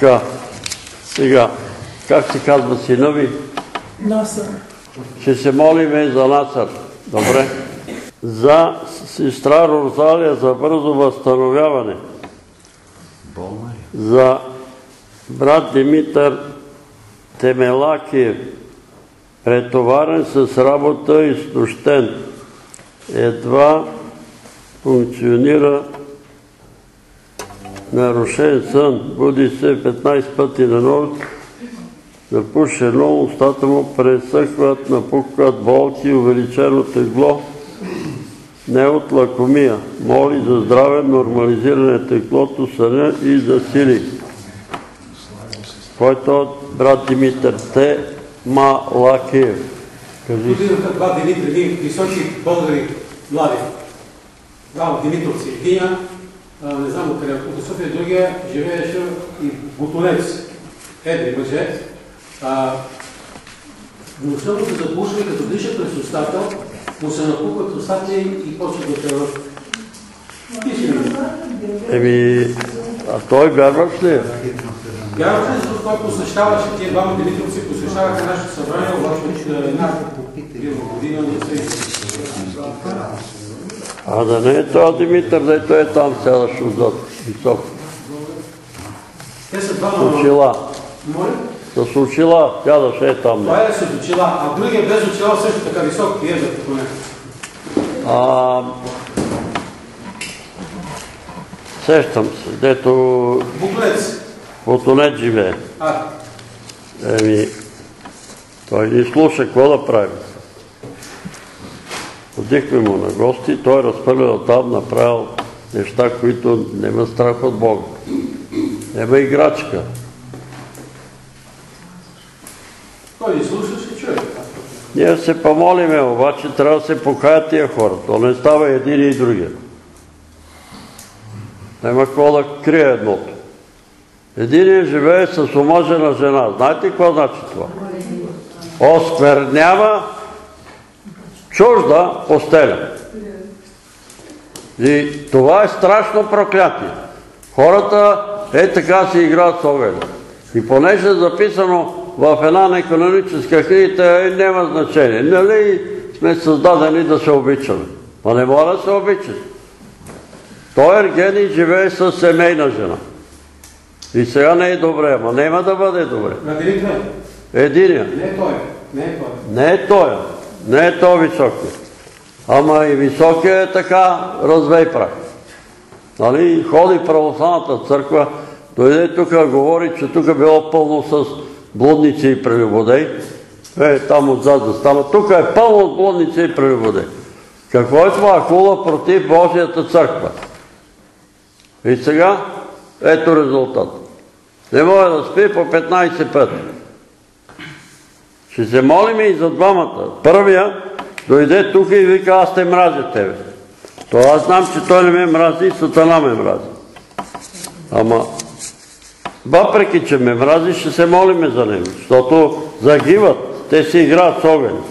Така, сега, как се казва сина ви? Насър. Ще се молиме за Насър. Добре? За сестра Розалия за бързо възстановяване. За брат Димитър Темелакиев, претоварен с работа и стощен. Едва функционира нарушен сън, буди се 15 пъти на нощ, запуше едно, устата му пресъхват, напукват болки, увеличено тегло, не от лакомия. Моли за здраве, нормализиране теглото, съня и за сили. Който от брат Димитър Те Малакиев. Кажи. Годината два Димитри, високи българи, млади. Двама Димитровци. Единия, а, не знам откъде, от София, другия живееше и Бутонец. Едри мъже. А, Нощта му се запушва и като диша през устата, му се напукват устата и, почва да тръгват. Ми. Еми, а той вярваш ли? Вярваш ли, защото той посещаваше, тия двама Димитровци посещаваха нашето събрание, обаче една година не се А да не е това Димитър, да той е там сядаш отзад, високо. Те са двама... очила. Моля? С очила, сядаш е там. Това е с очила, а другия без очила също така висок и като мен. А, сещам се, дето Буклец. в Отонет живее. А, Еми, той ни слуша, какво да правим? Ходихме му на гости, той разпърлял там, направил неща, които нема страх от Бога. Нема играчка. той ни слушаше човек. Ние се помолиме, обаче трябва да се покаят тия хора. То не става един и другия. Нема какво да крие едното. Един живее с омъжена жена. Знаете какво значи това? Осквернява чужда постеля. И това е страшно проклятие. Хората е така си играят с огъня. И понеже е записано в една неканоническа книга, е, няма значение. Нали сме създадени да се обичаме? Ма не мога да се обичат. Той Ергений живее с семейна жена. И сега не е добре, ама няма да бъде добре. На Димитър, Единия. не е той, не е той. Не е той, не е той високи. Ама и високия е така, развей прах. Нали, ходи православната църква, дойде тук, говори, че тук било пълно с блудници и прелюбодей. Е, там отзад да стана. Тук е пълно от блудници и прелюбодей. Какво е това? Хула против Божията църква. И сега, ето резултат. Не може да спи по 15 пъти. Ще се молим и за двамата. Първия дойде тук и вика, аз те мразя тебе. То аз знам, че той не ме мрази и сатана ме мрази. Ама, въпреки, че ме мрази, ще се молиме за него, защото загиват, те си играят с огън.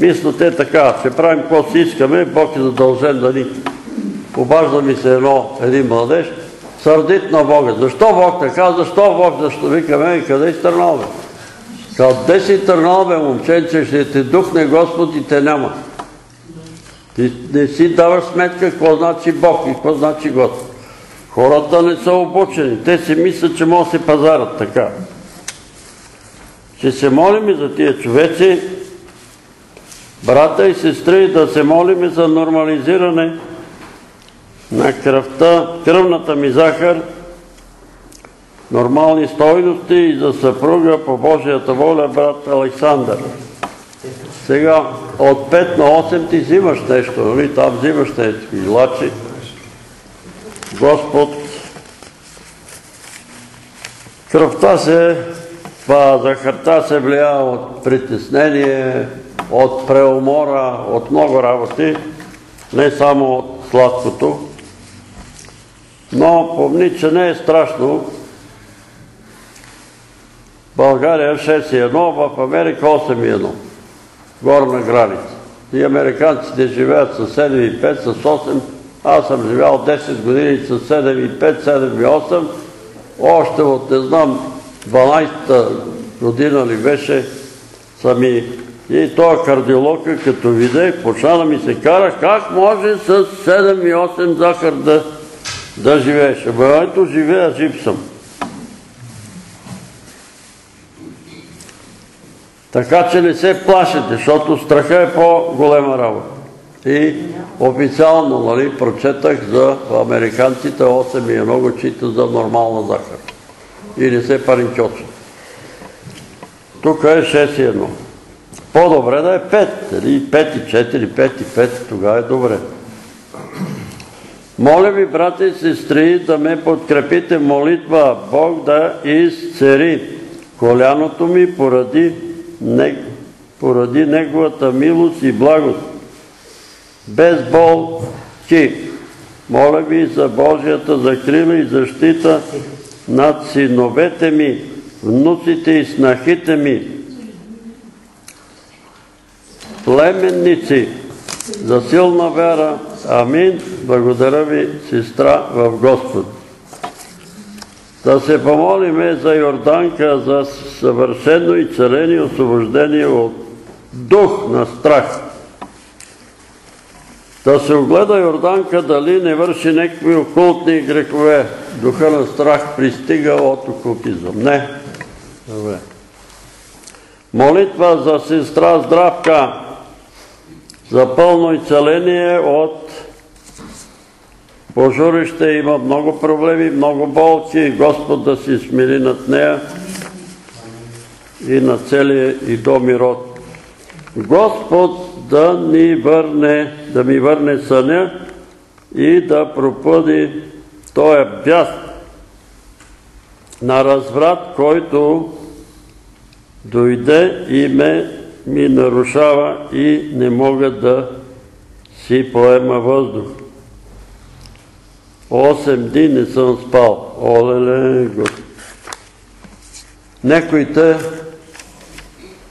Мисля те така, ще правим какво си искаме, Бог е задължен да ни. Обажда ми се едно, един младеж, сърдит на Бога. Защо Бог така? Защо Бог? Защо викаме? Къде си тръгнал, бе? Къде си тръгнал, бе, момченце, ще те духне Господ и те няма. Ти не си даваш сметка какво значи Бог и какво значи Господ. Хората не са обучени. Те си мислят, че могат да се пазарат така. Ще се молим и за тия човеци, брата и сестри, да се молим за нормализиране на кръвта, кръвната ми захар, нормални стойности и за съпруга по Божията воля, брат Александър. Сега от 5 на 8 ти взимаш нещо, нали? Там взимаш нещо, излачи. Господ, кръвта се, това захарта се влияе от притеснение, от преумора, от много работи, не само от сладкото. Но помни, че не е страшно. България 6,1, в Америка 8,1. Горна граница. И американците живеят с 7,5, с 8. Аз съм живял 10 години с 7,5, 7,8 още от, не знам, 12-та година ли беше, сами и той кардиолог, като виде, почна ми се кара, как може с 7 и 8 захар да, да живееш. Абе, ето живея, жив съм. Така че не се плашите, защото страха е по-голема работа. И официално, нали, прочетах за американците 8 и много чита за нормална захар. И не се паринчочат. Тук е 6 и 1. По-добре да е 5, или 5 и 4, 5 и 5, тогава е добре. Моля ви, брати и сестри, да ме подкрепите молитва Бог да изцери коляното ми поради, поради Неговата милост и благост. Без болки. Моля ви за Божията закрила и защита над синовете ми, внуците и снахите ми, племенници, за силна вера. Амин. Благодаря ви, сестра в Господ. Да се помолиме за Йорданка за съвършено и целени освобождение от дух на страх. Да се огледа Йорданка дали не върши някакви окултни грехове. Духа на страх пристига от окултизъм. Не. Добре. Молитва за сестра Здравка за пълно изцеление от пожурище. Има много проблеми, много болки. Господ да си смили над нея и на целия и дом и род. Господ да ни върне, да ми върне съня и да пропъди този бяс на разврат, който дойде и ме ми нарушава и не мога да си поема въздух. Осем дни не съм спал. Олеле, Господ. Некой те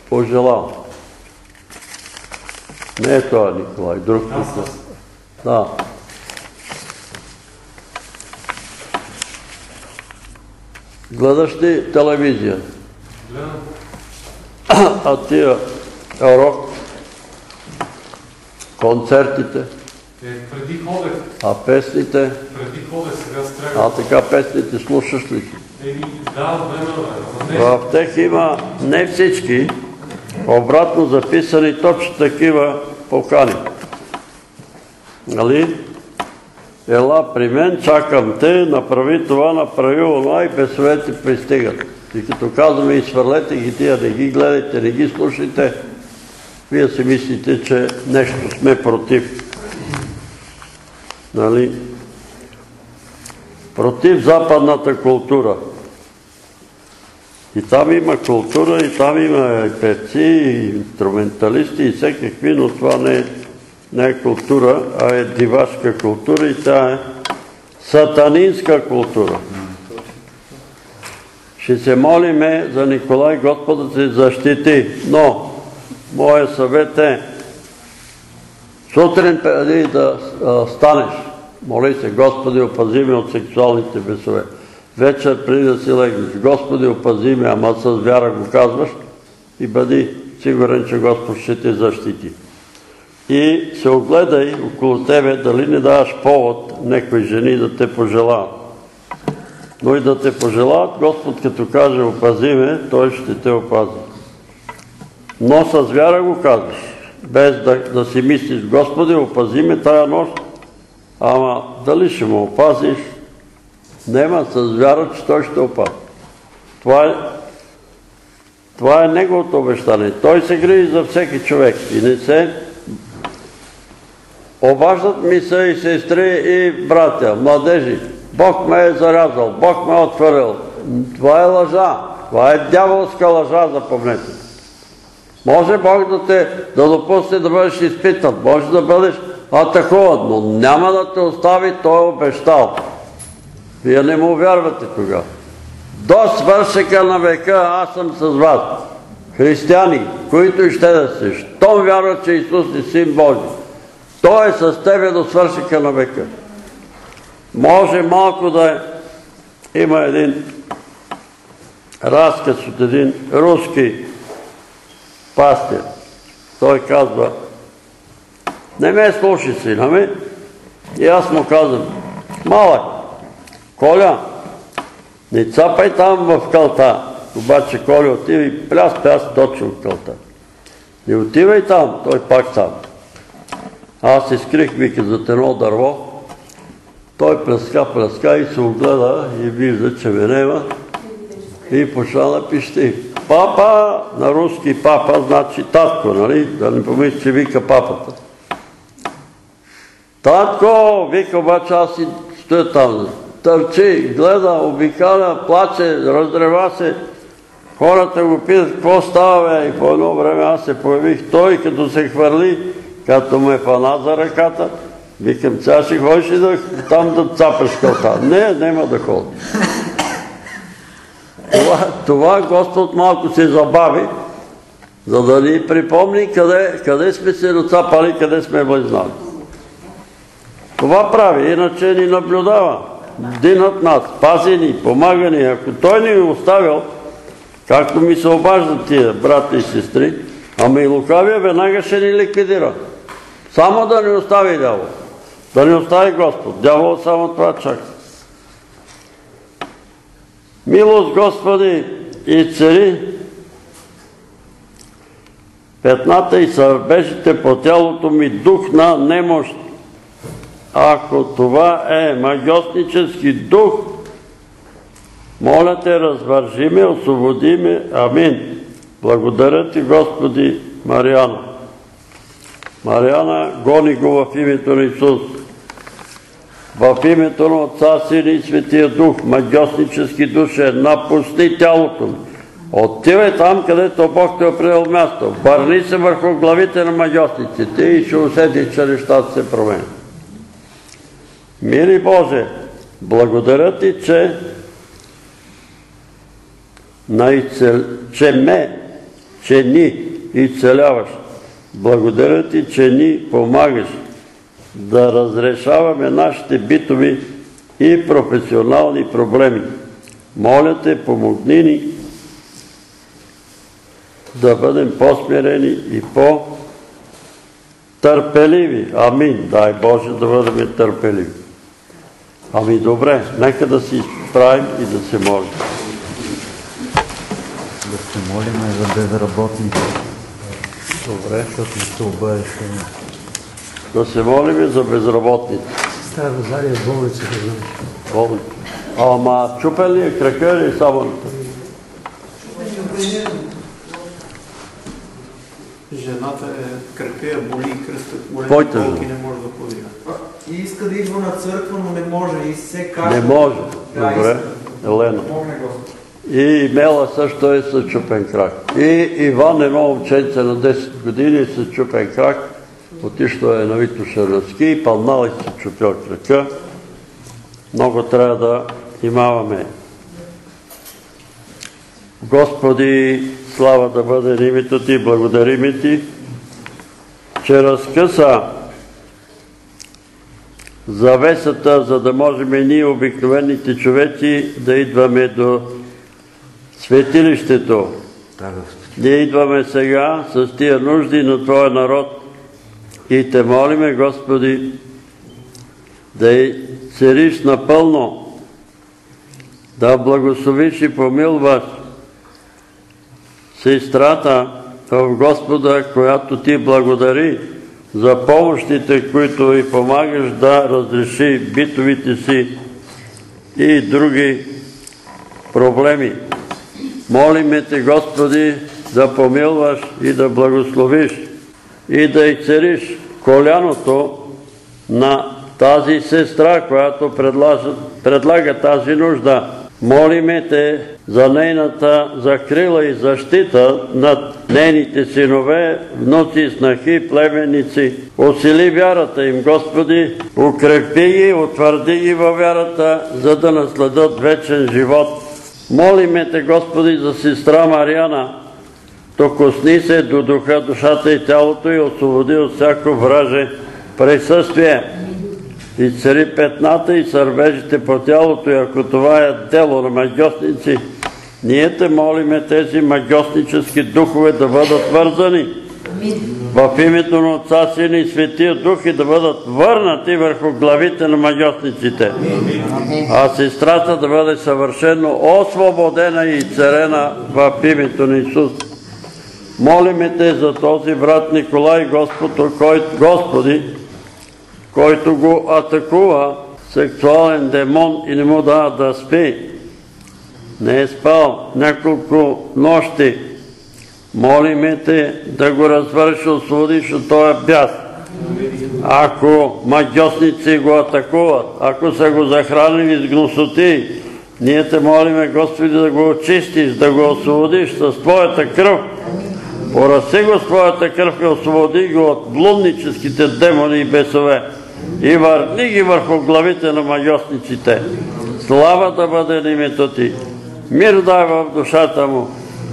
пожелал. Не е това, Николай, друг път. Да. Гледаш ли телевизия? А тия рок, концертите, Е, преди ходех, а песните, преди ходех, сега спрях. а така песните слушаш ли? Еми, да, време. В тях има не всички, обратно записани точно такива покани. Нали? Ела при мен, чакам те, направи това, направи това и бесовете пристигат. И като казваме, изхвърлете ги тия, не ги гледайте, не ги слушайте, вие си мислите, че нещо сме против. Нали? Против западната култура. И там има култура, и там има певци, и инструменталисти, и всекакви, но това не е, не е култура, а е дивашка култура и тя е сатанинска култура. Ще се молиме за Николай Господ да се защити, но моя съвет е сутрин преди да станеш, моли се, Господи, опази ме от сексуалните бесове. Вечер преди да си легнеш, Господи, опази ме, ама с вяра го казваш и бъди сигурен, че Господ ще те защити. И се огледай около тебе, дали не даваш повод некои жени да те пожелават. Но и да те пожелават, Господ като каже опази ме, Той ще те опази. Но с вяра го казваш, без да, да си мислиш, Господи, опази ме тая нощ, ама дали ще му опазиш, нема с вяра, че Той ще опази. Това е, това е Неговото обещание. Той се грижи за всеки човек и не се обаждат ми се и сестри и братя, младежи. Бог ме е зарязал, Бог ме е отвърил. Това е лъжа. Това е дяволска лъжа, запомнете. Може Бог да те да допусне да бъдеш изпитан, може да бъдеш атакуван, но няма да те остави, Той е обещал. Вие не му вярвате тогава. До свършека на века аз съм с вас. Християни, които ще да сте, щом вярват, че Исус е Син Божий. Той е с тебе до свършека на века. Може малко да е Има един разказ от един руски пастир. Той казва, не ме слушай, сина ми. И аз му казвам, малък, Коля, не цапай там в кълта. Обаче Коля отива и пляс, пляс точно в кълта. Не отивай там, той пак там. Аз се скрих, вика, за едно дърво. Той плеска, плеска и се огледа и вижда, че ме нема. И почва да пищи. Папа, на руски папа, значи татко, нали? Да не помисли, че вика папата. Татко, вика обаче аз си стоя там. Търчи, гледа, обикаля, плаче, раздрева се. Хората го питат, какво става, бе? И по едно време аз се появих. Той, като се хвърли, като ме фана за ръката, викам, сега ще ходиш и да, там да цапаш кълта. Не, няма да ходи. Това, Господ малко се забави, за да ни припомни къде, къде сме се нацапали, къде сме влезнали. Това прави, иначе ни наблюдава. Един от нас, пази ни, помага ни. Ако той ни е оставил, както ми се обаждат тия брата и сестри, ами и лукавия веднага ще ни ликвидира. Само да ни остави дявол. Да ни остави Господ. Дявол само това чака. Милост Господи и цари, петната и сърбежите по тялото ми дух на немощ. Ако това е магиоснически дух, моля те, развържи ме, освободи ме. Амин. Благодаря ти, Господи, Мариана. Мариана, гони го в името на Исус. В името на Отца, Сина и Светия Дух, магиоснически душе, напусни тялото ми. Отивай там, където Бог те е определил място. Бърни се върху главите на магиосниците и ще усетиш, че нещата се променят. Мили Боже, благодаря Ти, че, че ме, че ни изцеляваш. Благодаря Ти, че ни помагаш да разрешаваме нашите битови и професионални проблеми. Моля Те, помогни ни да бъдем по-смирени и по-търпеливи. Амин. Дай Боже да бъдем търпеливи. Ами добре, нека да си изправим и да се молим. Да се молим за безработните. Добре. Защото не се обадиш. Да се молим за безработните. Стара Розария в болницата, знаеш. Болни. Ама чупен ли е крака или само на Жената е кръпея, боли и кръста, големи болки не може да подига. И иска да идва на църква, но не може. И се казва... Не може. Да, Добре. иска. Елена. Господ. И Мела също е с чупен крак. И Иван, едно момченце на 10 години с чупен крак, отишло е на Витоша на ски и паднал и се чупил крака. Много трябва да имаваме. Господи, слава да бъде името Ти, благодарим Ти, че разкъса завесата, за да можем и ние, обикновените човеци, да идваме до светилището. Ние идваме сега с тия нужди на Твоя народ и Те молиме, Господи, да й цариш напълно, да благословиш и помилваш сестрата в Господа, която Ти благодари за помощите, които и помагаш да разреши битовите си и други проблеми. Молиме Те, Господи, да помилваш и да благословиш и да й цариш коляното на тази сестра, която предлага, предлага тази нужда. Молиме Те за нейната закрила и защита над нейните синове, внуци, снахи, племеници. Усили вярата им, Господи, укрепи ги, утвърди ги във вярата, за да наследат вечен живот. Молиме Те, Господи, за сестра Мариана, докосни се до духа, душата и тялото и освободи от всяко враже присъствие. Изцери петната и сървежите по тялото и ако това е дело на магиосници, ние те молиме тези магиоснически духове да бъдат вързани в името на Отца, Сина и Светия Дух и да бъдат върнати върху главите на магиосниците. А сестрата да бъде съвършено освободена и царена в името на Исус. Молиме те за този брат Николай, Господи, който го атакува сексуален демон и не му дава да спи. Не е спал няколко нощи. Молиме те да го развърши, освободиш от този бяс. Ако магиосници го атакуват, ако са го захранили с гносоти, ние те молиме, Господи, да го очистиш, да го освободиш с Твоята кръв. Пораси го с Твоята кръв и освободи го от блудническите демони и бесове и върни ги върху главите на магиосниците. Слава да бъде на името Ти. Мир дай в душата му.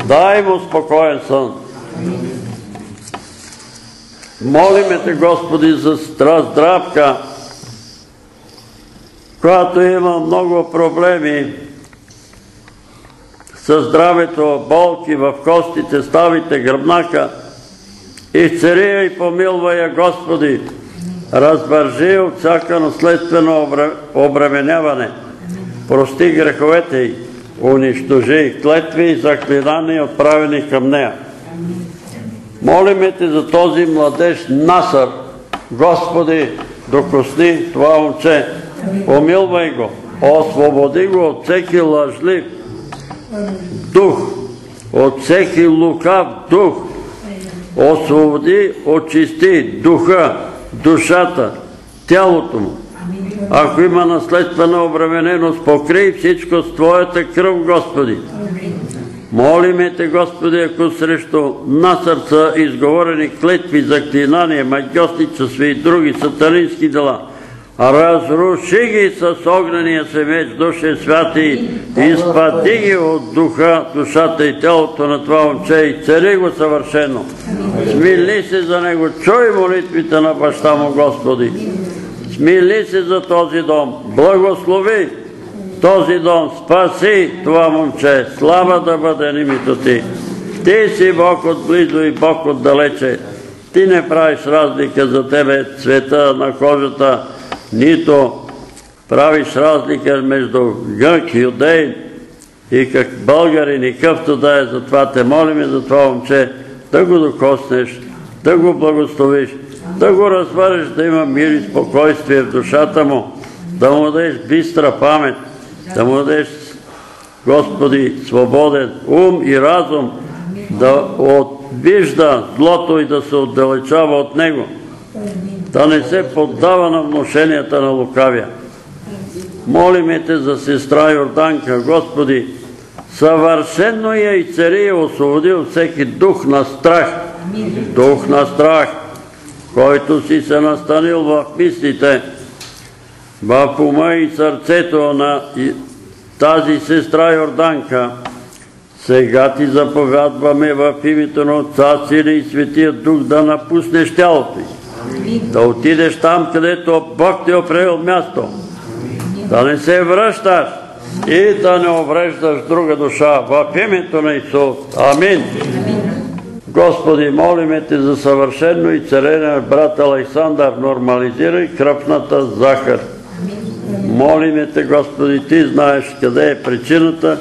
Дай му спокоен сън. Молиме Те, Господи, за здравка, която има много проблеми със здравето, болки в костите, ставите, гръбнака. Изцери и помилвай я, Господи, развържи от всяка наследствено обременяване. Прости греховете й, унищожи клетви и заклинания, отправени към нея. Молиме Те за този младеж Насър. Господи, докосни това момче. Помилвай го. Освободи го от всеки лъжлив дух, от всеки лукав дух. Освободи, очисти духа, душата, тялото му. Ако има наследствена обремененост, покрий всичко с Твоята кръв, Господи. Молиме Те, Господи, ако срещу на сърца изговорени клетви, заклинания, магиосничества и други сатанински дела, разруши ги с огнения се меч, Душе Святи, изпади ги от духа, душата и тялото на това момче и цари го съвършено. Смили се за него, чуй молитвите на баща му, Господи. Смили се за този дом, благослови този дом, спаси това момче, слава да бъде името Ти. Ти си Бог отблизо и Бог отдалече. Ти не правиш разлика за Тебе цвета на кожата, нито правиш разлика между гък, юдей и как българин и къвто да е. Затова те молим и за това момче да го докоснеш, да го благословиш, да го развариш, да има мир и спокойствие в душата му, да му дадеш бистра памет, да му дадеш, Господи, свободен ум и разум, да вижда злото и да се отдалечава от него, да не се поддава на вношенията на лукавия. Молиме Те за сестра Йорданка, Господи, съвършенно я и цари е освободил всеки дух на страх, дух на страх, който си се настанил в мислите, в ума и сърцето на тази сестра Йорданка, сега ти заповядваме в името на Отца, Сина и Светия Дух да напуснеш тялото й. Да отидеш там, където Бог ти е определил място. Да не се връщаш и да не обреждаш друга душа. В името на Исус. Амин. Господи, молиме Те за съвършено и царение брат Александър. Нормализирай кръвната захар. Молиме Те, Господи, Ти знаеш къде е причината.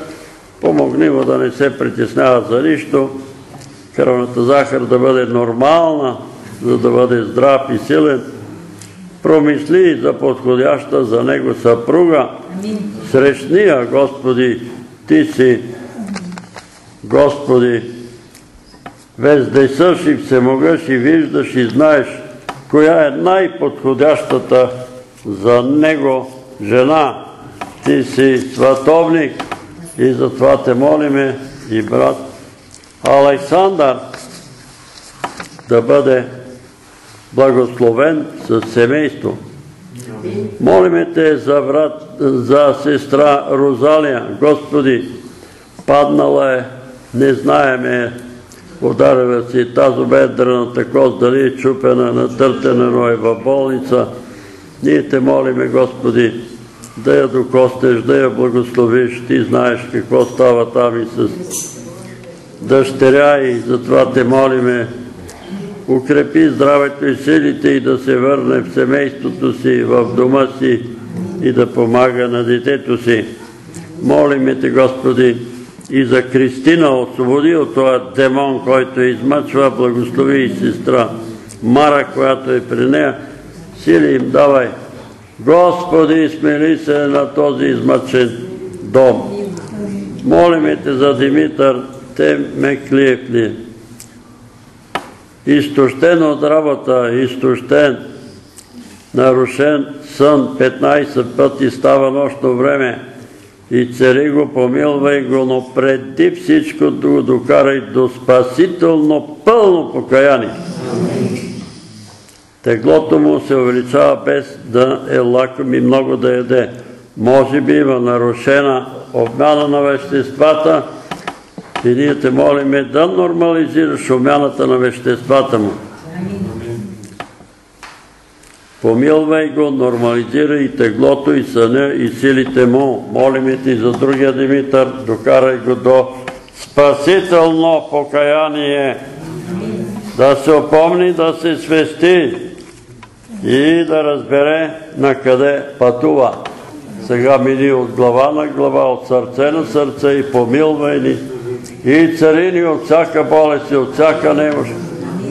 Помогни му да не се притеснява за нищо. Кръвната захар да бъде нормална, за да бъде здрав и силен. Промисли за подходяща за него съпруга. Срещния, Господи, Ти си, Господи, вездесъщ и всемогъщ и виждаш и знаеш коя е най-подходящата за него жена. Ти си сватовник и затова те молиме и брат Александър да бъде благословен с семейство. Молиме Те за, брат, за сестра Розалия. Господи, паднала е, не знаеме, ударила си тазобедрената кост, дали е чупена, натъртена, но е в болница. Ние те молиме, Господи, да я докоснеш, да я благословиш. Ти знаеш какво става там и с дъщеря и затова те молиме. Укрепи здравето и силите и да се върне в семейството си, в дома си и да помага на детето си. Молиме те, Господи, и за Кристина освободи от този демон, който измъчва, благослови и сестра Мара, която е при нея. Сили им давай. Господи, смели се на този измъчен дом. Молиме те за Димитър, те ме клиепли. Изтощен от работа, изтощен, нарушен сън 15 пъти става нощно време и цари го, помилвай го, но преди всичко го докарай до спасително пълно покаяние. Теглото му се увеличава без да е лаком и много да яде. Може би има нарушена обмяна на веществата и ние те молиме да нормализираш обмяната на веществата му. Помилвай го, нормализирай теглото и съня и силите му. Молиме ти за другия Димитър, докарай го до спасително покаяние. Да се опомни, да се свести и да разбере на къде пътува. Сега мини от глава на глава, от сърце на сърце и помилвай ни. И царини от всяка болест и от всяка немощ.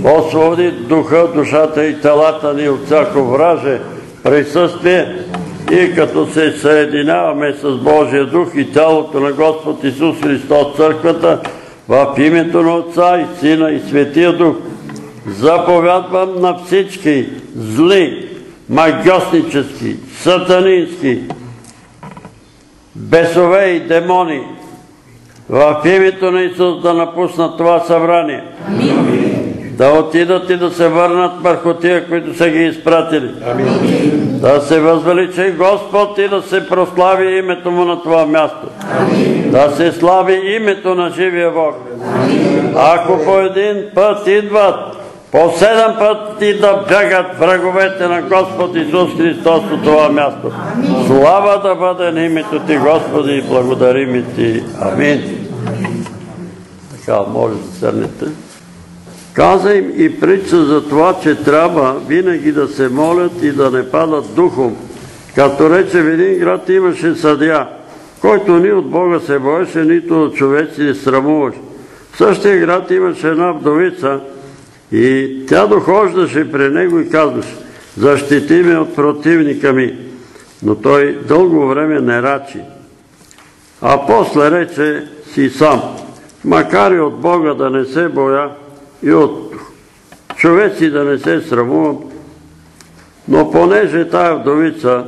Освободи духа, душата и телата ни от всяко враже присъствие и като се съединяваме с Божия дух и тялото на Господ Исус Христос църквата в името на Отца и Сина и Светия Дух заповядвам на всички зли, магиоснически, сатанински, бесове и демони в името на Исус да напуснат това събрание. Да отидат и да се върнат върху тия, които са ги изпратили. Да се възвеличи Господ и да се прослави името му на това място. Да се слави името на живия Бог. Ако по един път идват, по седем пъти да бягат враговете на Господ Исус Христос от това място. Слава да бъде на името Ти, Господи, и благодарим Ти. Амин. Така, може да седнете. Каза им и прича за това, че трябва винаги да се молят и да не падат духом. Като рече в един град имаше съдия, който ни от Бога се боеше, нито от човеци не срамуваше. В същия град имаше една вдовица и тя дохождаше при него и казваше, защити ме от противника ми. Но той дълго време не рачи. А после рече си сам, макар и от Бога да не се боя, и от човеци да не се срамувам, но понеже тая вдовица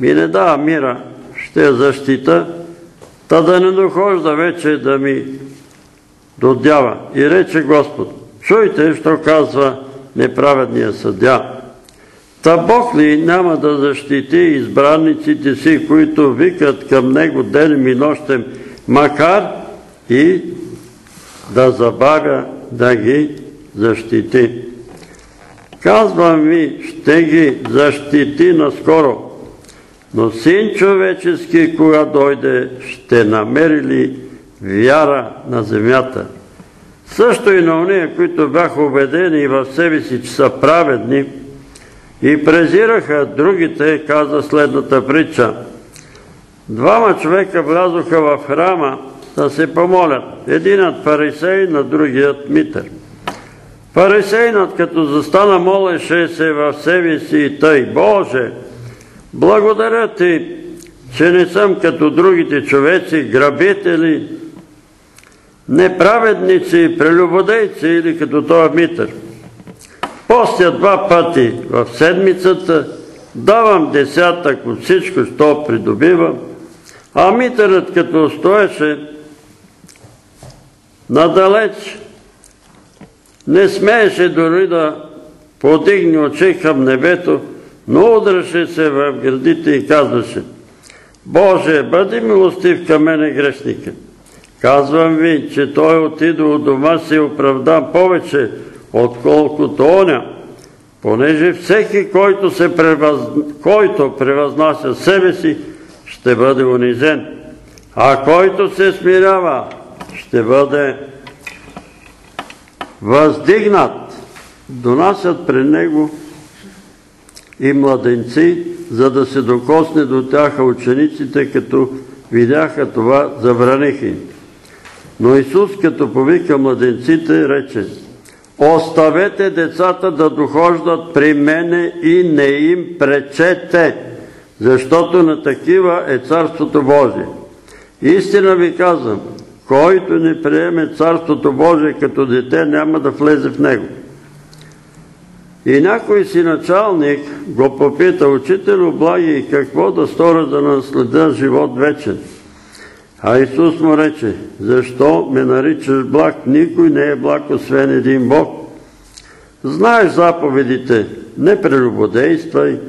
ми не дава мира, ще я защита, та да не дохожда вече да ми додява. И рече Господ, чуйте, що казва неправедния съдя. Та Бог ли няма да защити избранниците си, които викат към Него денем и нощем, макар и да забавя да ги защити. Казвам ви, ще ги защити наскоро, но син човечески, кога дойде, ще намери ли вяра на земята? Също и на уния, които бяха убедени в себе си, че са праведни и презираха другите, каза следната притча. Двама човека влязоха в храма, да се помолят. Единът фарисей, на другият митър. Фарисейнат, като застана, молеше се в себе си и тъй. Боже, благодаря ти, че не съм като другите човеци, грабители, неправедници, прелюбодейци или като този митър. Постя два пъти в седмицата, давам десятък от всичко, що придобивам, а митърът като стоеше, надалеч. Не смееше дори да подигне очи към небето, но удраше се в градите и казваше Боже, бъди милостив към мене грешника. Казвам ви, че той отида от дома си оправдан повече, отколкото оня. понеже всеки, който, се който превъзнася себе си, ще бъде унизен, а който се смирява, ще бъде въздигнат. Донасят пред него и младенци, за да се докосне до тяха учениците, като видяха това, забраниха им. Но Исус, като повика младенците, рече, оставете децата да дохождат при мене и не им пречете, защото на такива е Царството Божие. Истина ви казвам, който не приеме Царството Божие като дете, няма да влезе в него. И някой си началник го попита, учител благи, какво да сторя да наследя живот вечен? А Исус му рече, защо ме наричаш благ? Никой не е благ, освен един Бог. Знаеш заповедите, не прелюбодействай,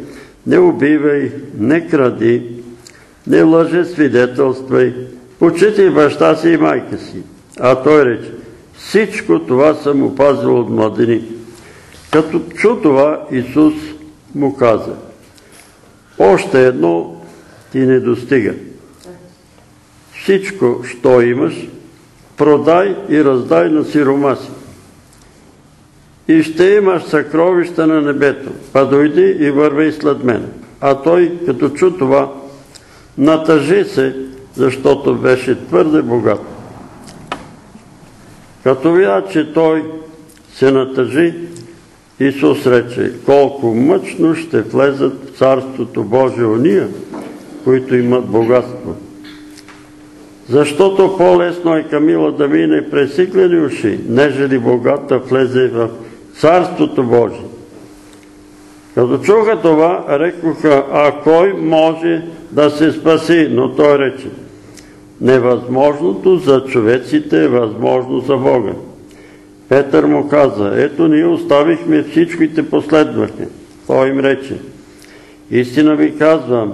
не убивай, не кради, не лъже свидетелствай, почитай баща си и майка си. А той рече, всичко това съм опазил от младени. Като чу това, Исус му каза, още едно ти не достига. Всичко, що имаш, продай и раздай на сирома си. И ще имаш съкровища на небето. Па дойди и вървей след мен. А той, като чу това, натъжи се, защото беше твърде богат. Като видя, че той се натъжи, Исус рече, колко мъчно ще влезат в Царството Божие уния, които имат богатство. Защото по-лесно е Камила да мине пресиклени уши, нежели богата влезе в Царството Божие. Като чуха това, рекоха, а кой може да се спаси? Но той рече, невъзможното за човеците е възможно за Бога. Петър му каза, ето ние оставихме всичко и те последвахме. Той им рече, истина ви казвам,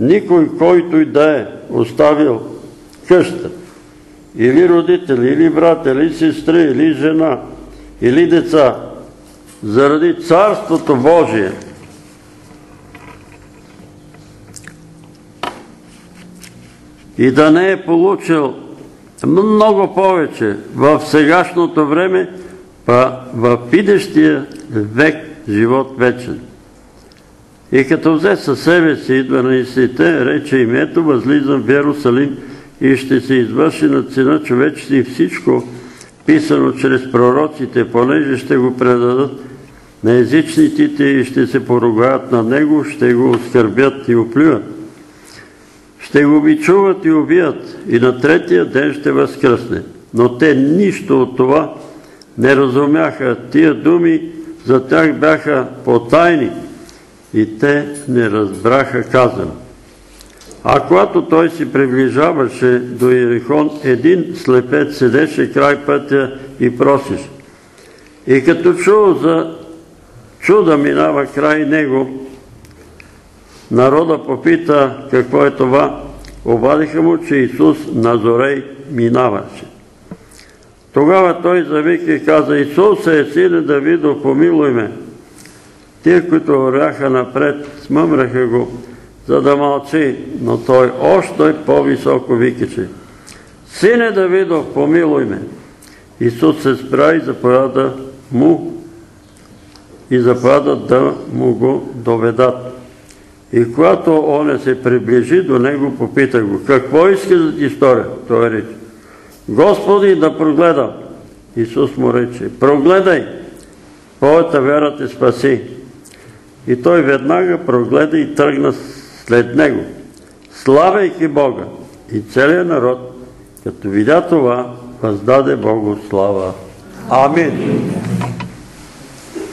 никой, който и да е оставил къща, или родители, или брат, или сестри, или жена, или деца, заради Царството Божие, и да не е получил много повече в сегашното време, па в идещия век живот вечен. И като взе със себе си 12-те, рече им, ето възлизам в Иерусалим и ще се извърши на цена човечество и всичко, писано чрез пророците, понеже ще го предадат на езичниците и ще се поругаят на него, ще го оскърбят и оплюят. Ще го бичуват и убият и на третия ден ще възкръсне. Но те нищо от това не разумяха. Тия думи за тях бяха потайни и те не разбраха казано. А когато той си приближаваше до Иерихон, един слепец седеше край пътя и просиш. И като чул за чуда минава край него, народа попита какво е това. Обадиха му, че Исус Назорей минаваше. Тогава той завика и каза, Исус е сине Давидо, помилуй ме. Тие, които вървяха напред, смъмраха го, за да мълчи, но той още по-високо викаше. Сине Давидов, помилуй ме! Исус се спря и заповяда му и заповяда да му го доведат. И когато он се приближи до него, попита го, какво иска да ти сторя? Той рече, Господи, да прогледам. Исус му рече, прогледай, твоята вяра те спаси. И той веднага прогледа и тръгна след него, славяйки Бога. И целият народ, като видя това, въздаде Богу слава. Амин.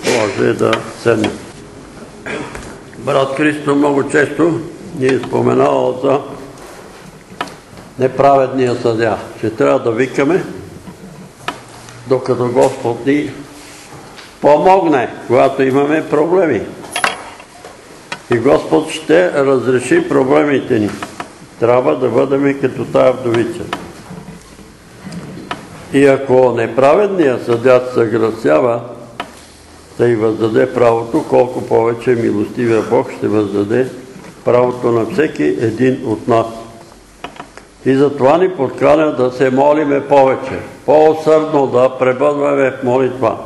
Може да седне. Брат Христо много често ни е споменавал за неправедния съдя, че трябва да викаме, докато Господ ни помогне, когато имаме проблеми. И Господ ще разреши проблемите ни. Трябва да бъдем като тая вдовица. И ако неправедният съдят съгласява, ще й въздаде правото, колко повече милостивия Бог ще въздаде правото на всеки един от нас. И затова ни подканя да се молиме повече, по-усърдно да пребъдваме в молитва.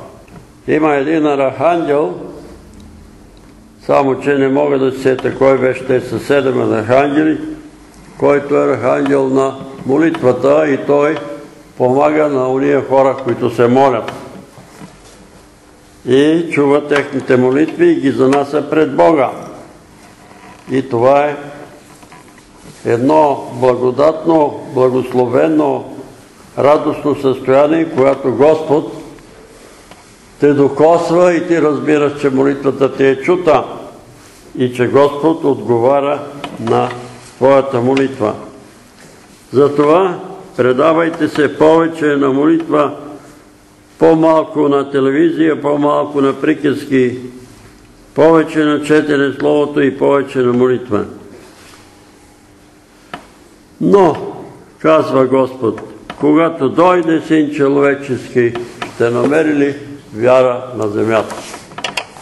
Има един архангел, само че не мога да се кой беше, те са седем архангели, който е архангел на молитвата и той помага на уния хора, които се молят. И чува техните молитви и ги занася пред Бога. И това е едно благодатно, благословено, радостно състояние, когато Господ те докосва и ти разбираш, че молитвата ти е чута и че Господ отговаря на твоята молитва. Затова предавайте се повече на молитва, по-малко на телевизия, по-малко на приказки, повече на четене Словото и повече на молитва. Но, казва Господ, когато дойде Син човечески, ще намери ли вяра на земята?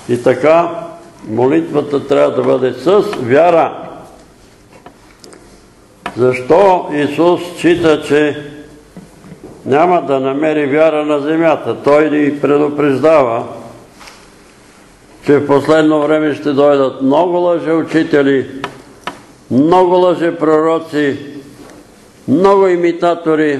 И така, молитвата трябва да бъде с вяра. Защо Исус счита, че няма да намери вяра на земята? Той ни предупреждава, че в последно време ще дойдат много лъжеучители, много лъжепророци, много имитатори.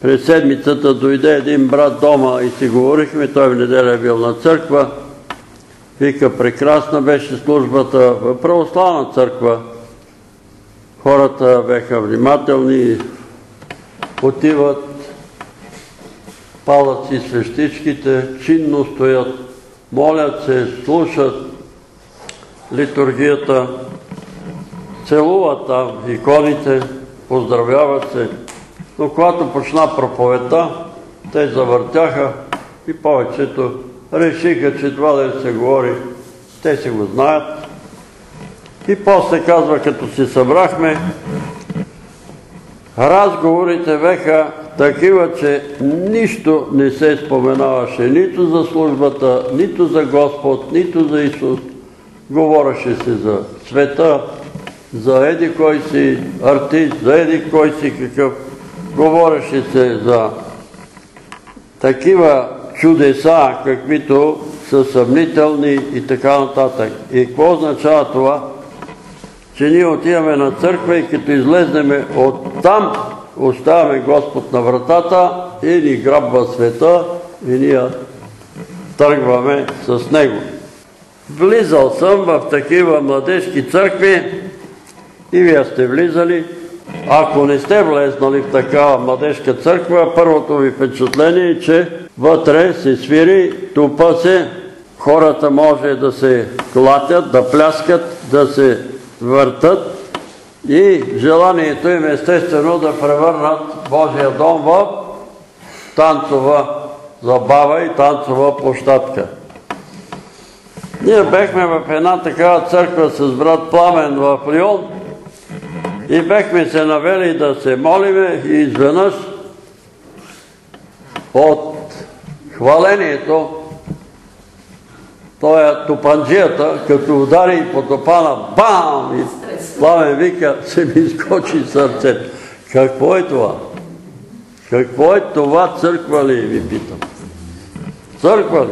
През седмицата дойде един брат дома и си говорихме, той в неделя е бил на църква. Вика, прекрасна беше службата в православна църква. Хората беха внимателни, отиват, палят си свещичките, чинно стоят, молят се, слушат литургията, целуват там иконите, поздравяват се. Но когато почна проповедта, те завъртяха и повечето решиха, че това да се говори, те си го знаят. И после казва, като си събрахме, разговорите беха такива, че нищо не се споменаваше нито за службата, нито за Господ, нито за Исус. Говореше се за света, за еди кой си артист, за еди кой си какъв. Говореше се за такива чудеса, каквито са съмнителни и така нататък. И какво означава това? Че ние отиваме на църква и като излезнеме от там, оставяме Господ на вратата и ни грабва света и ние тръгваме с Него. Влизал съм в такива младежки църкви и вие сте влизали. Ако не сте влезнали в такава младежка църква, първото ви впечатление е, че вътре се свири, тупа се, хората може да се клатят, да пляскат, да се въртат и желанието им естествено да превърнат Божия дом в танцова забава и танцова площадка. Ние бехме в една такава църква с брат Пламен в Лион и бехме се навели да се молиме и изведнъж от хвалението той е топанджията, като удари по топана, бам! И Пламен вика, се ми изкочи сърцето. Какво е това? Какво е това църква ли, ви питам? Църква ли?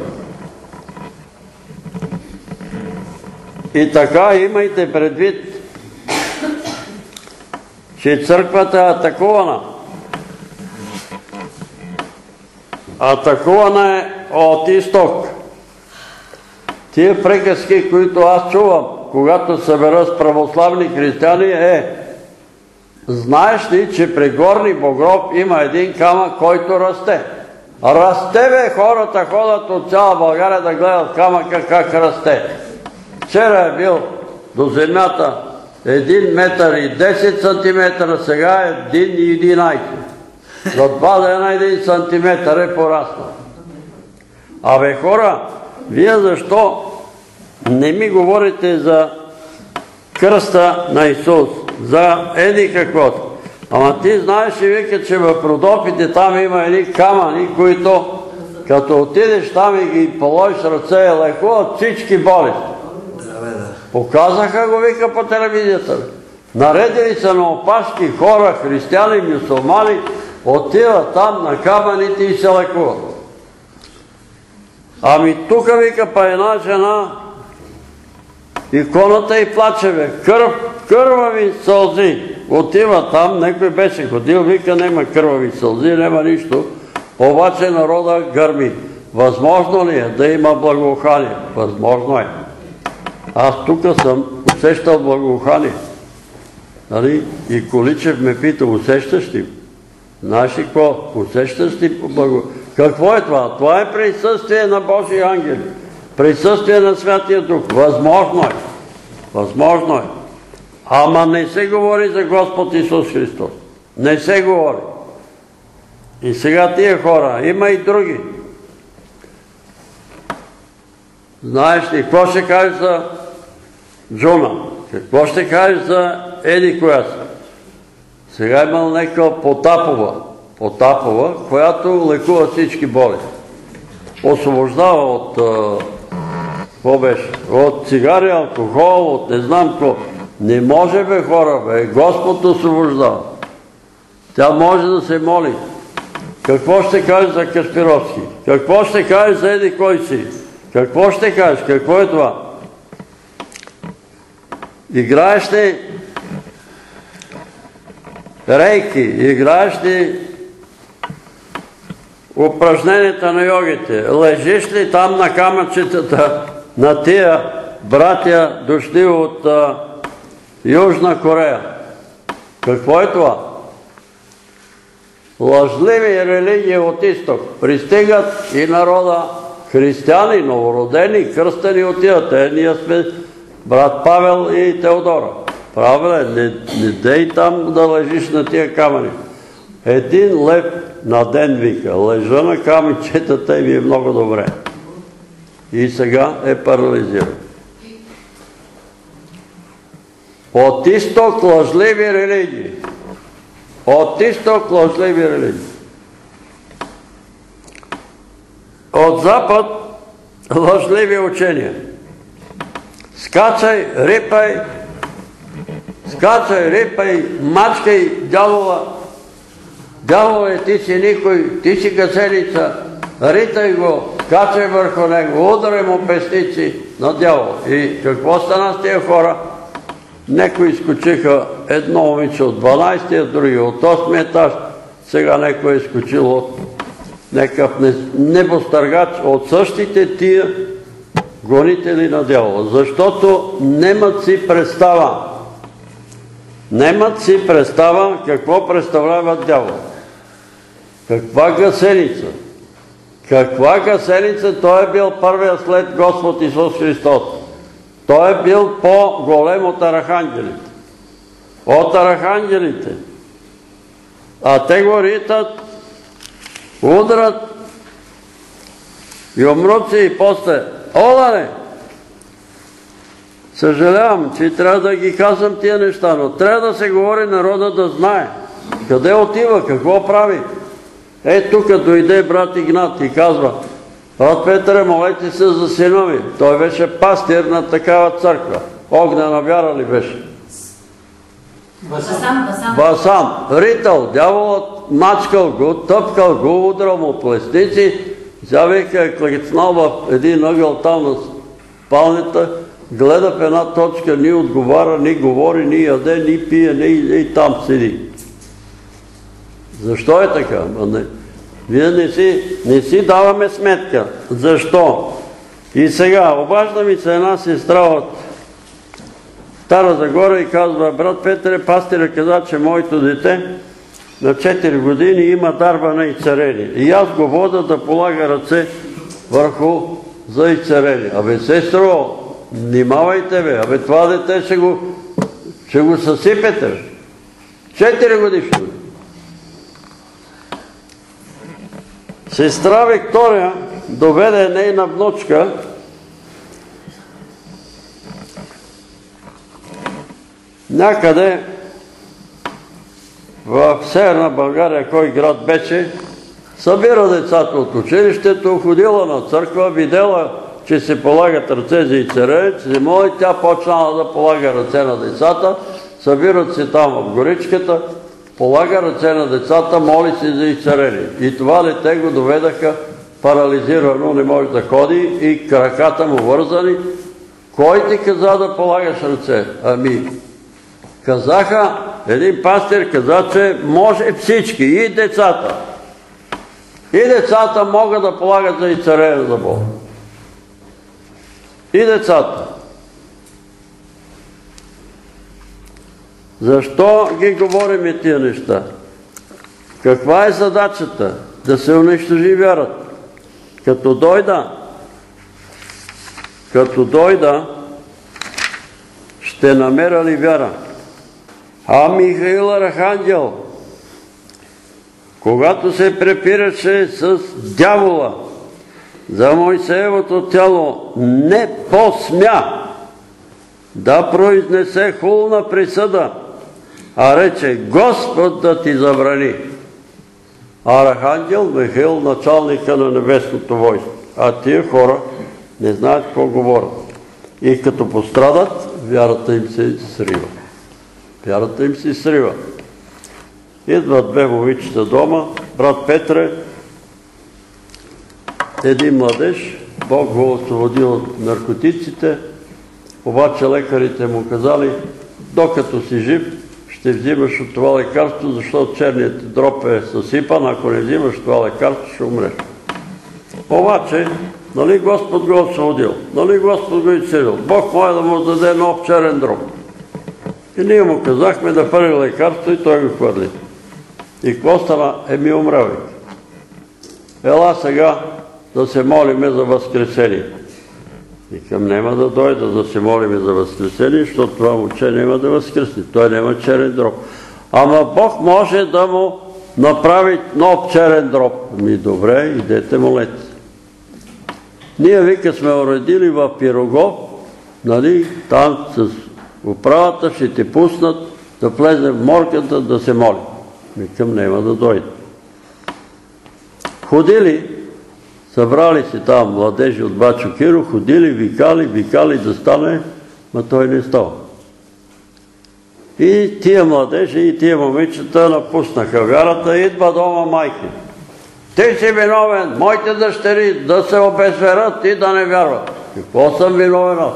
И така имайте предвид, че църквата е атакувана. Атакувана е от изток. Тия приказки, които аз чувам, когато събера с православни християни е Знаеш ли, че при Горни Богроб има един камък, който расте? Расте бе, хората ходят от цяла България да гледат камъка как расте. Вчера е бил до земята 1 метър и 10 сантиметра, сега е 1 и 11. За два дена 1 сантиметър е пораснал. Абе хора, вие защо не ми говорите за кръста на Исус, за еди какво. Ама ти знаеш ли, вика, че в Родопите там има едни камъни, които като отидеш там и ги положиш ръце и лекуват всички болести. Показаха го, вика, по телевизията. Наредили са на опашки хора, християни, мюсулмани, отиват там на камъните и се лекуват. Ами тук, вика, па една жена, иконата и плаче, бе, кърв, кървави сълзи. Отива там, некой беше ходил, вика, нема кървави сълзи, нема нищо. Обаче народа гърми. Възможно ли е да има благоухание? Възможно е. Аз тук съм усещал благоухание. Нали? И Количев ме пита, усещаш ли? Знаеш ли какво? Усещаш ли благо... Какво е това? Това е присъствие на Божи ангели. Присъствие на Святия Дух. Възможно е. Възможно е. Ама не се говори за Господ Исус Христос. Не се говори. И сега тия хора, има и други. Знаеш ли, какво ще кажеш за Джуна? Какво ще кажеш за Еди коя? Сега имал някаква Потапова, Потапова, която лекува всички болести. Освобождава от, какво беше? От цигари, алкохол, от не знам какво. Не може бе хора, бе. Господ освобождава. Тя може да се моли. Какво ще кажеш за Каспировски? Какво ще кажеш за Еди кой си? Какво ще кажеш? Какво е това? Играеш ли рейки, играеш ли упражненията на йогите, лежиш ли там на камъчетата на тия братя дошли от Южна Корея? Какво е това? Лъжливи религии от изток. Пристигат и народа християни, новородени, кръстени отиват. Е, ние сме брат Павел и Теодора. Правиле, не, не дей там да лежиш на тия камъни. Един лев на ден вика, лежа на камъчетата и ми е много добре. И сега е парализиран. От изток лъжливи религии. От изток лъжливи религии. От запад лъжливи учения. Скачай, рипай, скачай, рипай, мачкай дявола. Дяволе, ти си никой, ти си гасеница, ритай го, скачай върху него, ударай му пестици на дявол. И какво стана с тия хора? Некои изкочиха едно момиче от 12-тия, други от 8 етаж, сега некой е изкочил от някакъв небостъргач от същите тия гонители на дявола. Защото немат си представа. Немат си представа какво представлява дявол. Каква гасеница? Каква гасеница? Той е бил първия след Господ Исус Христос. Той е бил по-голем от архангелите. От архангелите. А те го ритат, удрат и умрут си и после. Оларе! Съжалявам, че трябва да ги казвам тия неща, но трябва да се говори народа да знае. Къде отива, какво прави? Е, тук дойде брат Игнат и казва, брат Петър, молете се за сина ми. Той беше пастир на такава църква. Огнена вяра ли беше? Басан, ритал, дяволът мачкал го, тъпкал го, удрал му плестици, сега вика е клецнал в един ъгъл там на спалнята, гледа в една точка, ни отговаря, ни говори, ни яде, ни пие, ни и там седи. Защо е така? Вие не си, не си даваме сметка. Защо? И сега, обажда ми се една сестра от Стара Загора и казва, брат Петре, пастира каза, че моето дете на 4 години има дарба и царени. И аз го вода да полага ръце върху за царени. Абе, сестро, внимавайте бе, абе, това дете ще го, ще го съсипете. Бе. 4 годишно. Сестра Виктория доведе нейна внучка. Някъде в Северна България, кой град беше, събира децата от училището, ходила на църква, видела, че се полагат ръце за ицере, че се моли, тя почнала да полага ръце на децата, събират се там в горичката, полага ръце на децата, моли се за изцарение. И това дете го доведаха парализирано, не може да ходи и краката му вързани. Кой ти каза да полагаш ръце? Ами, казаха, един пастир каза, че може всички, и децата. И децата могат да полагат за изцарение за Бога. И децата. Защо ги говорим тия неща? Каква е задачата? Да се унищожи вярата. Като дойда, като дойда, ще намеря ли вяра? А Михаил Архангел, когато се препираше с дявола за Моисеевото тяло, не посмя да произнесе хулна присъда, а рече Господ да ти забрани. Архангел Михаил, началника на небесното войско. А тия хора не знаят какво говорят. И като пострадат, вярата им се срива. Вярата им се срива. Идват две момичета дома, брат Петре, един младеж, Бог го освободи от наркотиците, обаче лекарите му казали, докато си жив, ще взимаш от това лекарство, защото черният дроп е съсипан, ако не взимаш това лекарство, ще умреш. Обаче, нали Господ го освободил, нали Господ го изцелил, Бог може да му даде нов черен дроп. И ние му казахме да хвърли лекарство и той го хвърли. И какво стана? Еми умрел. Ела сега да се молиме за възкресение. Викам, няма да дойда да се молиме за възкресение, защото това момче няма да възкресне. Той няма черен дроб. Ама Бог може да му направи нов черен дроб. Ми добре, идете молете. Ние вика сме уредили в Пирого, нали, там с управата ще те пуснат да влезе в морката да се моли. Викам, няма да дойде. Ходили, Събрали се там младежи от Бачо Киро, ходили, викали, викали да стане, ма той не става. И тия младежи и тия момичета напуснаха вярата, идва дома майки. Ти си виновен, моите дъщери да се обезверят и да не вярват. Какво съм виновен аз?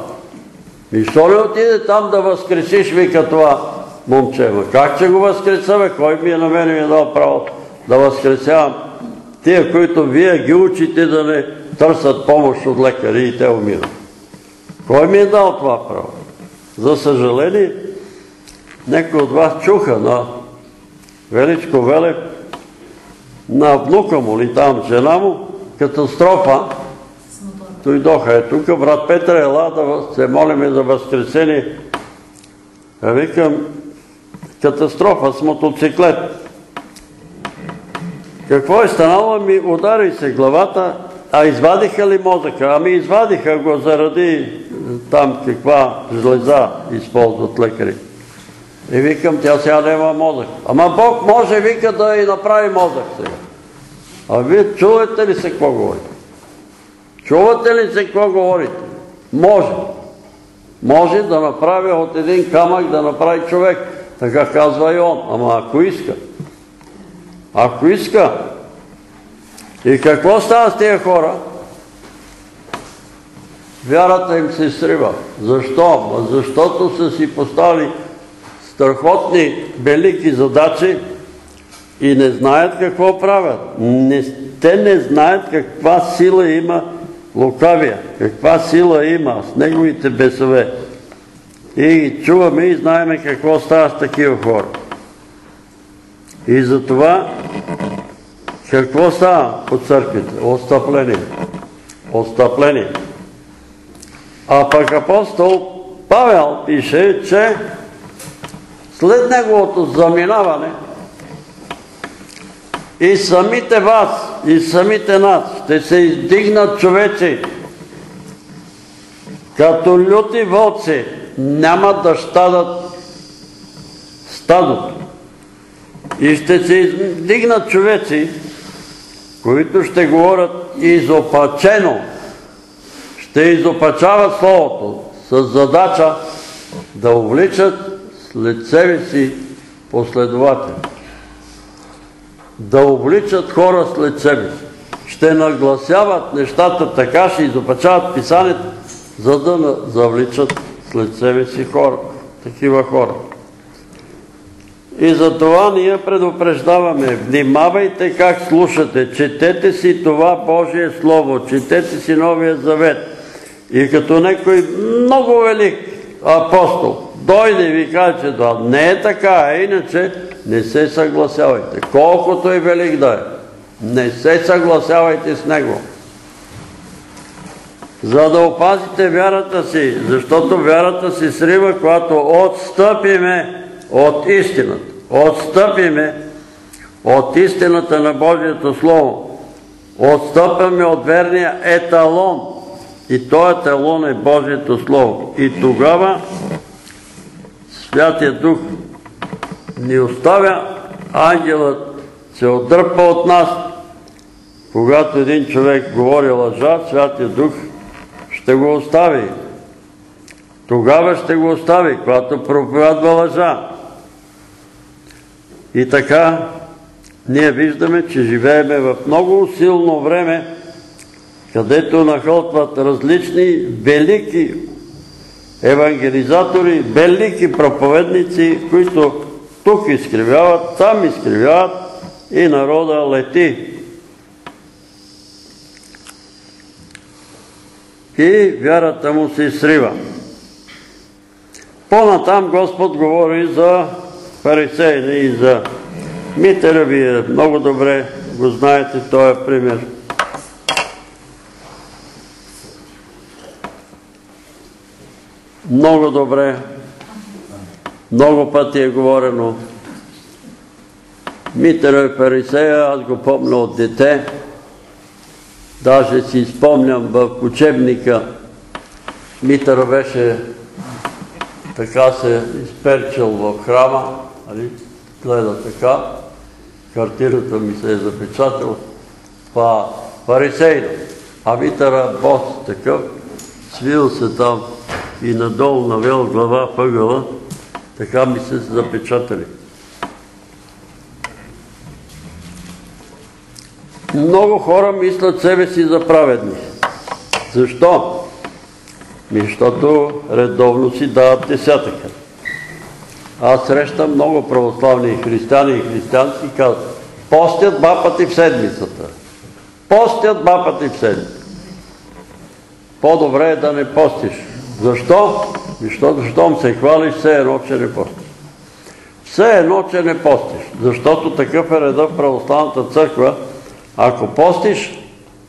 И що ли отиде там да възкресиш, вика това момче? Как ще го възкреса? Кой ми е на мен ми е дал право да възкресявам тия, които вие ги учите да не търсят помощ от лекари и те умират. Кой ми е дал това право? За съжаление, някой от вас чуха на Величко Велев, на внука му ли там, жена му, катастрофа, дойдоха е тук, брат Петър, ела да се молиме за възкресение. А викам, катастрофа с мотоциклет. Какво е станало? Ми удари се главата, а извадиха ли мозъка? Ами извадиха го заради там каква жлеза използват лекари. И викам, тя сега няма мозък. Ама Бог може, вика, да и направи мозък сега. А вие чувате ли се какво говорите? Чувате ли се какво говорите? Може. Може да направи от един камък да направи човек. Така казва и он. Ама ако иска. Ако иска. И какво става с тези хора? Вярата им се срива. Защо? Защото са си поставили страхотни, велики задачи и не знаят какво правят. те не знаят каква сила има лукавия, каква сила има с неговите бесове. И чуваме и знаеме какво става с такива хора. И затова какво става от църквите? Отстъпление. Отстъпление. А пък апостол Павел пише, че след неговото заминаване и самите вас, и самите нас ще се издигнат човеци, като люти вълци, няма да щадат стадото И ще се издигнат човеци, които ще говорят изопачено, ще изопачават Словото с задача да увличат след себе си последователи. Да увличат хора след себе си. Ще нагласяват нещата така, ще изопачават писанието, за да завличат след себе си хора, такива хора. И за това ние предупреждаваме, внимавайте как слушате, четете си това Божие Слово, четете си Новия Завет. И като некой много велик апостол дойде и ви каже, че това не е така, а иначе не се съгласявайте. Колкото и велик да е, не се съгласявайте с него. За да опазите вярата си, защото вярата си срива, когато отстъпиме от истината. Отстъпиме от истината на Божието Слово. Отстъпяме от верния еталон. И този еталон е Божието Слово. И тогава Святия Дух ни оставя, ангелът се отдърпа от нас. Когато един човек говори лъжа, Святия Дух ще го остави. Тогава ще го остави, когато проповядва лъжа. И така, ние виждаме, че живееме в много силно време, където нахълтват различни велики евангелизатори, велики проповедници, които тук изкривяват, там изкривяват и народа лети. И вярата му се срива. По-натам Господ говори за фарисеите и за Митера. Вие много добре го знаете, този пример. Много добре, много пъти е говорено. Митера и фарисея, аз го помня от дете, даже си спомням в учебника, Митър беше така се изперчил в храма, нали? гледа така, картината ми се е запечатала, фарисейно, а Митъра бос такъв, свил се там и надолу навел глава въгъла, така ми се запечатали. Много хора мислят себе си за праведни. Защо? Защото редовно си дават десятъка. Аз срещам много православни християни и християнски и казват, постят два пъти в седмицата. Постят два пъти в седмицата. По-добре е да не постиш. Защо? Защото, щом се хвалиш, все едно, че не постиш. Все едно, че не постиш. Защото такъв е реда в православната църква. Ако постиш,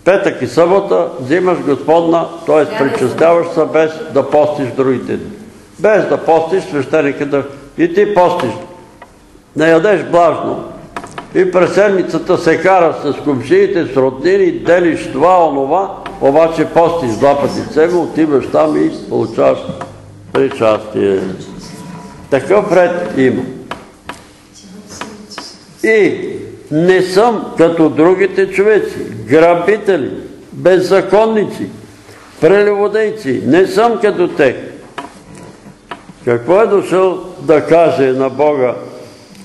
петък и събота, взимаш Господна, т.е. причастяваш се без да постиш другите дни. Без да постиш, свещеника да... И ти постиш. Не ядеш блажно. И през седмицата се кара с кумшиите, с роднини, делиш това, онова, обаче постиш два пъти цего, отиваш там и получаваш причастие. Такъв ред има. И не съм като другите човеци, грабители, беззаконници, прелеводейци. Не съм като те. Какво е дошъл да каже на Бога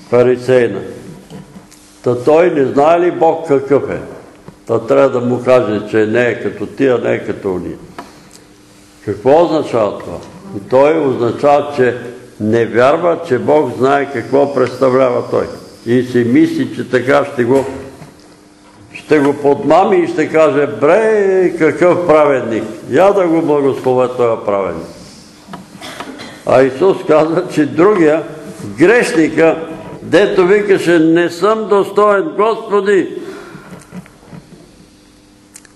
фарисейна? Та той не знае ли Бог какъв е? Та трябва да му каже, че не е като тия, не е като уния. Какво означава това? И той означава, че не вярва, че Бог знае какво представлява той. И си мисли, че така ще го ще го подмами и ще каже, бре, какъв праведник. Я да го благословя този праведник. А Исус казва, че другия, грешника, дето викаше, не съм достоен, Господи.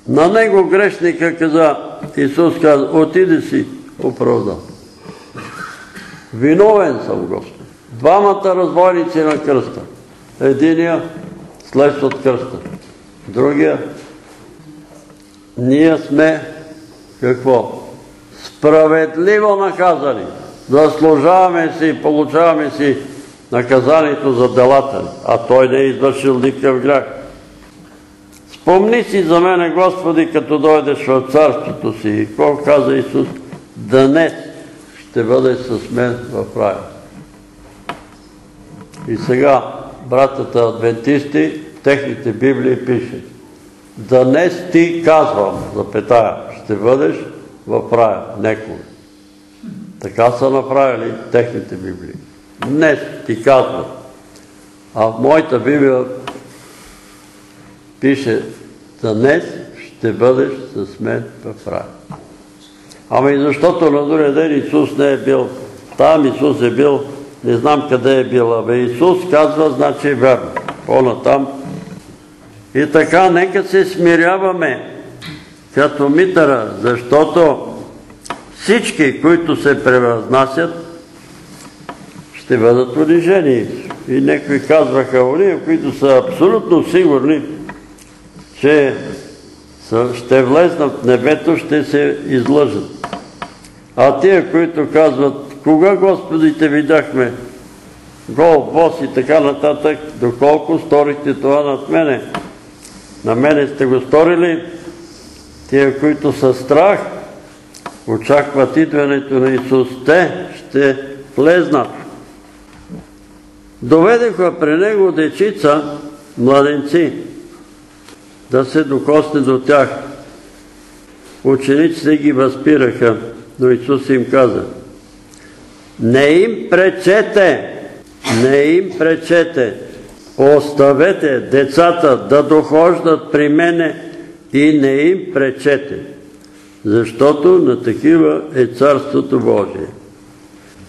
На него грешника каза, Исус каза, отиди си, оправда. Виновен съм, Господи. Двамата разбойници на кръста. Единия след от кръста. Другия, ние сме какво? Справедливо наказани. Заслужаваме си, получаваме си наказанието за делата, а той не е извършил никакъв грях. Спомни си за мене, Господи, като дойдеш в царството си. И какво каза Исус? Днес ще бъде с мен в рая. И сега, братята адвентисти, техните Библии пише Днес ти казвам, запетая, ще бъдеш в рая, некога. Така са направили техните Библии. Днес ти казвам. А в моята Библия пише Днес ще бъдеш с мен в рая. Ами защото на другия ден Исус не е бил. Там Исус е бил, не знам къде е бил. Абе Исус казва, значи е верно. По-натам. И така, нека се смиряваме като митъра, защото всички, които се превъзнасят, ще бъдат унижени. И некои казваха, уния, които са абсолютно сигурни, че ще влезнат в небето, ще се излъжат. А тия, които казват, кога Господи видяхме, гол, бос и така нататък, доколко сторихте това над мене? На мене сте го сторили, тия, които са страх, очакват идването на Исус, те ще влезнат. Доведеха при него дечица, младенци, да се докосне до тях. Учениците ги възпираха, но Исус им каза, не им пречете, не им пречете, оставете децата да дохождат при мене и не им пречете, защото на такива е Царството Божие.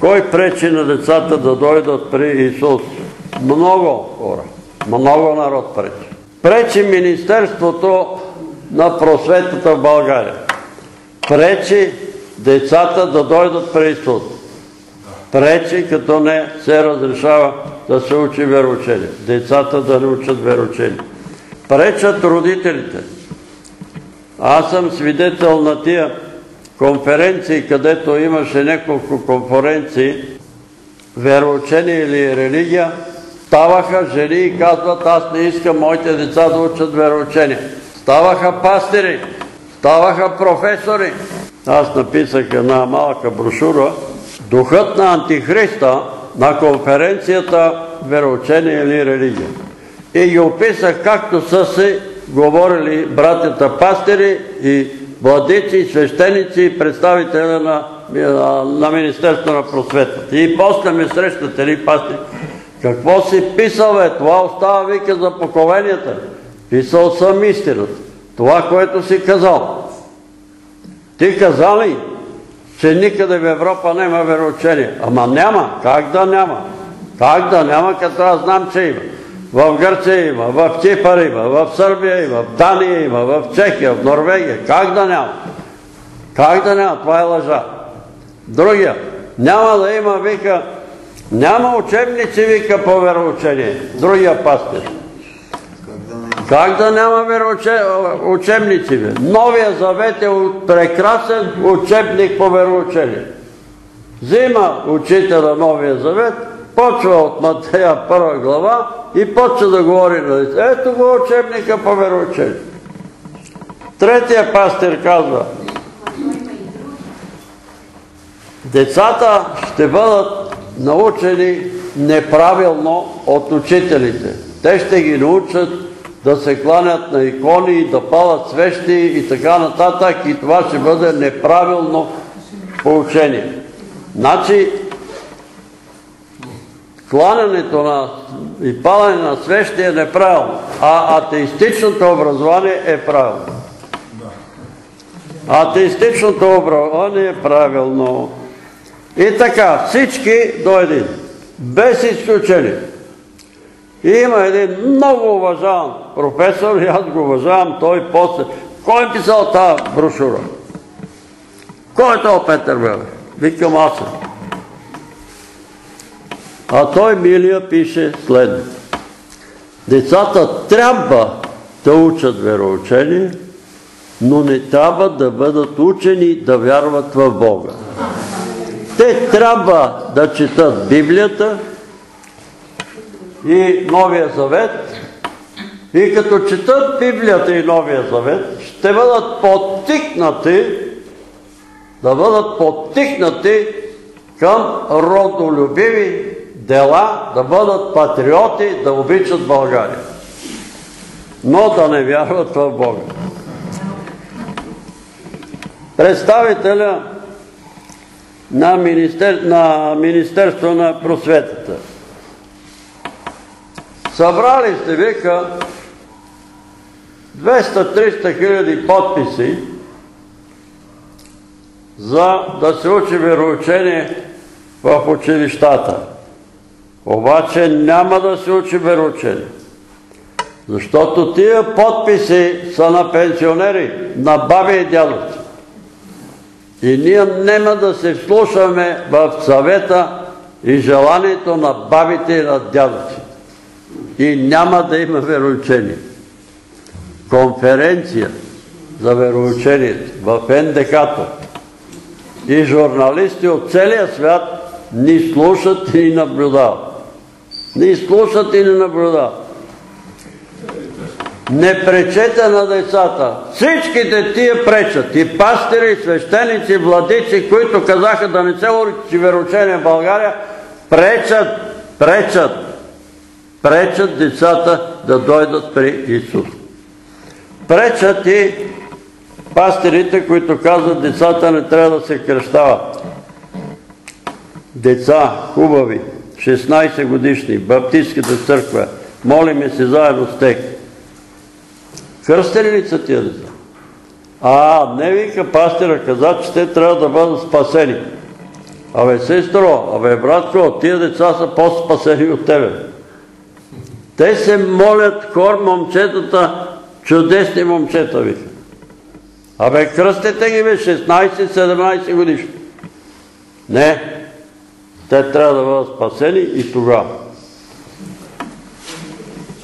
Кой пречи на децата да дойдат при Исус? Много хора, много народ пречи. Пречи Министерството на просветата в България. Пречи децата да дойдат при Исус. Пречи, като не се разрешава да се учи вероучение. Децата да не учат вероучение. Пречат родителите. Аз съм свидетел на тия конференции, където имаше няколко конференции, вероучение или религия, ставаха жени и казват, аз не искам моите деца да учат вероучение. Ставаха пастири, ставаха професори. Аз написах една малка брошура, Духът на Антихриста на конференцията вероучение или религия. И ги описах както са си говорили братята пастири и владици, свещеници представители на, на Министерство на просветата. И после ме срещате ли пастири? Какво си писал, бе? Това остава, вика, за поколенията. Писал съм истината. Това, което си казал. Ти каза ли, че никъде в Европа няма вероучение? Ама няма. Как да няма? Как да няма, като аз знам, че има. В Гърция има, в Кипър има, в Сърбия има, в Дания има, в Чехия, в Норвегия. Как да няма? Как да няма? Това е лъжа. Другия. Няма да има, вика, няма учебници, вика, по вероучение. Другия пастир. Как да няма вероучебници, бе? Новия завет е прекрасен учебник по вероучение. Взима учителя Новия завет, почва от Матея първа глава и почва да говори на деца. Ето го учебника по вероучение. Третия пастир казва, децата ще бъдат научени неправилно от учителите. Те ще ги научат да се кланят на икони, да палят свещи и така нататък и това ще бъде неправилно поучение. Значи, кланянето на и палене на свещи е неправилно, а атеистичното образование е правилно. Атеистичното образование е правилно. И така, всички до един, без изключение. И има един много уважаван професор, и аз го уважавам, той после... Кой е писал тази брошура? Кой е това Петър Белев? Викам аз съм. А той, Милия, пише следно. Децата трябва да учат вероучение, но не трябва да бъдат учени да вярват в Бога. Те трябва да четат Библията и Новия Завет и като четат Библията и Новия Завет, ще бъдат подтикнати да бъдат подтикнати към родолюбиви дела, да бъдат патриоти, да обичат България. Но да не вярват в Бога. Представителя на, министер... на Министерство на просветата. Събрали сте, вика, 200-300 хиляди подписи за да се учи вероучение в училищата. Обаче няма да се учи вероучение. Защото тия подписи са на пенсионери, на баби и дядовци. И ние няма да се вслушаме в съвета и желанието на бабите и на дядовци. И няма да има вероучение. Конференция за вероучението в НДК-то и журналисти от целия свят ни слушат и наблюдават. Слушат и ни наблюдават. Не пречете на децата. Всичките тия пречат. И пастири, и свещеници, и владици, които казаха да не се учи вероучение в България, пречат, пречат, пречат децата да дойдат при Исус. Пречат и пастирите, които казват, децата не трябва да се кръщават. Деца, хубави, 16 годишни, Баптистската църква, молиме се заедно с тех. Кръстени ли са тия деца? А, не вика пастира, каза, че те трябва да бъдат спасени. Абе, сестро, абе, братко, тия деца са по-спасени от тебе. Те се молят хор момчетата, чудесни момчета, вика. Абе, кръстете ги, бе, 16-17 годишни. Не, те трябва да бъдат спасени и тогава.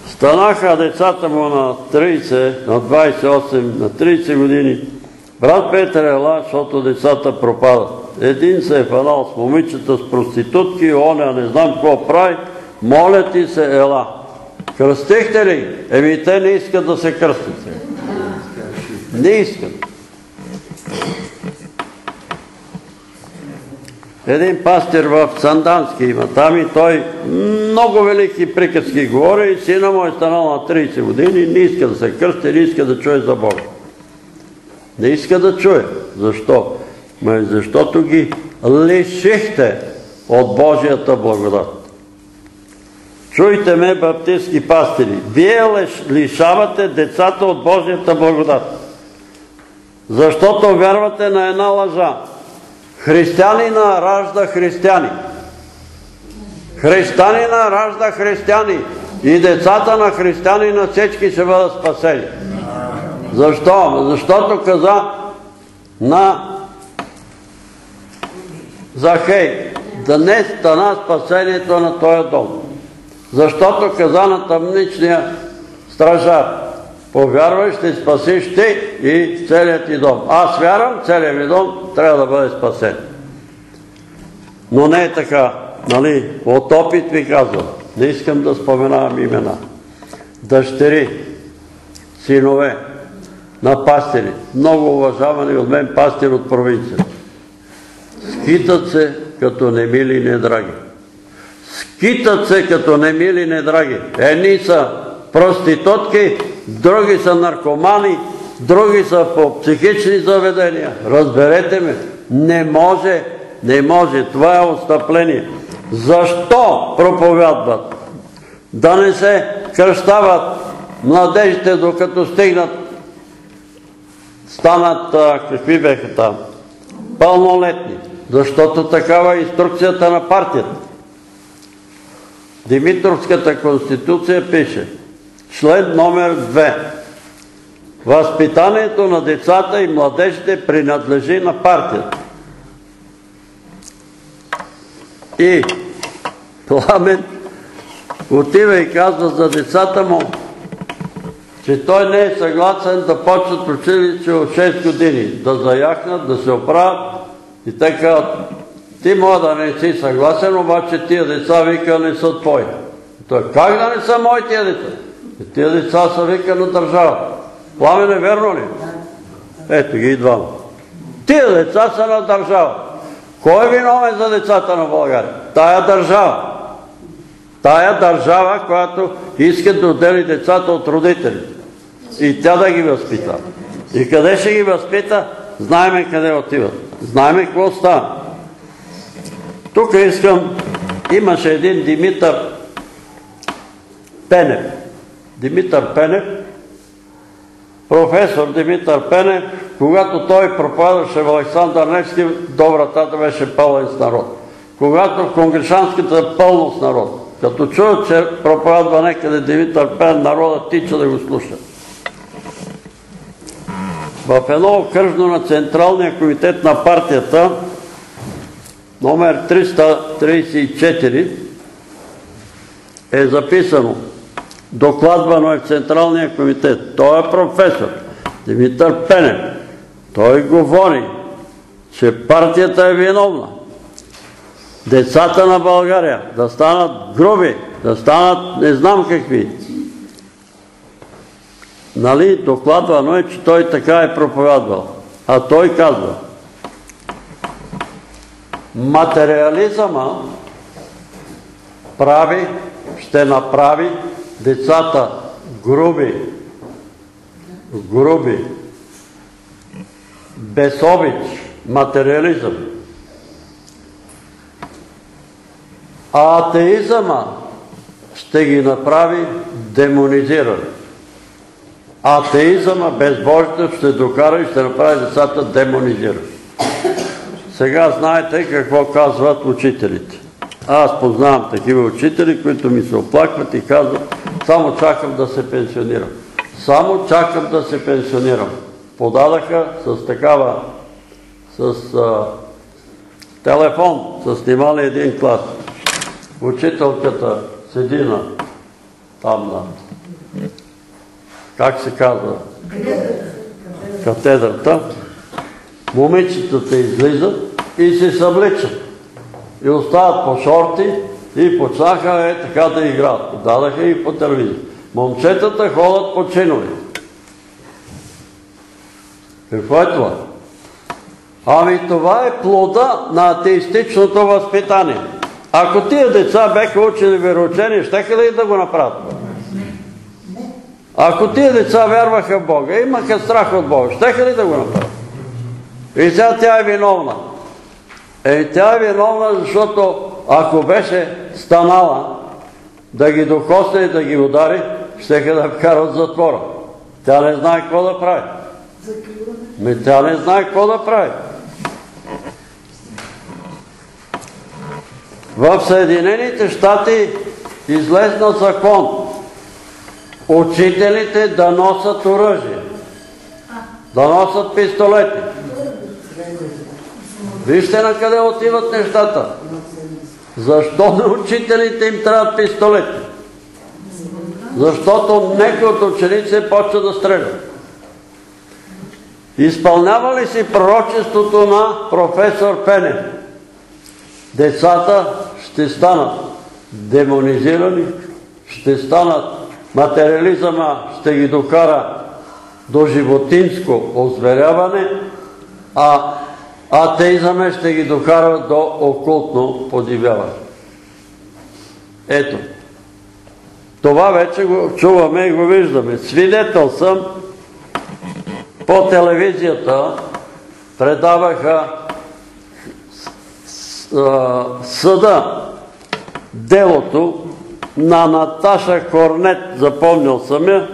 Станаха децата му на 30, на 28, на 30 години. Брат Петър ела, защото децата пропадат. Един се е фанал с момичета, с проститутки, оня не знам какво прави, моля ти се, ела. Кръстихте ли? Еми те не искат да се кръстят. Не искат. Един пастир в Сандански има там и той много велики приказки говори и сина му е станал на 30 години, не иска да се кръсти, не иска да чуе за Бога. Не иска да чуе. Защо? защото ги лишихте от Божията благодат. Чуйте ме, баптистски пастири, вие лишавате децата от Божията благодат. Защото вярвате на една лъжа. Християнина ражда християни. Християнина ражда християни. И децата на християнина всички ще бъдат спасени. Защо? Защото каза на Захей, да не стана спасението на този дом. Защото каза на тъмничния стражар, повярвай, ще спасиш ти и целият ти дом. Аз вярвам, целият ми дом трябва да бъде спасен. Но не е така. Нали? От опит ви казвам. Не искам да споменавам имена. Дъщери, синове на пастири, много уважавани от мен пастир от провинцията. Скитат се като немили и недраги. Скитат се като немили и недраги. Едни са проститутки, други са наркомани, други са по психични заведения. Разберете ме, не може, не може. Това е отстъпление. Защо проповядват? Да не се кръщават младежите, докато стигнат, станат, какви беха там, пълнолетни. Защото такава е инструкцията на партията. Димитровската конституция пише – Член номер 2. Възпитанието на децата и младежите принадлежи на партията. И Пламен отива и казва за децата му, че той не е съгласен да почнат училище от 6 години, да заяхнат, да се оправят и така. Ти мога да не си съгласен, обаче тия деца вика не са твои. Той как да не са мои тия деца? И тия деца са вика на държавата. Пламене, верно ли? Ето ги и двама. Тия деца са на държава. Кой е виновен за децата на България? Тая държава. Тая държава, която иска да отдели децата от родителите. И тя да ги възпита. И къде ще ги възпита? Знаеме къде отиват. Знаеме какво става. Тук искам, имаше един Димитър Пенев. Димитър Пенев, професор Димитър Пенев, когато той проповядваше в Александър Невски, до вратата беше пълен с народ. Когато в конгрешанската пълно с народ. Като чуят, че проповядва некъде Димитър Пенев, народа тича да го слуша. В едно окръжно на Централния комитет на партията, номер 334, е записано, докладвано е в Централния комитет. Той е професор, Димитър Пенев. Той говори, че партията е виновна. Децата на България да станат груби, да станат не знам какви. Нали, докладвано е, че той така е проповядвал. А той казва, материализъма прави, ще направи децата груби, груби, без обич, материализъм. А атеизъма ще ги направи демонизирани. Атеизъма, безбожието ще докара и ще направи децата демонизирани. Сега знаете какво казват учителите. Аз познавам такива учители, които ми се оплакват и казват, само чакам да се пенсионирам. Само чакам да се пенсионирам. Подадаха с такава, с а, телефон, са снимали един клас. Учителката седи на там на как се казва? Катедрата. Момичетата излизат и се събличат. И остават по шорти и почнаха е така да играят. Дадаха и по телевизия. Момчетата ходят по чинови. Какво е това? Ами това е плода на атеистичното възпитание. Ако тия деца беха учили вероучение, щеха ли да го направят? Ако тия деца вярваха в Бога, имаха страх от Бога, щеха ли да го направят? И сега тя е виновна. Е, тя е виновна, защото ако беше станала да ги докосне и да ги удари, щеха да вкарат затвора. Тя не знае какво да прави. Ме тя не знае какво да прави. В Съединените щати излезна закон учителите да носят оръжие, да носят пистолети. Вижте на къде отиват нещата. Защо на учителите им трябват пистолети? Защото некои от ученици почва да стрелят. Изпълнява ли си пророчеството на професор Пенев? Децата ще станат демонизирани, ще станат материализъма, ще ги докара до животинско озверяване, а атеизъме ще ги докара до окултно подивяване. Ето. Това вече го чуваме и го виждаме. Свидетел съм по телевизията предаваха съда делото на Наташа Корнет, запомнил съм я,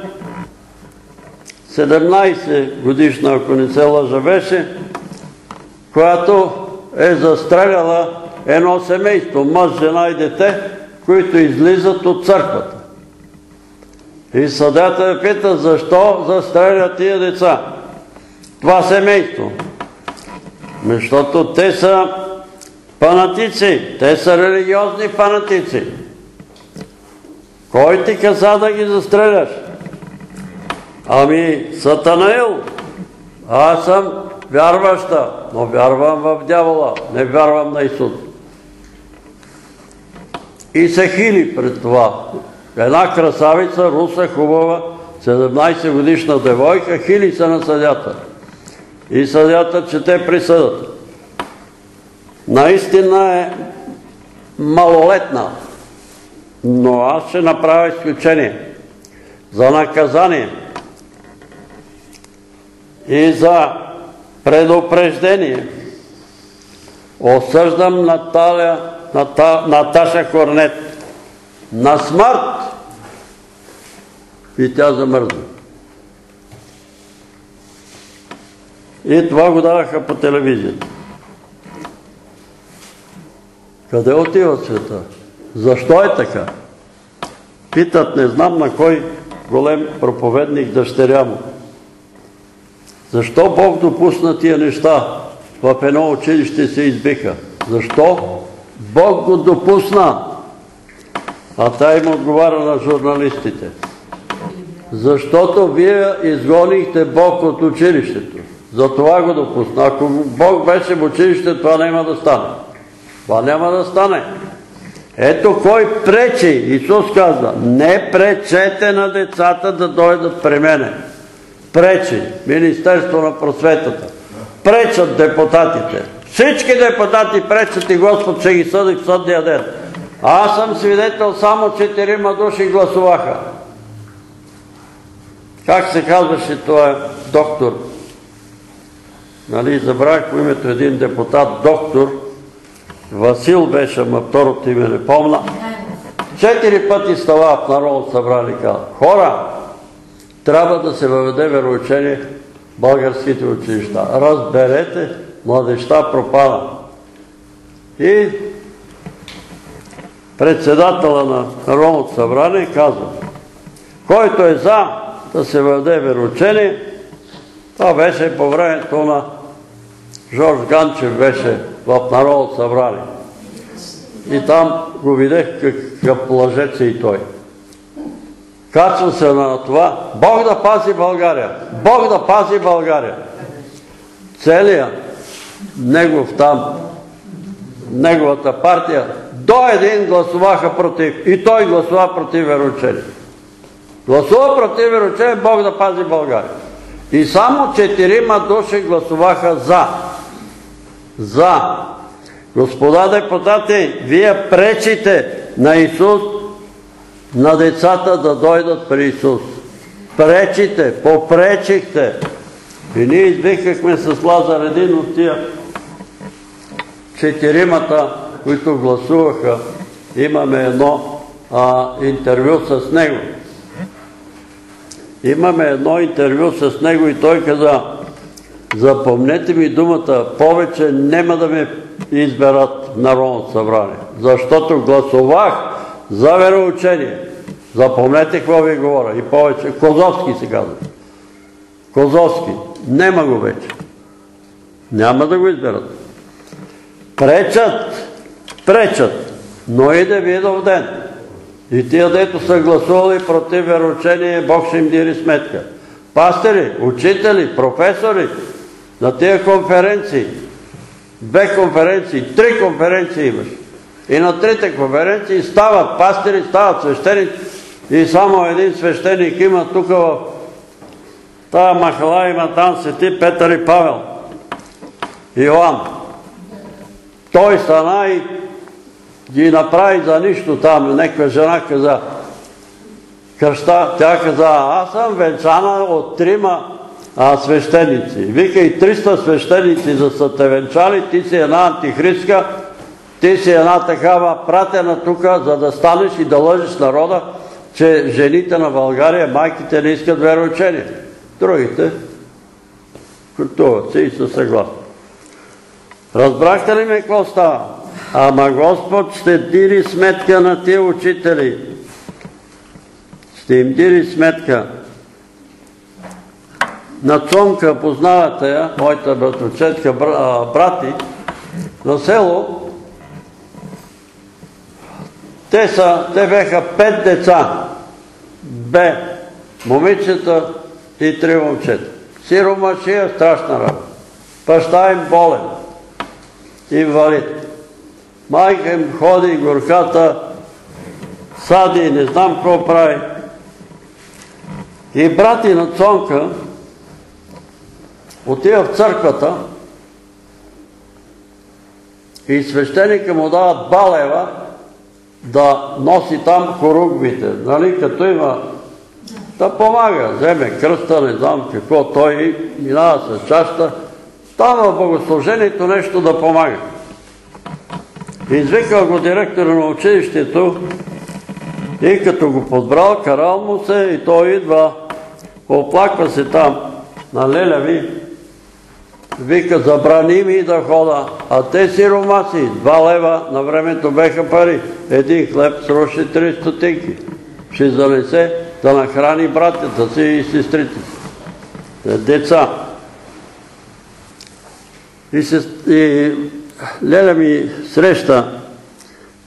17 годишна, ако не се лъжа беше, която е застреляла едно семейство, мъж, жена и дете, които излизат от църквата. И съдята я пита, защо застрелят тия деца? Това семейство. Защото те са фанатици, те са религиозни фанатици. Кой ти каза да ги застреляш? Ами, Сатанаил. Аз съм вярваща, но вярвам в дявола, не вярвам на Исус. и се хили пред това. Една красавица, руса, хубава, 17 годишна девойка, хили се на съдята. И съдята чете присъдата. Наистина е малолетна, но аз ще направя изключение за наказание и за предупреждение. Осъждам Наталя, Ната, Наташа Корнет на смърт и тя замръзна. И това го даваха по телевизията. Къде отива света? Защо е така? Питат, не знам на кой голем проповедник дъщеря му. Защо Бог допусна тия неща? В едно училище се избиха. Защо? Бог го допусна. А тя им отговаря на журналистите. Защото вие изгонихте Бог от училището. Затова го допусна. Ако Бог беше в училище, това няма да стане. Това няма да стане. Ето кой пречи. Исус казва, не пречете на децата да дойдат при мене. Пречи Министерство на просветата. Пречат депутатите. Всички депутати пречат и Господ ще ги съди в съдния ден. Аз съм свидетел, само четирима души гласуваха. Как се казваше това доктор? Нали, забравих по името един депутат, доктор, Васил беше, ма второто име не помна. Четири пъти става в Народно събрание и казва, хора, трябва да се въведе вероучение в българските училища. Разберете, младеща пропада. И председателя на Народното събрание казва, който е за да се въведе вероучение, това беше по времето на Жорж Ганчев беше в Народно събрание. И там го видех какъв лъжец е и той. Качвам се на това. Бог да пази България. Бог да пази България. Целият негов там, неговата партия, до един гласуваха против. И той гласува против вероучение. Гласува против вероучение, Бог да пази България. И само четирима души гласуваха за. За. Господа депутати, вие пречите на Исус, на децата да дойдат при Исус. Пречите, попречихте. И ние извикахме с Лазар един от тия четиримата, които гласуваха. Имаме едно интервю с него. Имаме едно интервю с него и той каза, запомнете ми думата, повече няма да ме изберат Народното събрание, защото гласувах за вероучение. Запомнете какво ви говоря. И повече. Козовски се казва. Козовски. Нема го вече. Няма да го изберат. Пречат. Пречат. Но иде видов ден. И тия, дето са гласували против вероучение, Бог ще им дири сметка. Пастери, учители, професори на тия конференции, две конференции, три конференции имаш. И на трите конференции стават пастери, стават свещеници и само един свещеник има тук в тая махала има там сети Петър и Павел. Иоанн. Той стана и ги направи за нищо там. Неква жена каза, кръща, тя каза, аз съм венчана от трима свещеници. Вика и 300 свещеници за са те венчали, ти си една антихристка, ти си една такава пратена тук, за да станеш и да лъжиш народа, че жените на България, майките не искат вероучение. Другите кутуват се и са съгласни. Разбрахте ли ме какво става? Ама Господ ще дири сметка на тия учители. Ще им дири сметка. На Цонка, познавате я, моята братовчетка, брати, на село, те, са, те беха пет деца. Бе, момичета и три момчета. Сиромашия, страшна работа. Паща им болен. Инвалид. Майка им ходи горката сади не знам какво прави. И брати на Цонка отива в църквата и свещеника му дават два лева да носи там хоругвите. Нали, като има да помага, вземе кръста, не знам какво, той минава с чашата, там в богослужението нещо да помага. Извикал го директора на училището и като го подбрал, карал му се и той идва, оплаква се там на леля ви, вика, забрани ми да хода, а те си ромаси, два лева на времето беха пари, един хлеб срочи 3 стотинки, ще занесе да нахрани братята си и сестрите си, деца. И, се, и Леля ми среща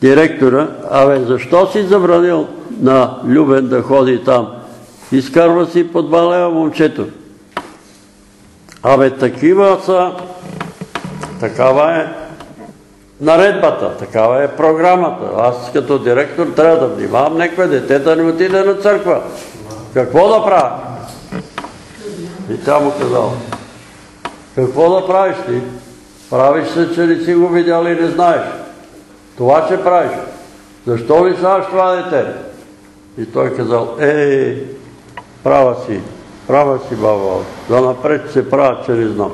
директора, абе защо си забранил на Любен да ходи там? Изкарва си по два лева момчето. Абе такива са, такава е наредбата, такава е програмата. Аз като директор трябва да внимавам некое дете да не отиде на църква. Какво да правя? И тя му казала, какво да правиш ти? Правиш се, че не си го видял и не знаеш. Това ще правиш. Защо лишаваш това дете? И той казал, е, права си, права си, баба, да напред се правя, че не знам.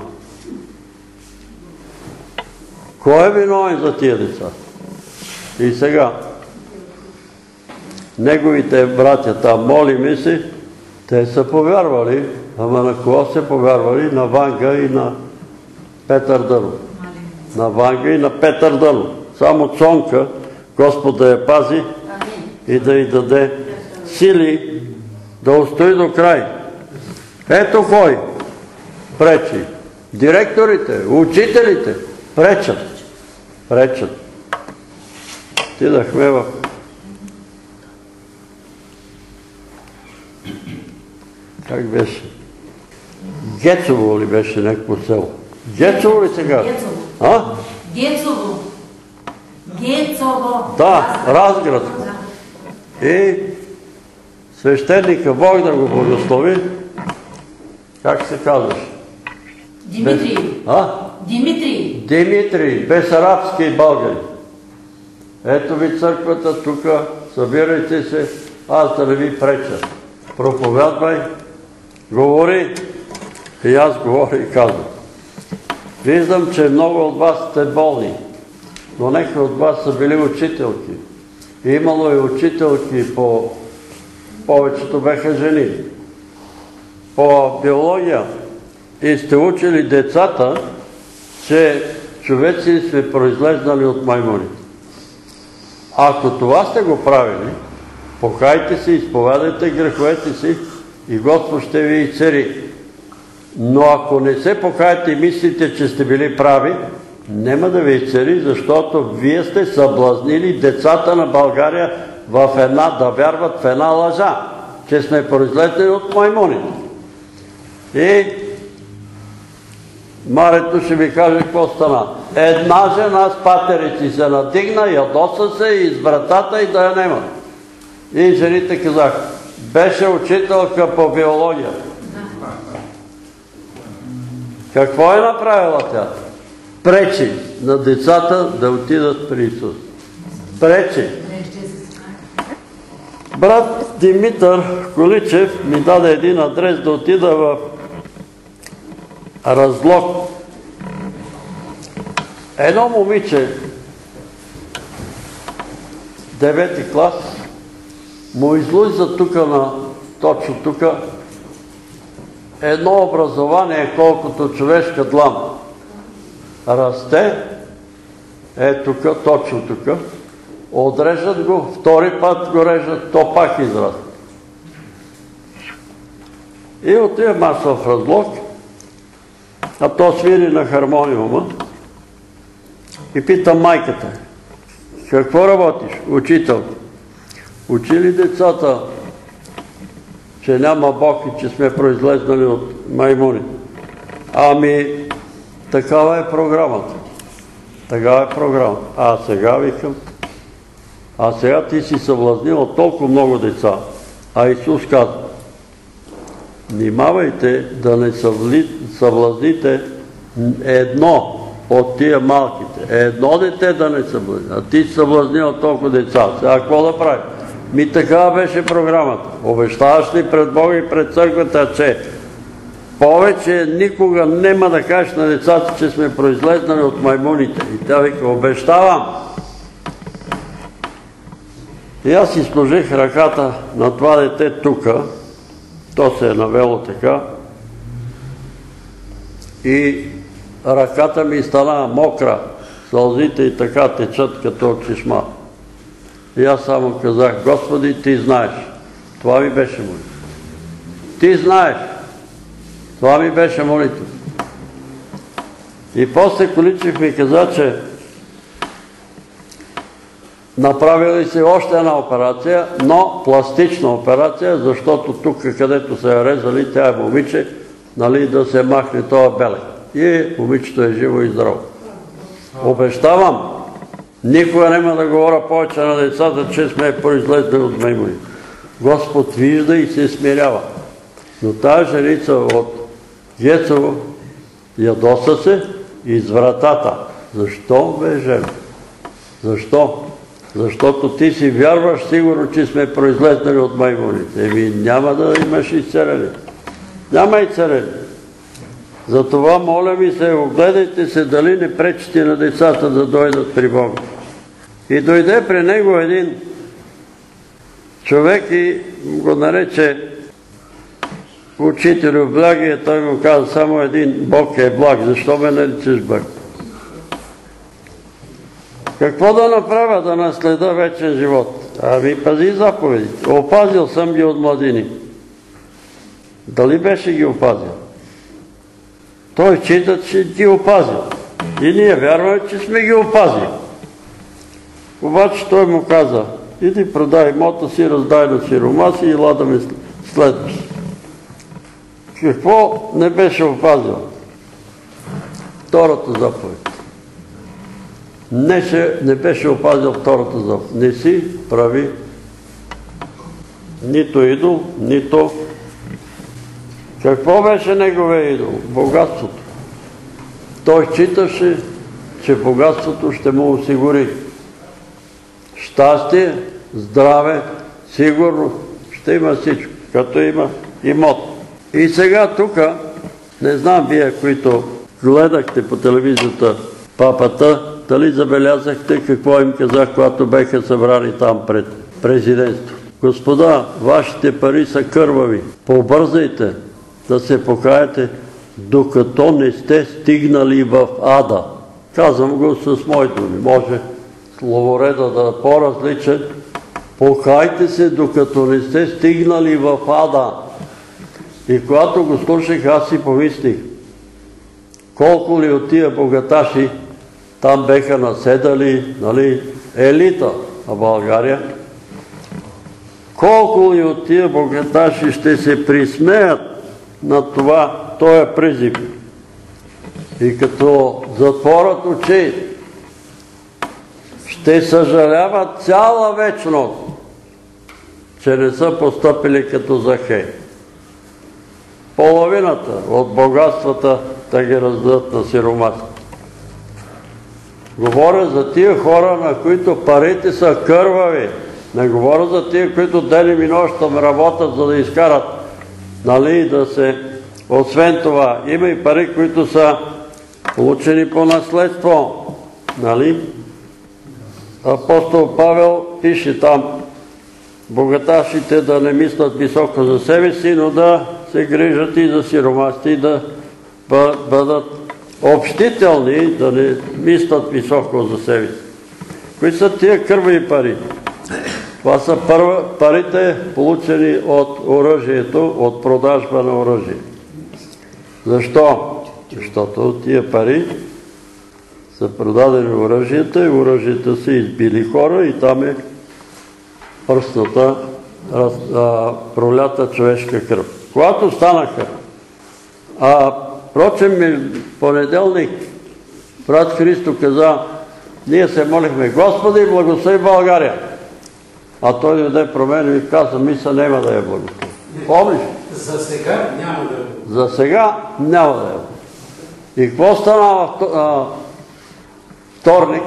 Кой е виновен за тия деца? И сега, неговите братя там, моли ми се, те са повярвали, ама на кого се повярвали? На Ванга и на Петър Дънов. На Ванга и на Петър Дънов. Само Цонка, Господ да я пази и да й даде сили да устои до край. Ето кой пречи. Директорите, учителите пречат. Пречат. Тидахме в как беше? Гецово ли беше някакво село? Гецово ли сега? Гецово. А? Гецово. Гецово. Да, Разградско. Да. И свещеника Бог да го благослови, как се казваш? Димитрий. А? Димитрий. Димитрий, Бесарабски и българи. Ето ви църквата тук, събирайте се, аз да не ви преча. Проповядвай, говори и аз говоря и казвам. Виждам, че много от вас сте болни, но някои от вас са били учителки. Имало и учителки по... Повечето беха жени. По биология. И сте учили децата, че човеци сме произлезнали от маймуните. Ако това сте го правили, покайте се, изповядайте греховете си и Господ ще ви изцери. Но ако не се покаете и мислите, че сте били прави, няма да ви изцери, защото вие сте съблазнили децата на България в една, да вярват в една лъжа, че сме произлезли от маймуните. И Марето ще ви каже какво стана. Една жена с патерици се надигна, ядоса се и с вратата и да я нема. И жените казах, беше учителка по биология. Какво е направила тя? Пречи на децата да отидат при Исус. Пречи. Брат Димитър Количев ми даде един адрес да отида в Разлог. Едно момиче, девети клас, му излиза тук на, точно тук, едно образование, колкото човешка длан. Расте, е тук, точно тук, отрежат го, втори път го режат, то пак израства. И отивам аз в разлог, а то свири на хармониума и питам майката, какво работиш? Учител. Учи ли децата, че няма Бог и че сме произлезнали от маймуни? Ами, такава е програмата. Такава е програмата. А сега викам, А сега ти си съблазнил толкова много деца. А Исус казва, внимавайте да не съблазните едно от тия малките. Едно дете да не съблазни. А ти си съблазнил толкова деца. Сега какво да прави? Ми такава беше програмата. Обещаваш ли пред Бога и пред църквата, че повече никога нема да кажеш на децата, че сме произлезнали от маймуните. И тя вика, обещавам. И аз си сложих ръката на това дете тука, то се е навело така, и ръката ми стана мокра, сълзите и така течат като чешма. И аз само казах, Господи, Ти знаеш. Това ми беше молитва. Ти знаеш. Това ми беше молитва. И после Количев ми каза, че направили се още една операция, но пластична операция, защото тук, където се е резали, тя е момиче, нали, да се махне това белек. И момичето е живо и здраво. Обещавам, никога няма да говоря повече на децата, че сме произлезли от маймуни. Господ вижда и се смирява. Но тази женица от Гецово ядоса се из вратата. Защо бе жена? Защо? Защото ти си вярваш сигурно, че сме произлезнали от маймуните. Еми няма да имаш и царели. Няма и царели. Затова, моля ви се, огледайте се дали не пречите на децата да дойдат при Бога. И дойде при него един човек и го нарече учителю благия, той му каза само един Бог е благ, защо ме наричаш благ? Какво да направя да наследа вечен живот? Ами пази заповедите. Опазил съм ги от младини. Дали беше ги опазил? Той чита, че ги опазил. И ние вярваме, че сме ги опазили. Обаче той му каза, иди продай имота си, раздай на сирома си и лада ме следваш. Какво не беше опазил? Втората заповед. Не, не беше опазил втората заповед. Не си прави нито идол, нито... Какво беше неговия идол? Богатството. Той считаше, че богатството ще му осигури щастие, здраве, сигурност, ще има всичко, като има имот. И сега тук, не знам вие, които гледахте по телевизията папата, дали забелязахте какво им казах, когато беха събрани там пред президентство. Господа, вашите пари са кървави. Побързайте да се покаете, докато не сте стигнали в ада. Казвам го с мои думи. Може словореда да е по-различен. Покайте се, докато не сте стигнали в ада. И когато го слушах, аз си помислих, колко ли от тия богаташи там беха наседали, нали, елита на България, колко ли от тия богаташи ще се присмеят на това, този е призив. И като затворят очи, ще съжаляват цяла вечност, че не са постъпили като Захей половината от богатствата да ги раздадат на сиромати. Говоря за тия хора, на които парите са кървави. Не говоря за тия, които денем и нощом работят, за да изкарат, нали, да се... Освен това, има и пари, които са получени по наследство. Нали? Апостол Павел пише там, богаташите да не мислят високо за себе си, но да се грижат и за сиромасти, и да бъдат общителни, да не мислят високо за себе си. Кои са тия кървави пари? Това са парите, получени от оръжието, от продажба на оръжие. Защо? Защото тия пари са продадени оръжията и оръжията са избили хора и там е пръсната пролята човешка кръв. Когато станаха, а впрочем понеделник брат Христо каза, ние се молихме, Господи, благослови България. а той дойде промени и каза, миса няма да я благослови. Помниш? За сега няма да е. За сега няма да е. И какво стана в вторник?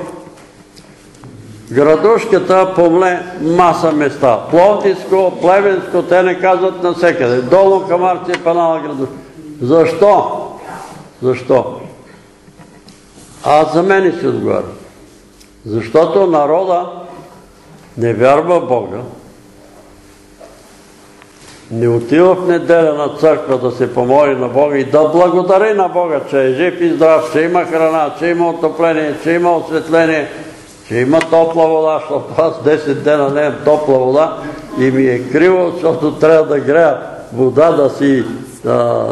Градушката помле маса места. Пловдивско, Плевенско, те не казват навсекъде. Долу Камарци панала градушка. Защо? Защо? Аз за мене си отговарям. Защото народа не вярва Бога, не отива в неделя на църква да се помоли на Бога и да благодари на Бога, че е жив и здрав, че има храна, че има отопление, че има осветление, че има топла вода, защото аз 10 дена не имам топла вода и ми е криво, защото трябва да грея вода да си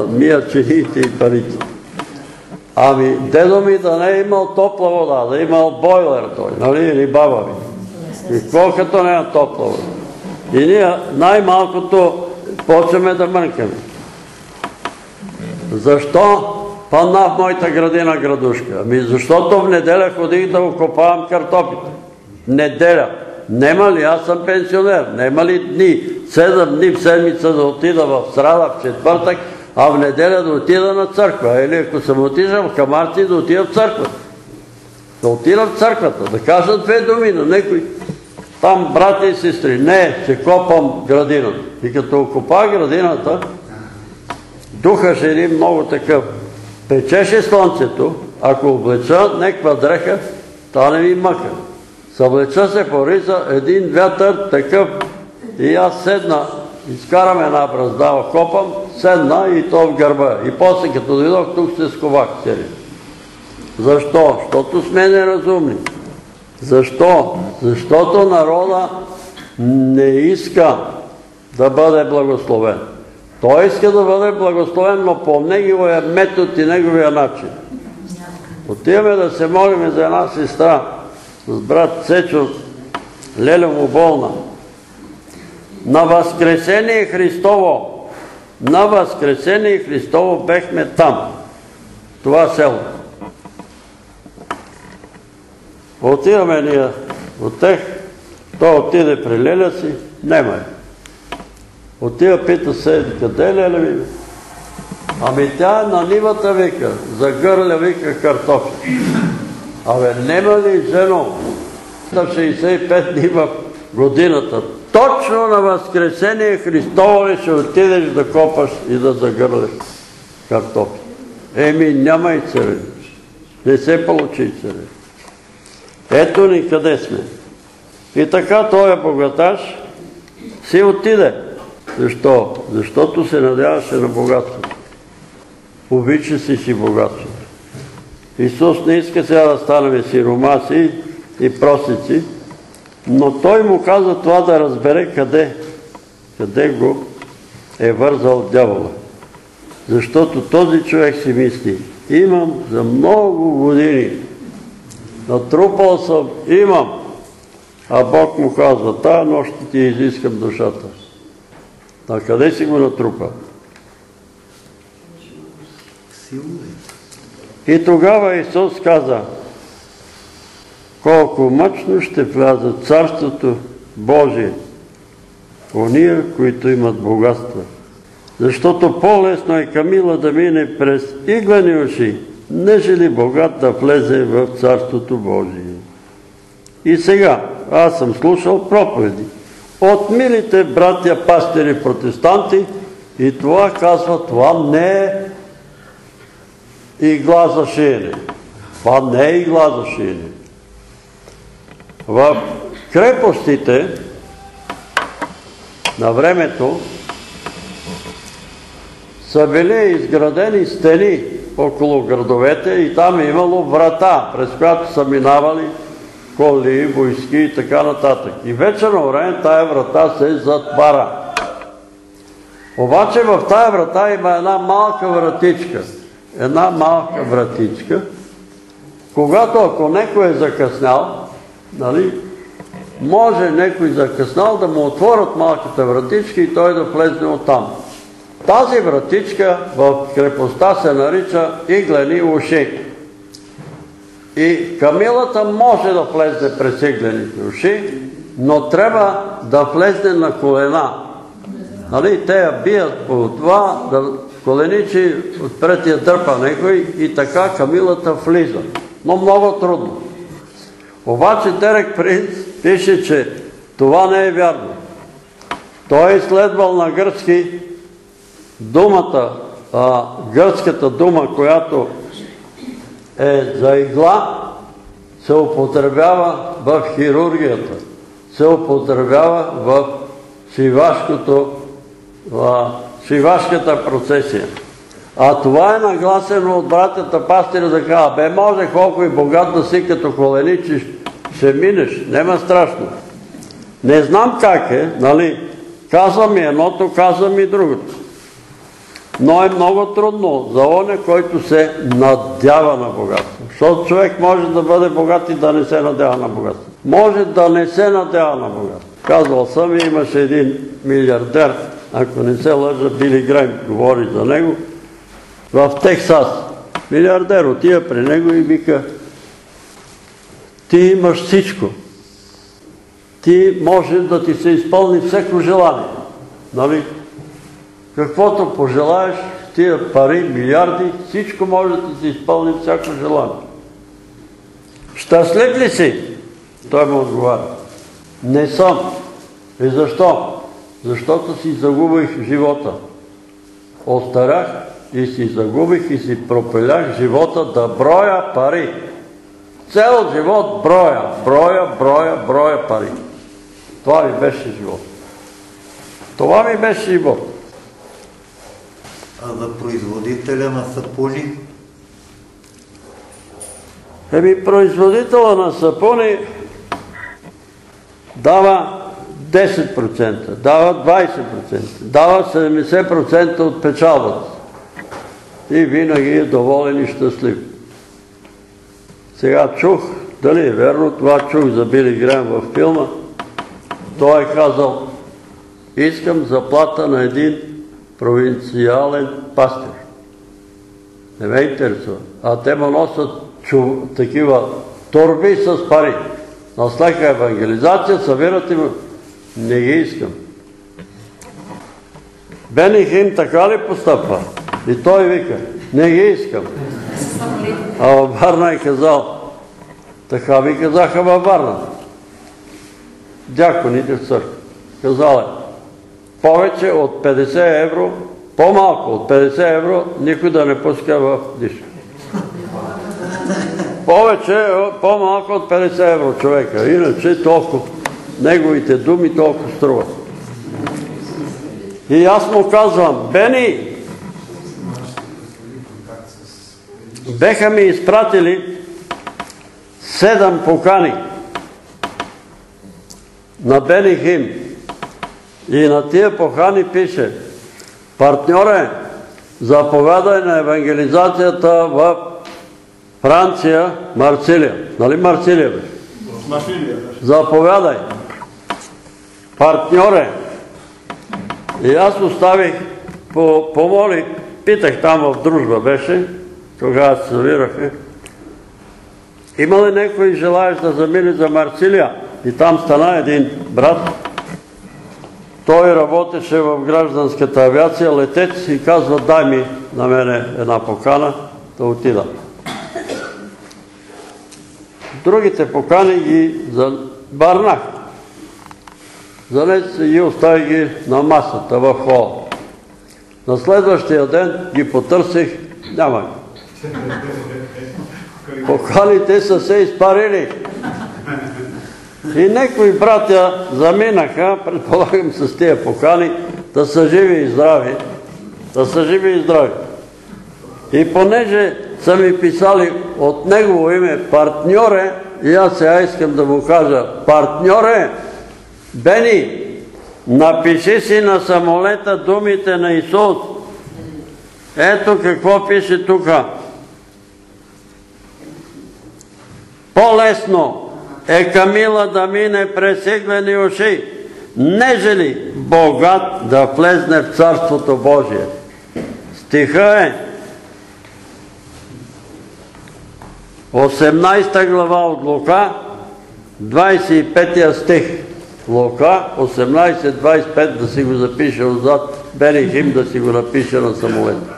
мия чините и парите. Ами, дедо ми да не е имал топла вода, да е имал бойлер той, нали, или баба ми. И като не е топла вода? И ние най-малкото почваме да мъркаме. Защо пана в моята градина градушка? Ами защото в неделя ходих да окопавам картофите. Неделя. Нема ли? Аз съм пенсионер. Нема ли дни? Седем дни в седмица да отида в срада, в четвъртък, а в неделя да отида на църква. Или ако съм отишъл в Камарци, да отида в църква. Да отида в църквата, да кажа две думи на некои там брати и сестри. Не, че копам градината. И като окопа градината, духаше един много такъв. Печеше слънцето, ако облеча неква дреха, та не ми мъка. Съблеча се по риза, един вятър такъв и аз седна, изкарам една бръзда, копам, седна и то в гърба. И после като дойдох тук се сковах цели. Защо? Защото сме неразумни. Защо? Защото народа не иска да бъде благословен. Той иска да бъде благословен, но по неговия метод и неговия начин. Отиваме да се молим за една сестра с брат Сечо, Леля му болна. На Възкресение Христово, на Възкресение Христово бехме там, това село. Отиваме ние от тех, той отиде при Леля си, нема е. Отива, пита се, къде е Леля ми? Ами тя на нивата вика, за гърля вика картофи. Абе, нема ли жено на 65 дни в годината? Точно на Възкресение Христово ли ще отидеш да копаш и да загърляш картофи? Еми, няма и царевич. Не се получи царевич. Ето ни къде сме. И така този богаташ си отиде. Защо? Защото се надяваше на богатството. Обича си си богатството. Исус не иска сега да станем сиромаси и просици, но той му каза това да разбере къде, къде го е вързал дявола. Защото този човек си мисли, имам за много години Натрупал съм, имам. А Бог му казва, тая нощ ти изискам душата. А къде си го натрупа? И тогава Исус каза, колко мъчно ще влязат Царството Божие, ония, които имат богатства. Защото по-лесно е Камила да мине през иглени уши, нежели ли богат да влезе в Царството Божие. И сега, аз съм слушал проповеди от милите братя пастири протестанти и това казва, това не е игла за шиене. Това не е игла за шиене. В крепостите на времето са били изградени стени около градовете и там е имало врата, през която са минавали коли, войски и така нататък. И вече на време тая врата се затвара. Обаче в тая врата има една малка вратичка. Една малка вратичка. Когато ако некой е закъснял, нали, може некой закъснял да му отворят малката вратичка и той да влезне оттам. Тази вратичка в крепостта се нарича иглени уши. И камилата може да влезе през иглените уши, но трябва да влезне на колена. Нали, те я бият по това, да коленичи, отпред я дърпа някой и така камилата влиза. Но много трудно. Обаче Дерек Принц пише, че това не е вярно. Той е изследвал на гръцки думата, гръцката дума, която е за игла, се употребява в хирургията, се употребява в шивашкото, шивашката процесия. А това е нагласено от братята пастири да кажа, бе може колко и богат да си като коленичиш, ще минеш, нема страшно. Не знам как е, нали, казвам и едното, казвам и другото. Но е много трудно за оне, който се надява на богатство. Защото човек може да бъде богат и да не се надява на богатство. Може да не се надява на богатство. Казвал съм, имаше един милиардер, ако не се лъжа, Били Грайм говори за него, в Тексас. Милиардер отива при него и вика, ти имаш всичко. Ти може да ти се изпълни всеко желание. Нали? Каквото пожелаеш, тия пари, милиарди, всичко може да се изпълни всяко желание. Щастлив ли си? Той му отговаря. Не съм. И защо? Защото си загубих живота. Остарях и си загубих и си пропилях живота да броя пари. Цел живот броя, броя, броя, броя пари. Това ми беше живот. Това ми беше живот. А за производителя на сапуни? Еми, производителя на сапуни дава 10%, дава 20%, дава 70% от печалбата. И винаги е доволен и щастлив. Сега чух, дали е верно, това чух за Били Грем във филма, той е казал, искам заплата на един провинциален пастир. Не ме интересува. А те му носят такива торби с пари. На всяка евангелизация събират им. Не ги искам. Бени Хим така ли постъпва? И той вика, не ги искам. А във Варна е казал, така ви казаха във Варна. Дяконите в църква. Казал е, повече от 50 евро, по-малко от 50 евро, никой да не пуска в дишка. Повече, по-малко от 50 евро човека. Иначе толкова, неговите думи толкова струват. И аз му казвам, Бени, беха ми изпратили седем покани на Бени Хим. И на тия покани пише, партньоре, заповядай на евангелизацията в Франция, Марсилия. Нали Марсилия бе? Заповядай. Партньоре. И аз оставих, помолих, питах там в дружба беше, тогава събираха. Има ли някой желаещ да замили за Марсилия? И там стана един брат. Той работеше в гражданската авиация, летец и казва, дай ми на мене една покана да отида. Другите покани ги забарнах. Занес и остави ги на масата в хола. На следващия ден ги потърсих, няма ги. Поканите са се изпарили. И некои братя заминаха, предполагам с тия покани, да са живи и здрави. Да са живи и здрави. И понеже са ми писали от негово име партньоре, и аз сега искам да му кажа, партньоре, Бени, напиши си на самолета думите на Исус. Ето какво пише тук. По-лесно е Камила да мине през иглени уши, нежели богат да влезне в Царството Божие. Стиха е 18 глава от Лука, 25 стих. Лука 18.25 да си го запише отзад, Бени Хим да си го напише на самолета.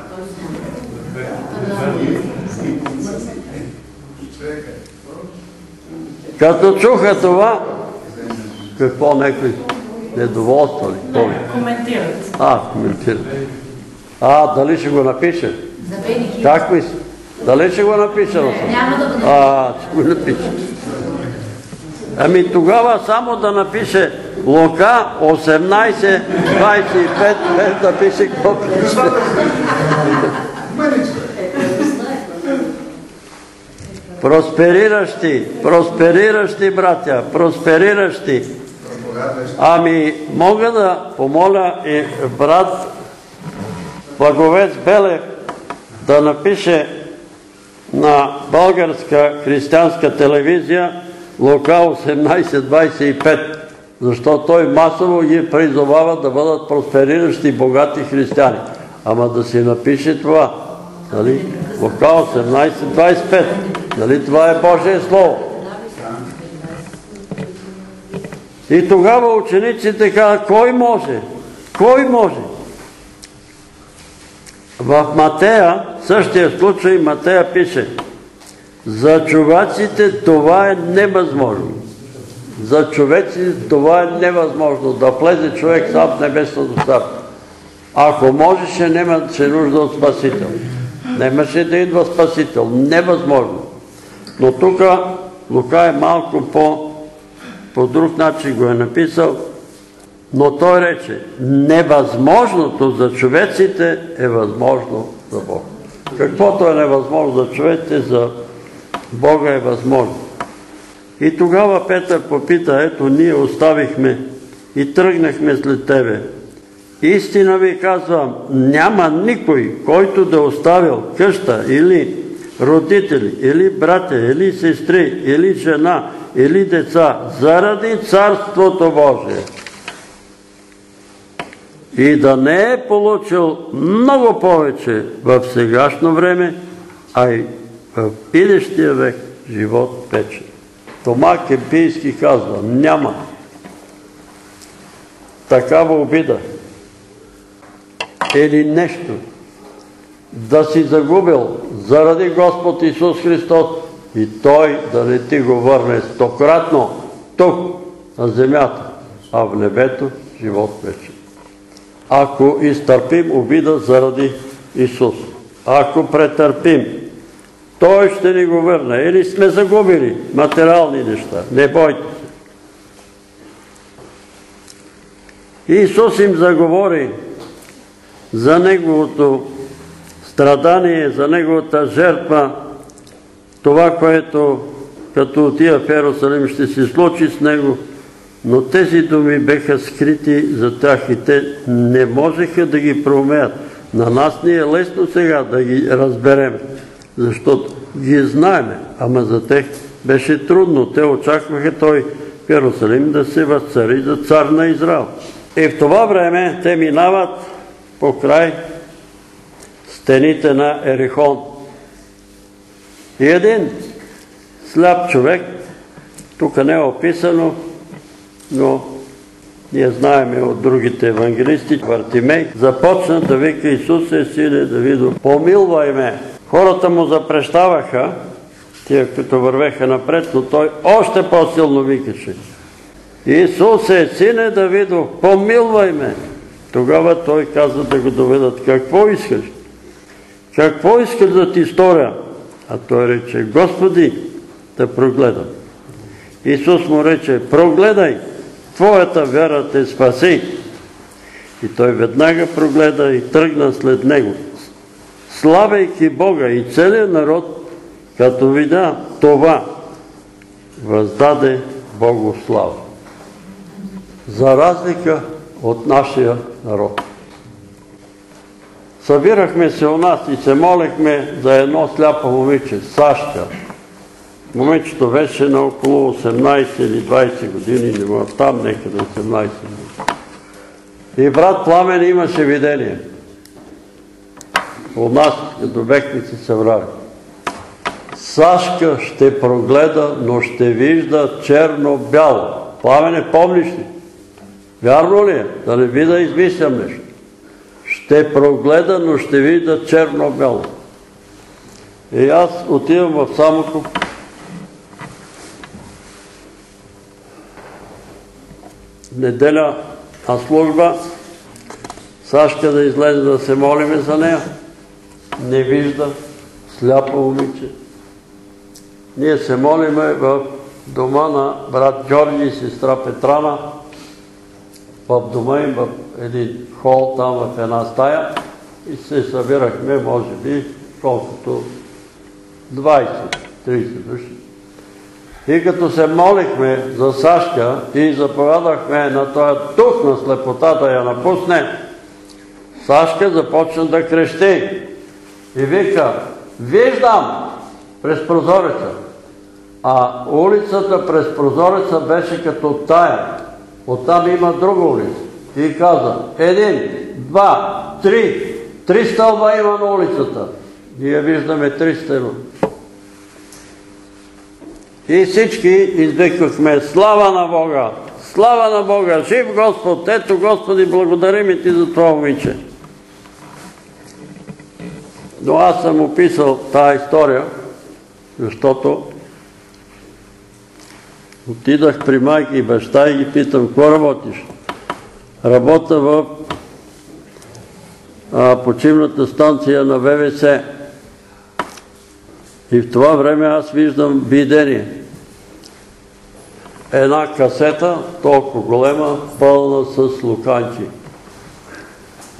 Като чуха това, какво някой недоволства ли? Кой? Коментират. А, коментира. А, дали ще го напише? За Бени Хил. Как мисли? Дали ще го напише на самолета? Няма да го А, ще го напише. Ами тогава само да напише Лука 18, 25, без да пише какво пише. Проспериращи, проспериращи, братя, проспериращи. Ами, мога да помоля и брат Благовец Белев да напише на българска християнска телевизия Лука 18.25, защото той масово ги призовава да бъдат проспериращи богати християни. Ама да си напише това. Нали? Лука 18.25. Нали това е Божие Слово? И тогава учениците казват, кой може? Кой може? В Матея, същия случай Матея пише, за човеците това е невъзможно. За човеците това е невъзможно. Да влезе човек сам в небесното царство. Ако можеше, нямаше нужда от спасител. Нямаше да идва спасител. Невъзможно. Но тук Лука е малко по, по друг начин го е написал. Но той рече, невъзможното за човеците е възможно за Бог. Каквото е невъзможно за човеците, за Бога е възможно. И тогава Петър попита, ето ние оставихме и тръгнахме след тебе. Истина ви казвам, няма никой, който да оставил къща или родители, или братя, или сестри, или жена, или деца, заради Царството Божие. И да не е получил много повече в сегашно време, а и в идещия век живот вече. Тома Кемпийски казва, няма такава обида или нещо да си загубил заради Господ Исус Христос и Той да не ти го върне стократно тук на земята, а в небето живот вече. Ако изтърпим обида заради Исус, ако претърпим, Той ще ни го върне. Или сме загубили материални неща. Не бойте се. Исус им заговори за Неговото страдание, за Неговата жертва, това, което като отива в Ерусалим ще се случи с Него, но тези думи беха скрити за тях и те не можеха да ги проумеят. На нас ни е лесно сега да ги разберем, защото ги знаеме, ама за тях беше трудно. Те очакваха той в Иерусалим да се възцари за цар на Израел. И в това време те минават по край стените на Ерихон. И един сляп човек, тук не е описано, но ние знаеме от другите евангелисти, Вартимей, започна да вика Исусе, сине Давидо, помилвай ме. Хората му запрещаваха, тия, които вървеха напред, но той още по-силно викаше. Исусе, сине Давидо, помилвай ме. Тогава той каза да го доведат. Какво искаш? Какво искаш да ти сторя? А той рече, Господи, да прогледам. Исус му рече, прогледай, твоята вяра те спаси. И той веднага прогледа и тръгна след него. Славейки Бога и целият народ, като видя това, въздаде Богу слава. За разлика от нашия народ. Събирахме се у нас и се молехме за едно сляпо момиче, Сашка. Момичето беше на около 18 или 20 години, не мога там некъде 18 години. И брат Пламен имаше видение. У нас, като бехме се събрали. Сашка ще прогледа, но ще вижда черно-бяло. Пламене, помниш ли? Вярно ли е? Да не ви да измислям нещо. Ще прогледа, но ще видя черно-бело. И аз отивам в Самокоп. Неделя на служба. Сашка да излезе да се молиме за нея. Не вижда. Сляпо момиче. Ние се молиме в дома на брат Георги и сестра Петрана. В дома им, в един хол, там в една стая. И се събирахме, може би, колкото 20-30 души. И като се молихме за Сашка и заповядахме на този дух на слепота да я напусне, Сашка започна да крещи и вика, виждам през прозореца. А улицата през прозореца беше като тая. Оттам има друга улица. И каза, един, два, три, три стълба има на улицата. Ние виждаме три стълба. И всички извиквахме слава на Бога, слава на Бога, жив Господ, ето Господи, благодарим ти за това момиче. Но аз съм описал тази история, защото отидах при майка и баща и ги питам, какво работиш? Работа в почивната станция на ВВС. И в това време аз виждам видение. Една касета, толкова голема, пълна с луканчи.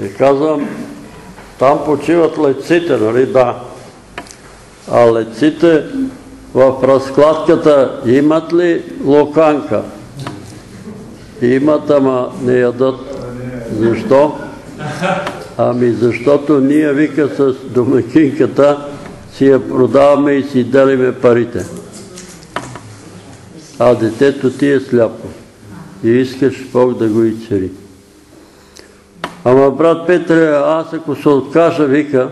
И казвам, там почиват леците, нали? Да. А леците в разкладката имат ли локанка? Имат, ама не ядат. Защо? Ами защото ние, вика, с домакинката си я продаваме и си делиме парите. А детето ти е сляпо. И искаш Бог да го изцери. Ама брат Петре, аз ако се откажа, вика,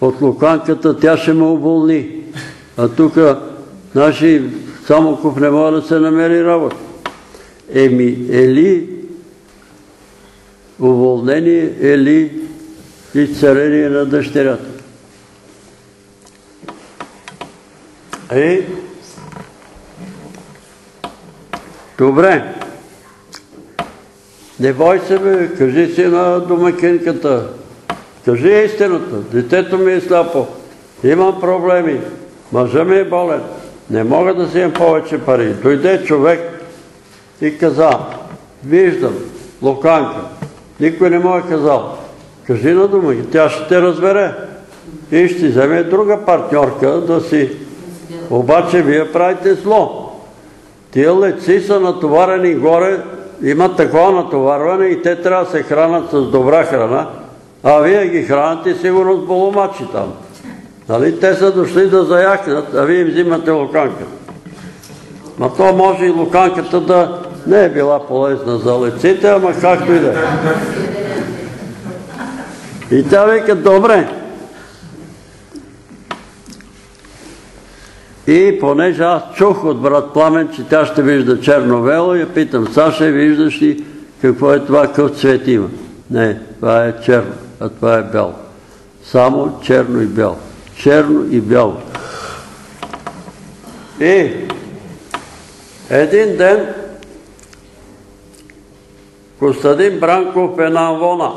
от луканката, тя ще ме уволни. А тук наши Самоков не може да се намери работа. Еми, ели уволнение, ели изцарение на дъщерята. Е, добре. Не бой се, бе, кажи си на домакинката. Кажи истината. Детето ми е сляпо. Имам проблеми. Мъжа ми е болен. Не мога да си имам повече пари. Дойде човек и каза, виждам, локанка. Никой не му е казал. Кажи на дума, тя ще те разбере. И ще вземе друга партньорка да си. Обаче вие правите зло. Тия леци са натоварени горе имат такова натоварване и те трябва да се хранат с добра храна, а вие ги храните сигурно с боломачи там. Нали? Те са дошли да заяхнат, а вие им взимате луканка. Ма то може и луканката да не е била полезна за леците, ама както и да е. И тя вика, добре. И понеже аз чух от брат Пламен, че тя ще вижда черно-бело, я питам, Саша, виждаш ли какво е това, какъв цвет има? Не, това е черно, а това е бяло. Само черно и бяло. Черно и бяло. И един ден Костадин Бранков е на Авона.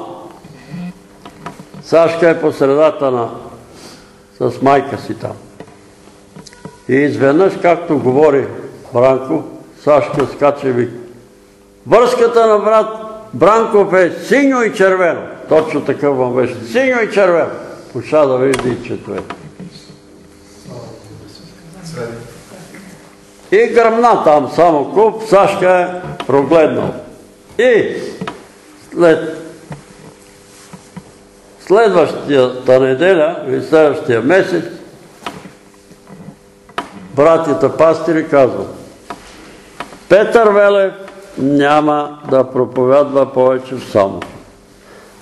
Сашка е по средата на с майка си там. И изведнъж, както говори Бранков, Сашка скача и вика. Връзката на брат Бранков е синьо и червено. Точно такъв вам беше. Синьо и червено. Поша да вижда и четвете. И гръмна там само куп, Сашка е прогледнал. И след следващата неделя или следващия месец братята пастири казват Петър Велев няма да проповядва повече в само.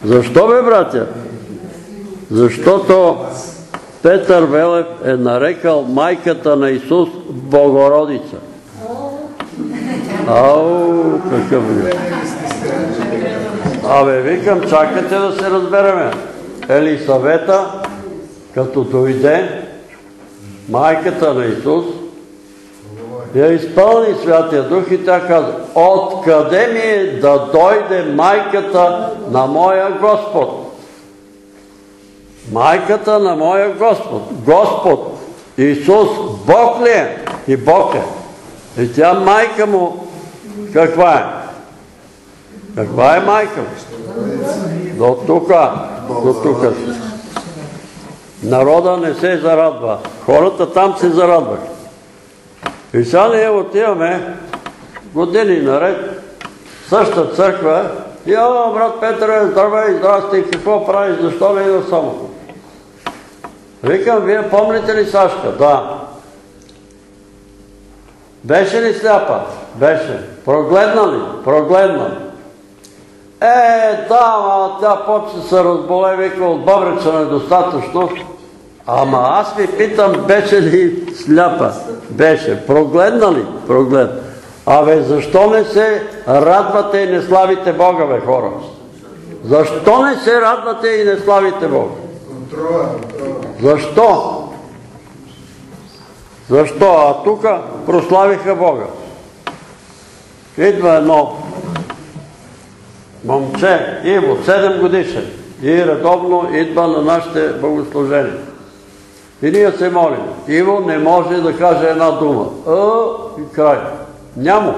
Защо бе, братя? Защото Петър Велев е нарекал майката на Исус Богородица. Ау, какъв е. Абе, викам, чакайте да се разбереме. Елисавета, като дойде, майката на Исус, я изпълни Святия Дух и тя каза, откъде ми е да дойде майката на моя Господ? Майката на моя Господ. Господ, Исус, Бог ли е? И Бог е. И тя майка му, каква е? Каква е майка му? До тука, до тука си. Народа не се зарадва. Хората там се зарадваха. И сега ние отиваме години наред същата църква и о, брат Петър, здравей, здрасти, какво правиш, защо не идва само? Викам, вие помните ли Сашка? Да. Беше ли сляпа? Беше. Прогледна ли? Прогледна. Е, да, ама тя почва се разболе, вика, от бъбреца недостатъчно. Ама аз ви питам, беше ли сляпа? Беше. Прогледна ли? Прогледна. Абе, защо не се радвате и не славите Бога, бе, хора? Защо не се радвате и не славите Бога? Защо? Защо? А тук прославиха Бога. Идва едно момче, Иво, 7 годишен, и редовно идва на нашите богослужения. И ние се молим. Иво не може да каже една дума. А, и край. Няма.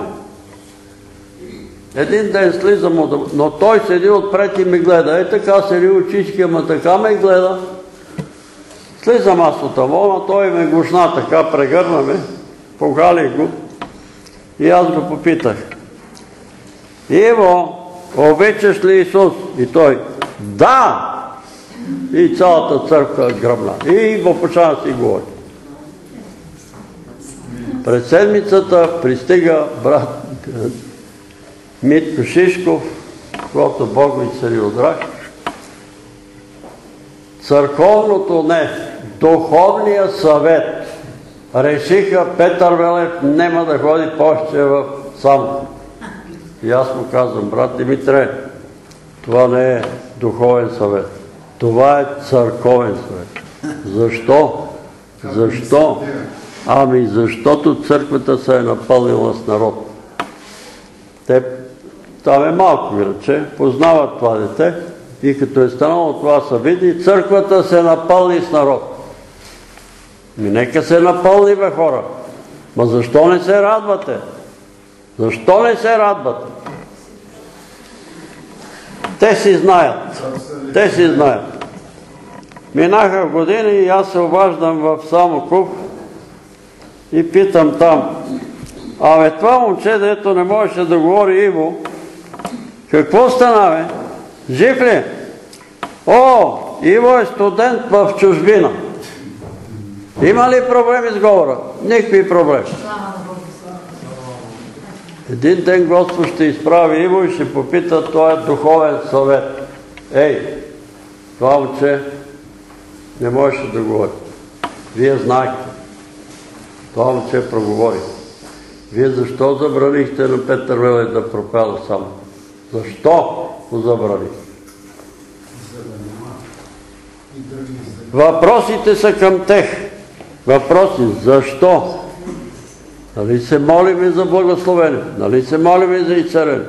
Един ден слизам, но той седи отпред и ми гледа. Е така седи очички, ама така ме гледа. Слизам аз от амона, той ме гушна така, прегърна ме, погалих го и аз го попитах. Иво, обичаш ли Исус? И той, да! И цялата църква гръмна. И го почна да си говори. През седмицата пристига брат Митко Шишков, когато Бог ми цари от рак. Църковното не, духовния съвет решиха Петър Велев нема да ходи повече в сам. И аз му казвам, брат Димитре, това не е духовен съвет. Това е църковен съвет. Защо? Защо? Ами защото църквата се е напълнила с народ. Те, там е малко иначе, познават това дете и като е станало това види, църквата се напълни с народ. Ми нека се напълни, бе хора. Ма защо не се радвате? Защо не се радвате? Те си знаят. Те си знаят. Минаха години и аз се обаждам в Самокуп и питам там. Абе, това момче, дето не можеше да говори Иво, какво стана, бе? Жив ли? О, Иво е студент в чужбина. Има ли проблеми с говора? Никакви проблеми. Един ден Господ ще изправи Иво и ще попита този духовен съвет. Ей, това момче не можеше да говори. Вие знаете. Това момче проговори. Вие защо забранихте на Петър Веле да пропела само? Защо го забранихте? Въпросите са към тех. Въпроси. Защо? Нали се молим за благословение? Нали се молим за изцерение?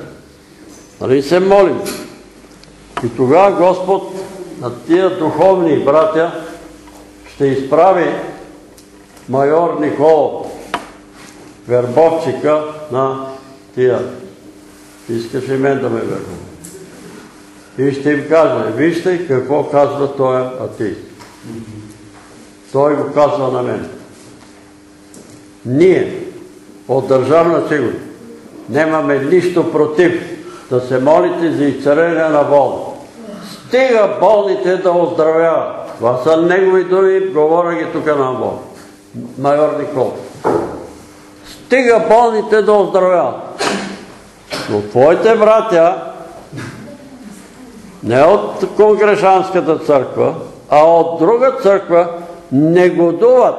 Нали се молим? И тогава Господ на тия духовни братя ще изправи майор Никола, вербовчика на тия. Искаш и мен да ме вербува. И ще им каже, вижте какво казва този атеист. Той го казва на мен. Ние от държавна сигурност нямаме нищо против да се молите за изцеление на болни. Стига болните да оздравяват. Това са негови думи, говоря ги тук на Бог. Майор Никол. Стига болните да оздравяват. Но твоите братя не от Конгрешанската църква, а от друга църква негодуват.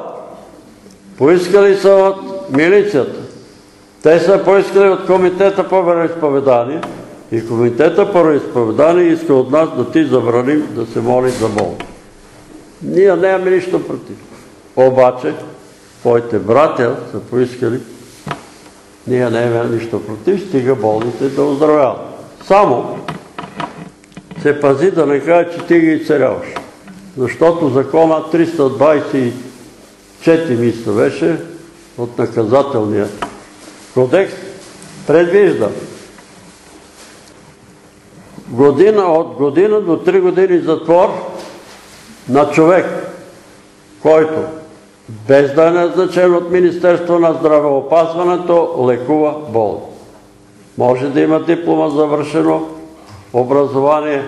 Поискали са от милицията. Те са поискали от Комитета по вероисповедание и Комитета по вероисповедание иска от нас да ти забраним да се моли за болни. Ние нямаме нищо против. Обаче, твоите братя са поискали, ние нямаме нищо против, стига болните да оздравяват. Само се пази да не каже, че ти ги изцеляваш. Защото закона 324 мисля беше от наказателния кодекс предвижда година, от година до 3 години затвор на човек, който без да е назначен от Министерство на здравеопазването, лекува болни. Може да има диплома завършено образование,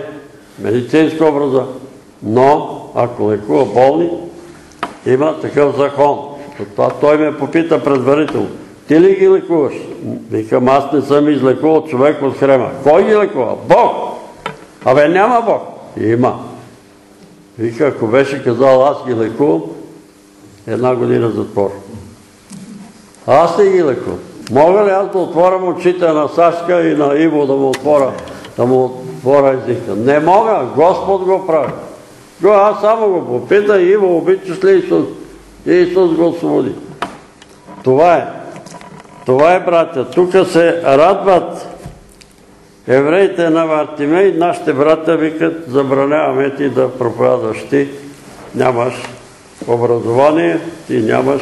медицинско образование, но ако лекува болни, има такъв закон. Това той ме попита предварително. Ти ли ги лекуваш? Викам, аз не съм излекувал човек от хрема. Кой ги лекува? Бог! Абе няма Бог. Има. Вика, ако беше казал, аз ги лекувам, една година затвор. Аз не ги лекувам. Мога ли аз да отворям очите на Сашка и на Иво да му отворя, да му отворя езика? Не мога, Господ го прави. Го, аз само го попита, Иво, обичаш ли Исус? Исус го освободи. Това е. Това е, братя. Тук се радват евреите на Вартимей, нашите братя викат, забраняваме ти да проповядваш ти, нямаш образование, ти нямаш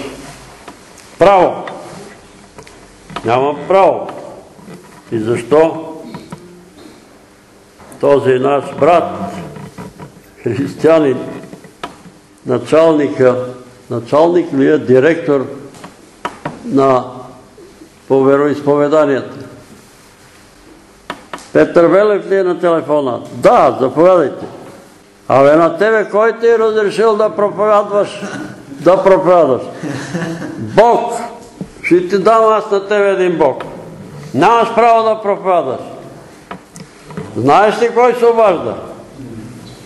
право. Нямам право. И защо този наш брат, християнин, началника, началник ли е директор на по вероисповеданията. Петър Велев ли е на телефона? Да, заповядайте. Абе на тебе кой ти е разрешил да проповядваш? Да проповядваш. Бог. Ще ти дам аз на тебе един Бог. Нямаш право да проповядаш. Знаеш ли кой се обажда?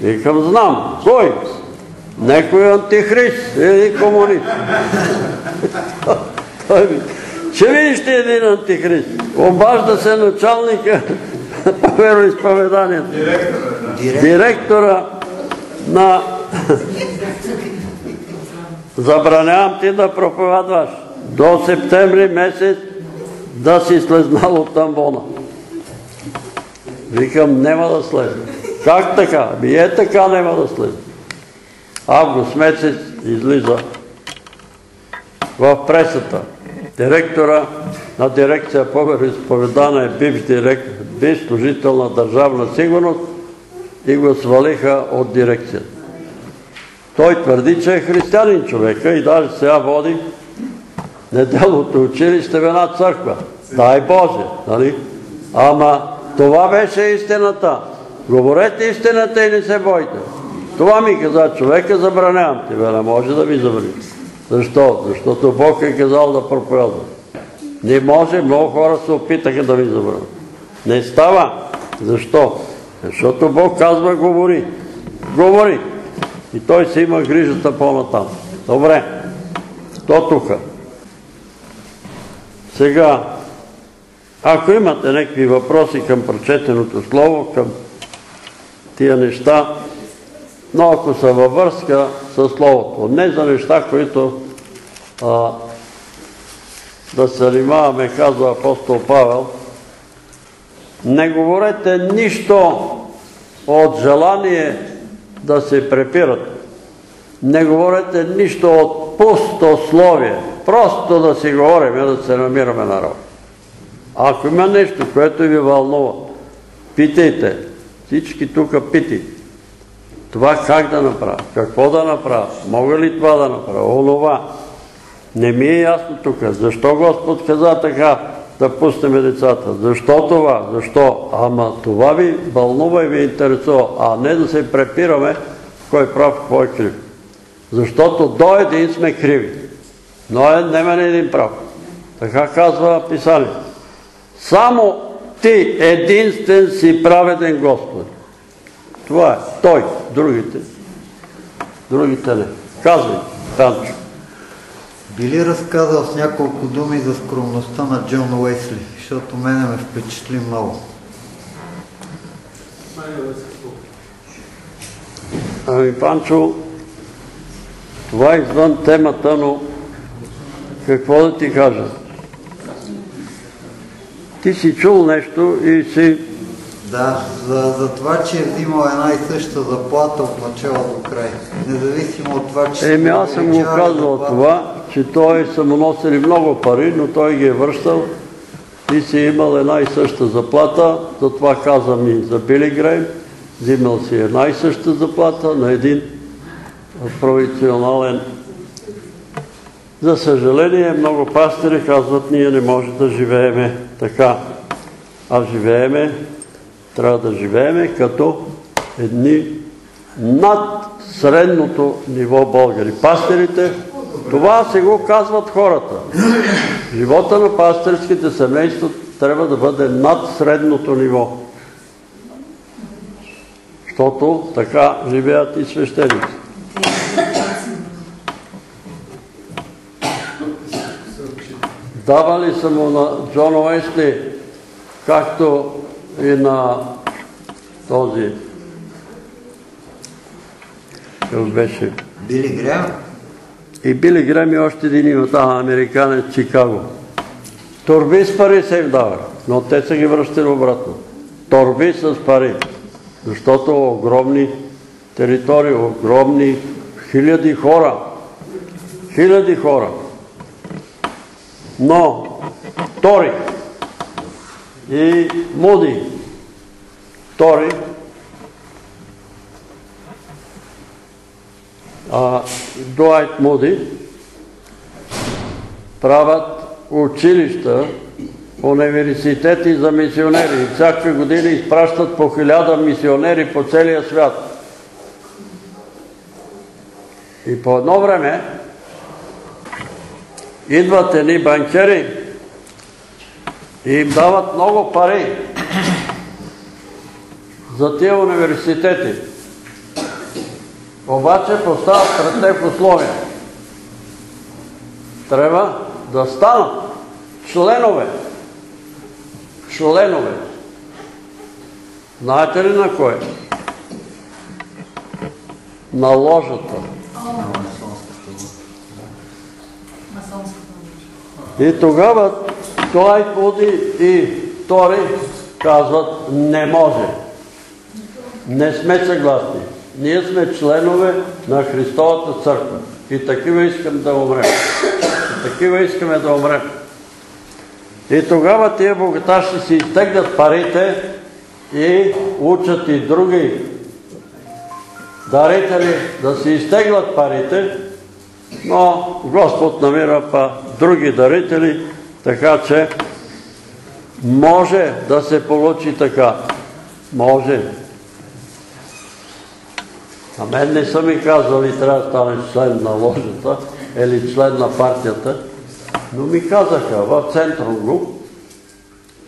Викам, знам. Кой? Некой антихрист или комунист. Той ми ще видиш ти един антихрист. Обажда се началника по вероисповеданието. Директора на Забранявам ти да проповядваш до септември месец да си слезнал от тамбона. Викам, няма да слезна. Как така? Ми е така, няма да слезна. Август месец излиза в пресата. Директора на дирекция по вероисповедана е бив директор, бив служител на държавна сигурност и го свалиха от дирекцията. Той твърди, че е християнин човека и даже сега води неделното училище в една църква. Дай Боже, нали? Ама това беше истината. Говорете истината и не се бойте. Това ми каза човека, забранявам ти, бе, не може да ми забрани. Защо? Защото Бог е казал да проповядва. Не може, много хора се опитаха да ми забранят. Не става. Защо? Защото Бог казва говори. Говори. И той си има грижата по-натам. Добре. То тук. Сега, ако имате някакви въпроси към прочетеното слово, към тия неща, но ако са във връзка с Словото. Не за неща, които да се занимаваме, казва апостол Павел. Не говорете нищо от желание да се препират. Не говорете нищо от пустословие. Просто да си говорим, да се намираме на работа. Ако има нещо, което ви вълнува, питайте. Всички тук питайте. Това как да направя? Какво да направя? Мога ли това да направя? Онова. Не ми е ясно тук. Защо Господ каза така да пуснем децата? Защо това? Защо? Ама това ви вълнува и ви интересува, а не да се препираме кой е прав, кой е крив. Защото до един сме криви. Но е нема един прав. Така казва Писание. Само ти единствен си праведен Господ. Това е. Той. Другите. Другите не. Казвай, Танчо. Би ли разказал с няколко думи за скромността на Джон Уесли, защото мене ме впечатли много. Ами, Панчо, това е извън темата, но какво да ти кажа? Ти си чул нещо и си... Да, за, за това, че е взимал една и съща заплата от начало до край. Независимо от това, че... Еми, аз съм го казвал заплата. това, че той са му носили много пари, но той ги е връщал и си имал една и съща заплата, затова казвам и за Били Грейм, взимал си една и съща заплата на един провинционален. За съжаление, много пастири казват, ние не може да живееме така, а живееме, трябва да живееме като едни над средното ниво българи. Пастирите, това се го казват хората. Живота на пастирските семейства трябва да бъде над средното ниво. Защото така живеят и свещеници. Давали са му на Джон Уесли, както и на този, какъв беше, Били Грем? и Били Грем и още един има там, американец Чикаго. Торби с пари се им дава, но те са ги връщали обратно. Торби с пари, защото огромни територии, огромни хиляди хора, хиляди хора. Но Тори и Муди, Тори, Дуайт Муди правят училища, университети за мисионери. Всяка година изпращат по хиляда мисионери по целия свят. И по едно време идват едни банкери и им дават много пари за тия университети. Обаче поставят пред тях условия. Трябва да станат членове. Членове. Знаете ли на кой? На ложата. И тогава той Буди и Тори казват не може. Не сме съгласни. Ние сме членове на Христовата църква. И такива искам да умрем. И такива искаме да умрем. И тогава тия богаташи си изтеглят парите и учат и други дарители да си изтеглят парите, но Господ намира па други дарители, така че може да се получи така. Може. А мен не са ми казвали, трябва да станеш член на ложата или член на партията, но ми казаха в Центрум Груп,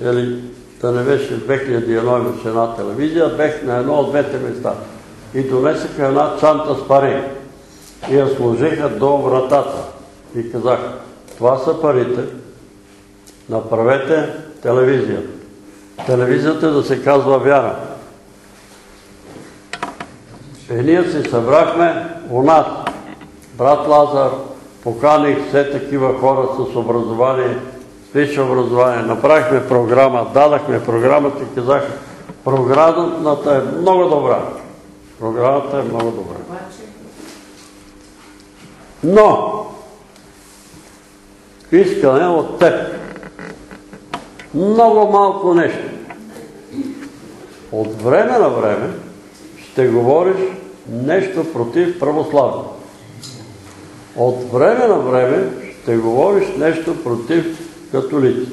или да не беше 2001 имаше една телевизия, бех на едно от двете места. И донесаха една чанта с пари. И я сложиха до вратата. И казах, това са парите, направете телевизия. Телевизията да се казва вяра. И ние се събрахме у нас. Брат Лазар, поканих все такива хора с образование, с висше образование. Направихме програма, дадахме програмата и казах, програмата е много добра. Програмата е много добра. Но, искаме от теб много малко нещо. От време на време ще говориш нещо против православие. От време на време ще говориш нещо против католици.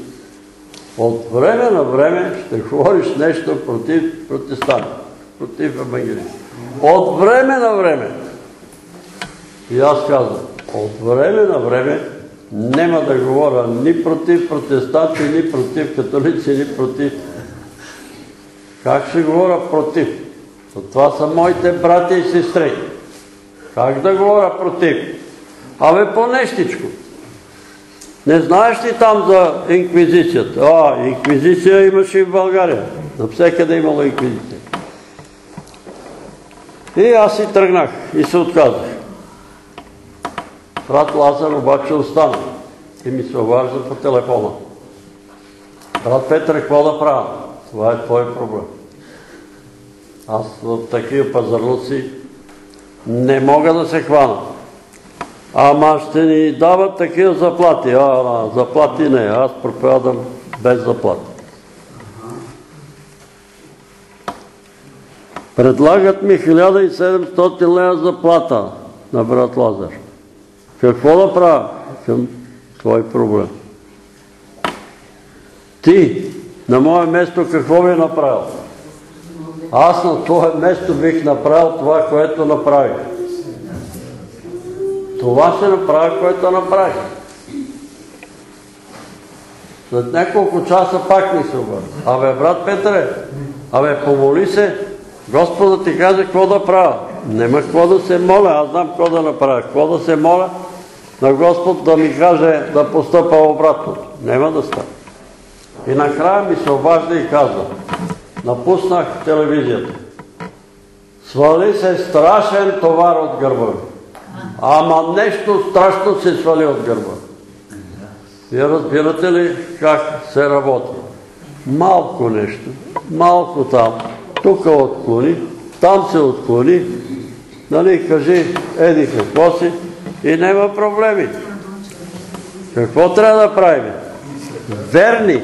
От време на време ще говориш нещо против протестанти, против евангелисти. От време на време. И аз казвам, от време на време няма да говоря ни против протестанти, ни против католици, ни против... Как ще говоря против? Това са моите брати и сестри. Как да говоря против? Абе по нещичко. Не знаеш ли там за инквизицията? А, инквизиция имаше и в България. Навсекъде имало инквизиция. И аз си тръгнах и се отказах. Брат Лазар обаче остана и ми се обажда по телефона. Брат Петър, какво да правя? Това е твой проблем. Аз в такива пазарлуци не мога да се хвана. Ама ще ни дават такива заплати. А, заплати не, аз проповядам без заплати. Предлагат ми 1700 лева заплата на брат Лазар. Какво да правя? Към твой проблем. Ти на мое место какво би направил? Аз на твое место бих направил това, което направих. Това ще направя, което направих. След няколко часа пак ми се обърна. Абе, брат Петре, абе, помоли се, Господа ти каже какво да правя. Нема какво да се моля, аз знам какво да направя. Какво да се моля на Господ да ми каже да постъпа обратно. Нема да става. И накрая ми се обажда и казва, напуснах телевизията. Свали се страшен товар от гърба. Ама нещо страшно се свали от гърба. Вие разбирате ли как се работи? Малко нещо, малко там, тук отклони, там се отклони, нали, кажи, еди какво си и няма проблеми. Какво трябва да правим? Верни.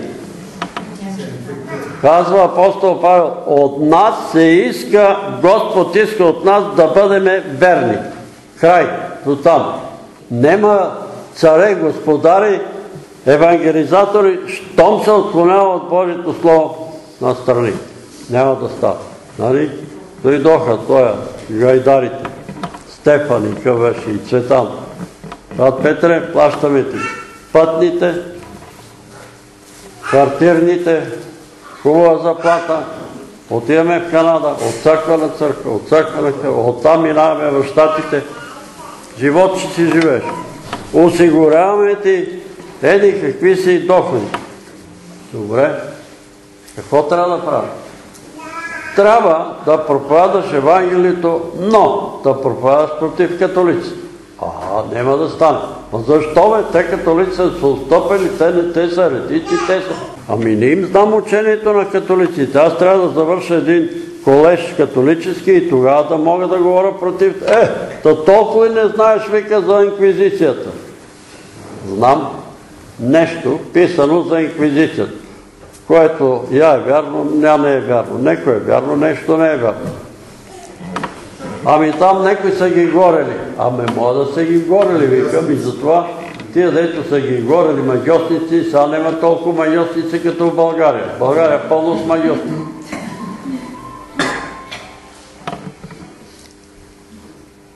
Казва апостол Павел, от нас се иска, Господ иска от нас да бъдем верни. Край, до там. Нема царе, господари, евангелизатори, щом се отклонява от Божието Слово на страни. Няма да става. Нали? Дойдоха тоя, гайдарите, Стефани, Къвеши и Цветан. Брат Петре, плащаме ти пътните, квартирните, хубава заплата, отиваме в Канада, от църква на църква, от църква на църква, оттам минаваме в Штатите, живот ще си живееш. Осигуряваме ти еди какви си доходи. Добре. Какво трябва да правиш? Трябва да проповядаш Евангелието, но да проповядаш против католици. А, няма да стане. А защо бе? Те католици са отстъпили, те не те са редици, те са. Ами не им знам учението на католиците. Аз трябва да завърша един колеж католически и тогава да мога да говоря против... Е, то толкова не знаеш, вика, за инквизицията. Знам нещо писано за инквизицията, което я е вярно, ня не е вярно. Некой е вярно, нещо не е вярно. Ами там некои са ги горели. Ами мога да са ги горели, викам, и затова тия дето са ги горели магиосници, сега няма толкова магиосници като в България. България е пълно с магиосници.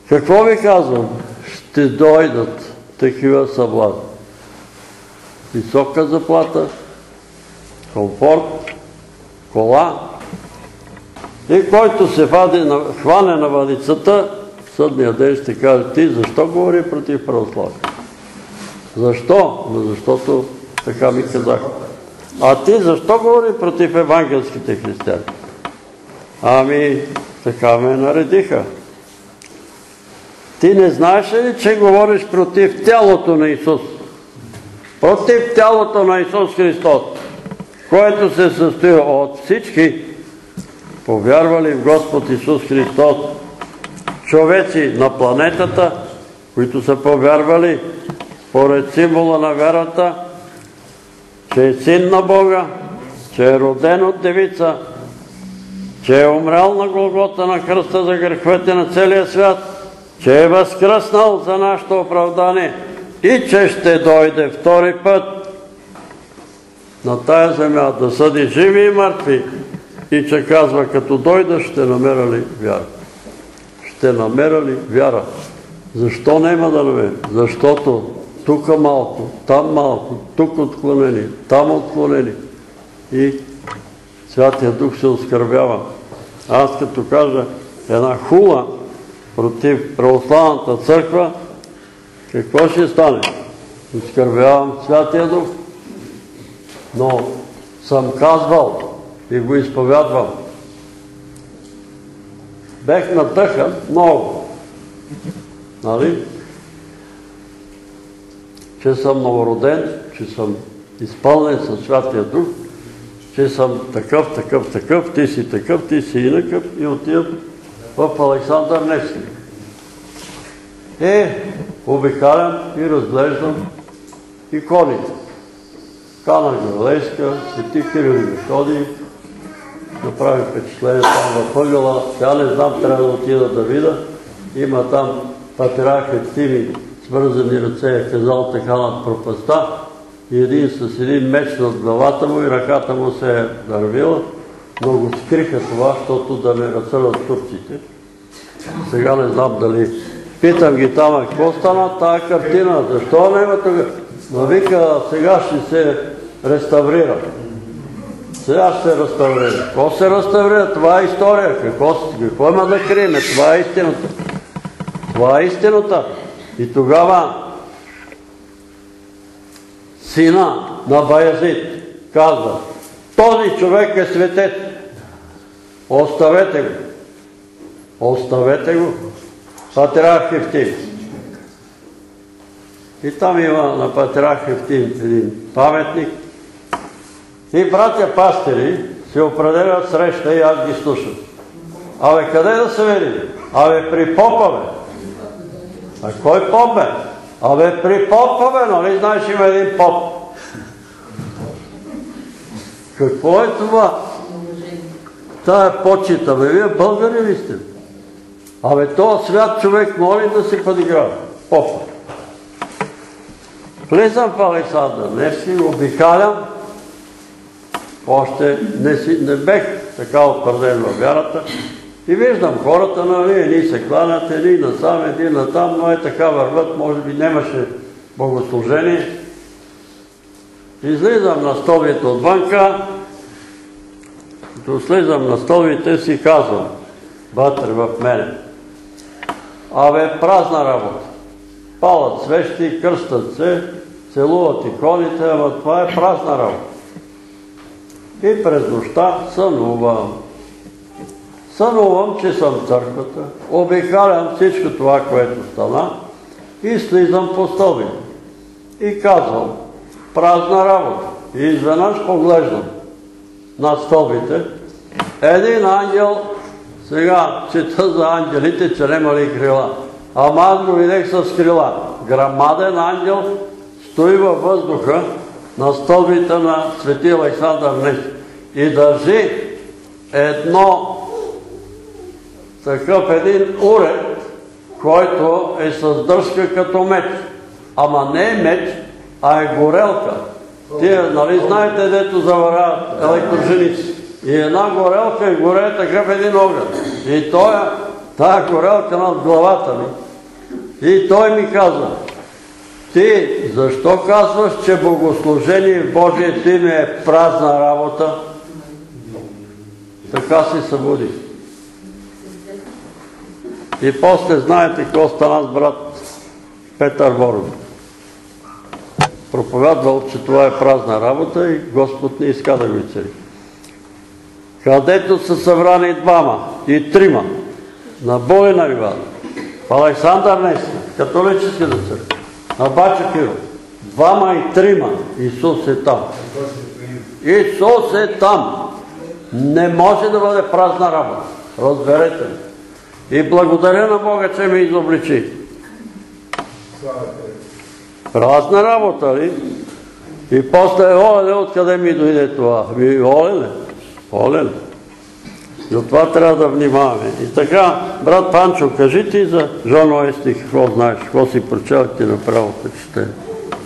Какво ви казвам? Ще дойдат такива съблазни. Висока заплата, комфорт, кола. И който се хване на вадицата, съдния ден ще каже, ти защо говори против православие? Защо? Защото така ми казах. А ти защо говори против евангелските християни? Ами, така ме наредиха. Ти не знаеш ли, че говориш против тялото на Исус? Против тялото на Исус Христос, което се състои от всички повярвали в Господ Исус Христос, човеци на планетата, които са повярвали поред символа на вярата, че е син на Бога, че е роден от девица, че е умрял на Голгота на кръста за греховете на целия свят, че е възкръснал за нашето оправдание и че ще дойде втори път на тая земя да съди живи и мъртви и че казва, като дойда ще намеря ли вяра? Ще намеря ли вяра? Защо няма да намеря? Защото тук малко, там малко, тук отклонени, там отклонени. И Святия Дух се оскърбява. Аз като кажа една хула против православната църква, какво ще стане? Оскърбявам Святия Дух. Но съм казвал и го изповядвам. Бех надъхан много. Нали? Че съм новороден, че съм изпълнен със Святия Дух, че съм такъв, такъв, такъв, ти си такъв, ти си инакъв и отивам в Александър Невски. Е, обикалям и разглеждам иконите. Кана Галилейска, Свети Кирил и Методий, направи впечатление там в ъгъла. Сега не знам, трябва да отида да видя. Има там патриарх Ефтими, свързани ръце, е казал така над пропаста и един с един меч над главата му и ръката му се е дървила, но го скриха това, защото да не разсърдат турците. Сега не знам дали. Питам ги там, какво стана тази картина? Защо не има тук? Но вика, сега ще се реставрира. Сега ще се реставрира. Какво се реставрира? Това е история. Какво, има да криеме? Това е истината. Това е истината. И тогава сина на Баязит казва, този човек е светец. Оставете го. Оставете го. Патриарх Евтим. И там има на Патриарх Евтим един паметник. И братя пастири се определят среща и аз ги слушам. Абе, къде да се видим? Абе, при попа, бе. А кой поп, бе? Абе, при попа, бе, нали знаеш има един поп? Какво е това? Тая почита, бе, вие българи ли сте? Абе, този свят човек моли да се подиграва. Попа. Влизам в Александър Невски, обикалям, още не, си, не бех така утвърден във вярата и виждам хората, нали, едни се кланят, едни насам, едни натам, но е така върват, може би нямаше богослужение. Излизам на столбите отвънка, като слизам на столбите си казвам, вътре в мене, абе празна работа. Палат свещи, кръстат се, целуват иконите, ама това е празна работа. И през нощта сънувам. Сънувам, че съм в църквата, обикалям всичко това, което стана и слизам по стълби. И казвам, празна работа. И изведнъж поглеждам над стълбите. Един ангел, сега чета за ангелите, че нема ли крила. Ама аз го видех с крила. Грамаден ангел стои във въздуха на стълбите на Свети Александър Невски и държи едно такъв един уред, който е с дръжка като меч. Ама не е меч, а е горелка. Тия, нали знаете, дето заваряват електроженици. И една горелка и горе е такъв един огън. И той, тая горелка над главата ми. И той ми каза, ти защо казваш, че богослужение в Божието име е празна работа? Така се събуди. И после знаете какво стана с брат Петър Воров. Проповядвал, че това е празна работа и Господ не иска да го изцели. Където са събрани двама и трима на Болина Иван, в Александър Невски, католическата църква, на Бача Киро, двама и трима, Исус е там. Исус е там. Не може да бъде празна работа. Разберете. И благодаря на Бога, че ме изобличи. Празна работа, ли? И после, оле, откъде ми дойде това? Ми, оле, оле. И това трябва да внимаваме. И така, брат Панчо, кажи ти за Жон Оестик, какво знаеш, какво си прочел, ти направо впечатление.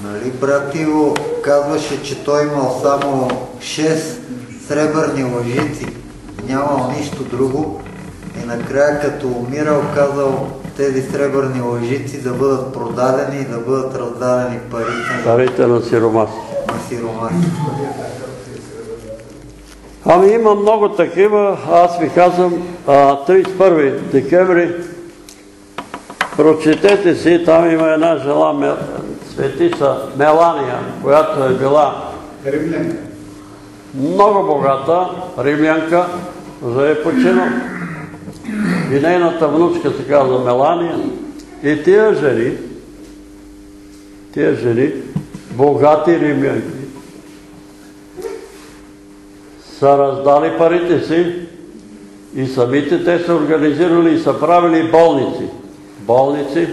Нали, брат Иво казваше, че той имал само 6 сребърни лъжици, нямал нищо друго. И накрая, като умирал, казал тези сребърни лъжици да бъдат продадени и да бъдат раздадени парите Парите на сиромас. на сиромаси. Ами има много такива. Аз ви казвам, 31 декември, прочетете си, там има една жена светица Мелания, която е била Римлянка. много богата римлянка, за е починал. И нейната внучка се казва Мелания. И тия жени, тия жени, богати римлянки, са раздали парите си и самите те са организирали и са правили болници. Болници,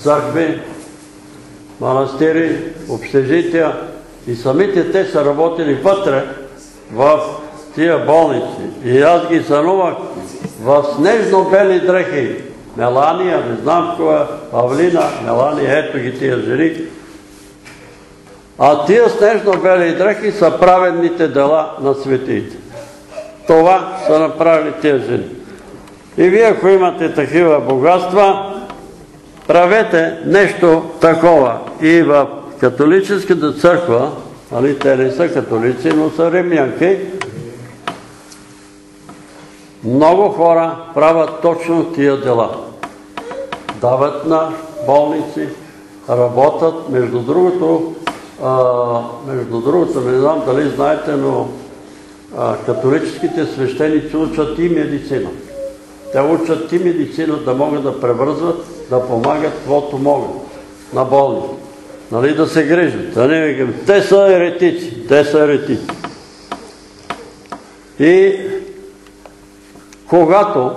църкви, манастири, общежития и самите те са работили вътре в тия болници. И аз ги сънувах в снежно-бели дрехи. Мелания, не знам коя, Павлина, Мелания, ето ги тия жени. А тия снежно-бели дрехи са праведните дела на светиите. Това са направили тия жени. И вие, ако имате такива богатства, правете нещо такова. И в католическата църква, нали, те не са католици, но са римлянки, много хора правят точно тия дела. Дават на болници, работят, между другото, между другото, не знам дали знаете, но католическите свещеници учат и медицина. Те учат и медицина да могат да превързват, да помагат каквото могат на болни. Нали да се грижат. А не викам, те са еретици, те са еретици. И когато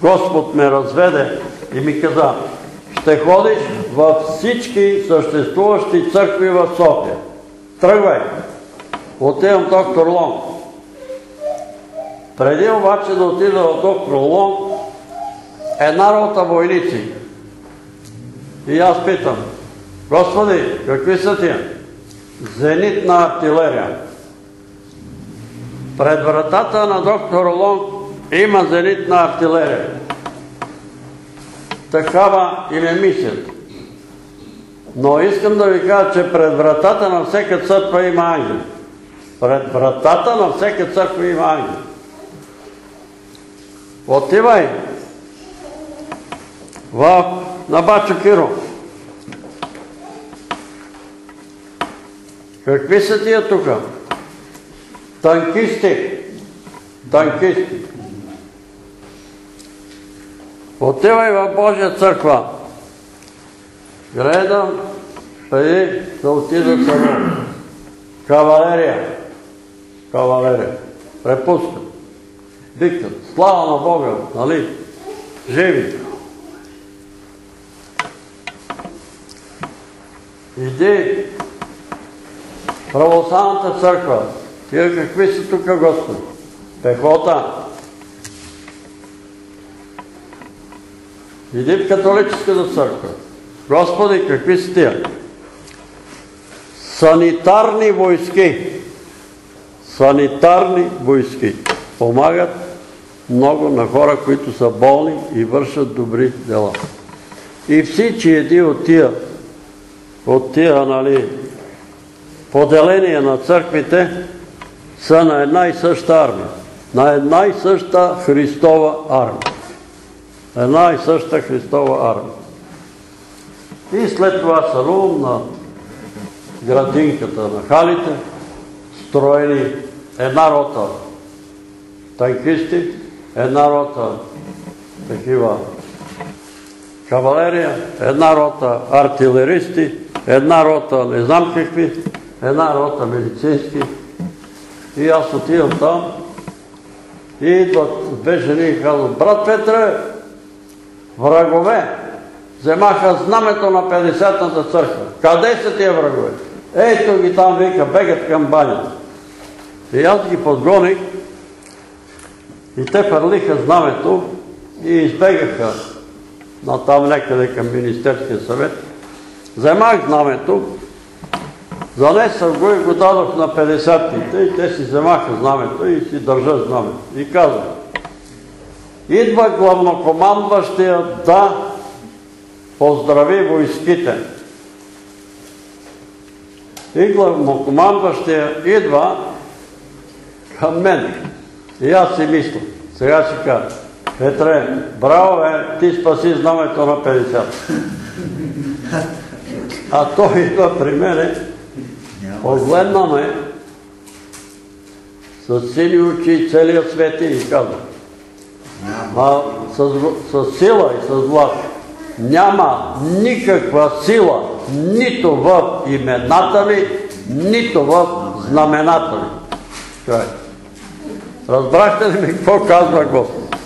Господ ме разведе и ми каза, ще ходиш във всички съществуващи църкви в София. Тръгвай. Отивам доктор Лонг. Преди обаче да отида в доктор Лонг, една рота войници. И аз питам, Господи, какви са тия? Зенитна артилерия. Пред вратата на доктор Лонг има зенитна артилерия. Такава и не мислят. Но искам да ви кажа, че пред вратата на всяка църква има ангел. Пред вратата на всяка църква има ангел. Отивай в на Бачо Киро. Какви са тия тука? Танкисти. Танкисти. Отивай в Божия църква. Гледам, преди да отида само. Кавалерия. Кавалерия. Препускат. Викат. Слава на Бога, нали? Живи. Иди православната църква. Тия какви са тук, Господи? Пехота. Иди в католическата църква. Господи, какви са тия? Санитарни войски. Санитарни войски. Помагат много на хора, които са болни и вършат добри дела. И всички еди от тия, от тия, нали, поделения на църквите са на една и съща армия. На една и съща Христова армия. Една и съща Христова армия. И след това сънувам на градинката на халите, строени една рота танкисти, една рота такива кавалерия, една рота артилеристи, една рота не знам какви, една рота медицински. И аз отивам там и идват две жени и казват, брат Петре, врагове, вземаха знамето на 50-та църква. Къде са тия врагове? Ето ги там, вика, бегат към банята. И аз ги подгоних и те фърлиха знамето и избегаха на там некъде към Министерския съвет. Вземах знамето, занесах го и го дадох на 50-тите и те си вземаха знамето и си държат знамето. И казах, идва главнокомандващия да поздрави войските. И главнокомандващия идва към мен. И аз си мисля, сега си кажа, Петре, браво бе, ти спаси знамето на 50. А той идва при мене, погледна ме, с сини очи целият свет и каза, а с, с сила и с власт. Няма никаква сила нито в имената ми, нито в знамената. Край. Разбрахте ли ми какво казва Господ?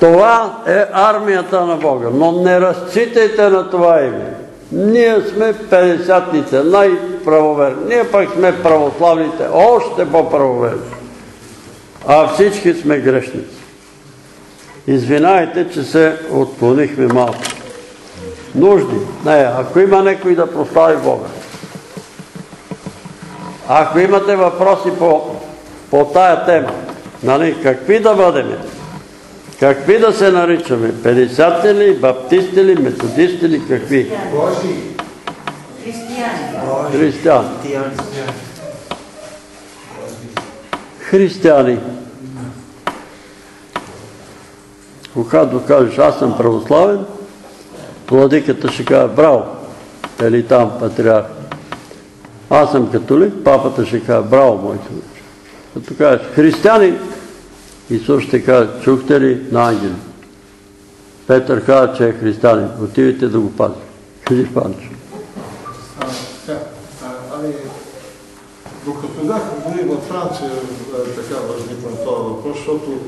Това е армията на Бога, но не разчитайте на това име. Ние сме 50-ните, най-правоверни. Ние пък сме православните, още по-правоверни. А всички сме грешници. Извинайте, че се отклонихме малко. Нужди. Не, ако има некой да прослави Бога. Ако имате въпроси по, по тая тема, нали, какви да бъдем? Какви да се наричаме? 50 ли, баптисти ли, методисти ли, какви? Божи. Християни. Християни. Християни. Християни. Когато кажеш, аз съм православен, владиката ще каже, браво, или там патриарх. Аз съм католик, папата ще каже, браво, мой човек. Като кажеш, християнин, Исус ще каже, чухте ли на ангели? Петър каза, че е християнин. Отивайте да го пази. Кажи, Панчо. Докато бях във Франция, а, така възникна този въпрос, защото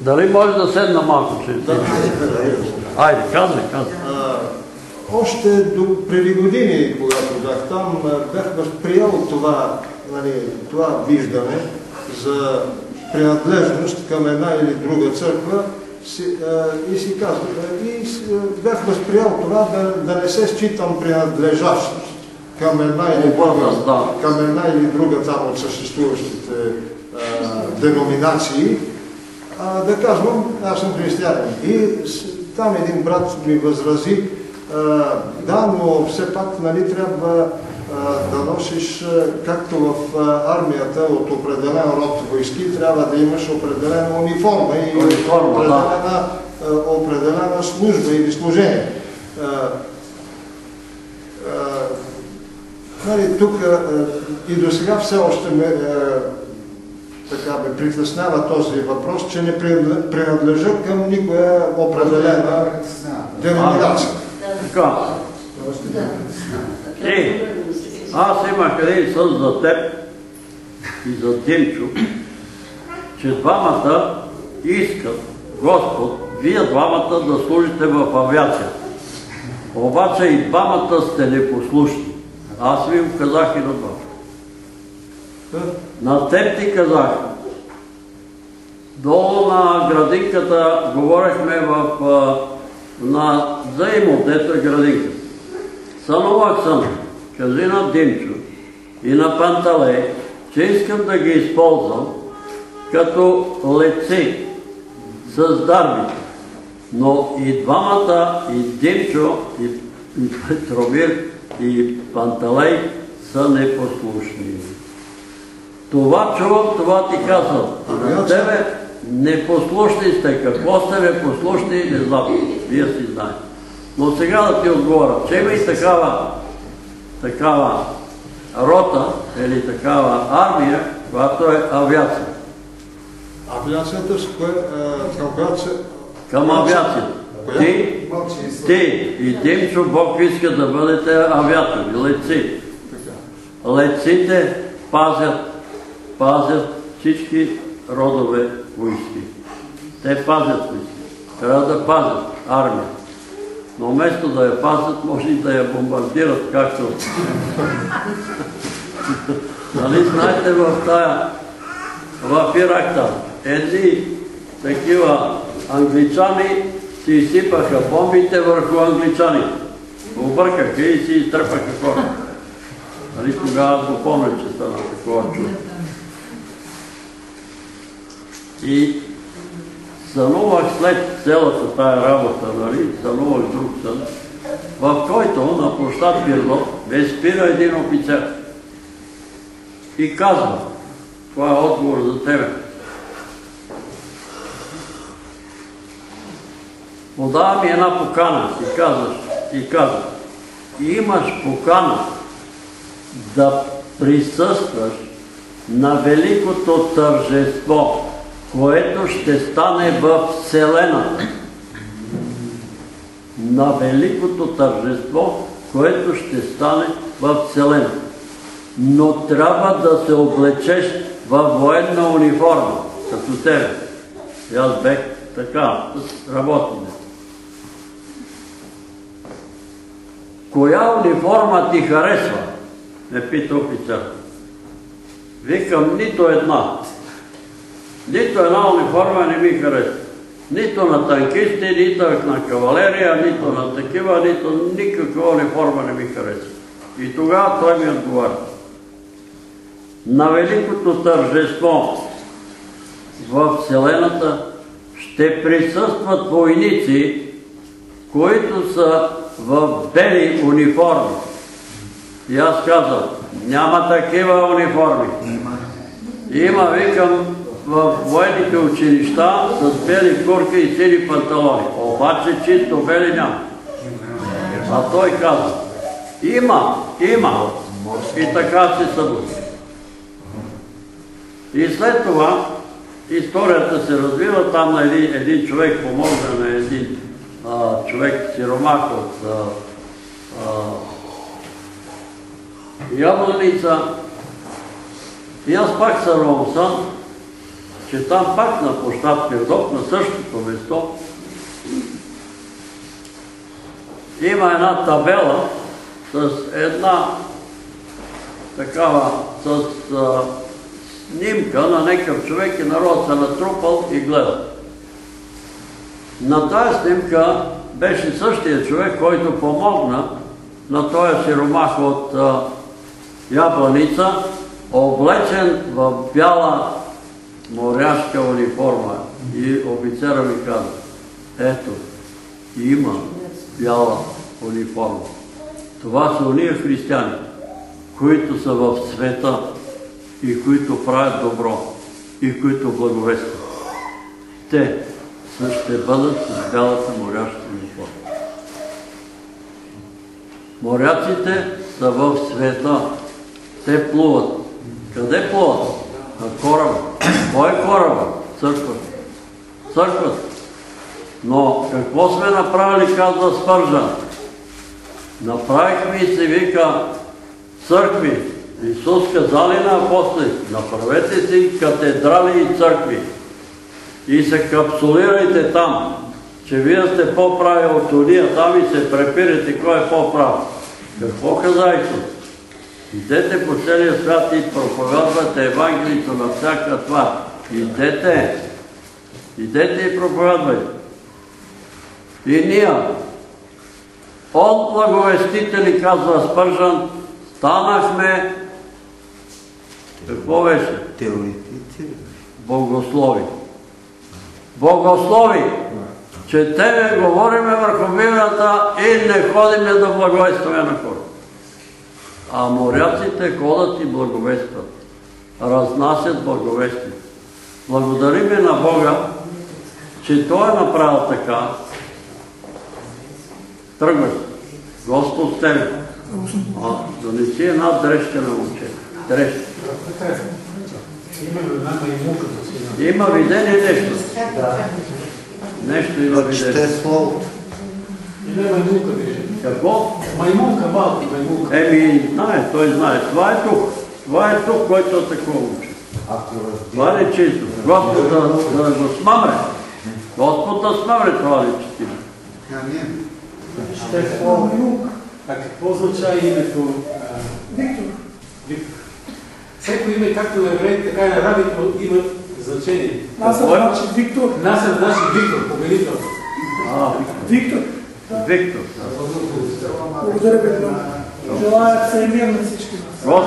Дали може да седна малко, че... да, Айде, казвай, казвай. още до, преди години, когато бях там, бях възприял това, нали, това виждане за принадлежност към една или друга църква си, а, и си казвах, и бях възприял това да, да не се считам принадлежащ към една или друга, към една или друга там от съществуващите а, деноминации, а, да казвам, аз съм християнин. И там един брат ми възрази, а, да, но все пак нали, трябва а, да носиш, както в армията от определен род войски, трябва да имаш определена униформа и Униформа, да. определена, а, определена служба или служение. Нали, тук и до сега все още ме, така ме притеснява този въпрос, че не принадлежа- към никоя определена деноминация. Така. Ти, аз имах един сън за теб и за Димчо, че двамата искат, Господ, вие двамата да служите в авиацията. Обаче и двамата сте непослушни. Аз ви го казах и на двамата. На теб ти казах. Долу на градинката говорихме в, на заимо, дето е градинката. Сънувах сън. Кажи на Димчо и на Панталей, че искам да ги използвам като леци с дарбите. Но и двамата, и Димчо, и, Петромир, и Панталей са непослушни. Това чувам, това ти казвам. Тебе непослушни сте. Какво сте непослушни, не знам. Вие си знаете. Но сега да ти отговоря, че има и такава, такава рота или такава армия, която е авиация. Авиацията, с кое, а, към която се... Към авиация. Коя? Ти, ти и Димчо Бог иска да бъдете авиатори, летци. Така. Летците пазят, пазят всички родове войски. Те пазят войски. Трябва да пазят армия. Но вместо да я пазят, може и да я бомбардират, както... нали знаете в тая, в Ирак едни такива англичани си изсипаха бомбите върху англичани. Объркаха и си изтръпаха хора. Нали, тогава го помня, че стана такова чудо. И сънувах след цялата тая работа, нали, сънувах друг сън, в който на площад Пирло бе спира един офицер. И казва, това е отговор за тебе. Подава ми една покана и казваш, и каза, имаш покана да присъстваш на великото тържество, което ще стане в Вселената. На великото тържество, което ще стане в Вселената. Но трябва да се облечеш във военна униформа, като тебе. И аз бех така, с. Коя униформа ти харесва? Ме пита офицер. Викам, нито една. Нито една униформа не ми харесва. Нито на танкисти, нито на кавалерия, нито на такива, нито никаква униформа не ми харесва. И тогава той ми отговаря. На великото тържество в Вселената ще присъстват войници, които са в бели униформи. И аз казвам, няма такива униформи. Има, викам, в военните училища с бели курки и сини панталони. Обаче чисто бели няма. А той каза, има, има. И така се събуди. И след това историята се развива, там един, един човек помогна на един а, човек сиромах от а, а, Ябланица. И аз пак сърлом съм, че там пак на площад Пирдок, на същото место, има една табела с една такава, с снимка на някакъв човек и народ се натрупал и гледа. На тази снимка беше същия човек, който помогна на този сиромах от а, Ябланица, облечен в бяла моряшка униформа. И офицера ми каза, ето, има бяла униформа. Това са уния християни, които са в света и които правят добро и които благовестват. Те ще бъдат с бялата моряшка униформа. Моряците са в света. Те плуват. Къде плуват? Кораба. Кой е кораба? Църквата. Църквата. Но какво сме направили, казва Спържан? Направихме и се вика църкви. Исус казали на апостоли, направете си катедрали и църкви и се капсулирайте там, че вие сте по-прави от уния там и се препирате кой е по-прав. Какво каза Исус? Идете по целия свят и проповядвате Евангелието на всяка твар. Идете. Идете и проповядвайте. И ние, от благовестители, казва Спържан, станахме, какво беше? Теоретици. Богослови. Богослови. Четеме, говориме върху Библията и не ходиме да благовестваме на хора. А моряците ходят и благовестват. Разнасят благовестие. Благодариме на Бога, че Той е направил така. Тръгвай. Господ с тебе. А, донеси една дрежка на момче. Дрежка. Има. Има видение нещо. Нещо има Да чете видение. Словото. Една маймука беше. Какво? Маймука, малки маймука. Еми, знае, той знае. Това е тук. Това е тук, който е такова учи. Това не е чисто. Господ да, да го смамре. Господ да смамре това ли четима. Амин. А какво означава името Виктор? Виктор. Всеко име, както на евреите, така и на арабите, имат значение. Насър значи Виктор. Насър значи Виктор, победител. А, Виктор. Виктор. Благодаря ви много. Желая все мир на всички вас.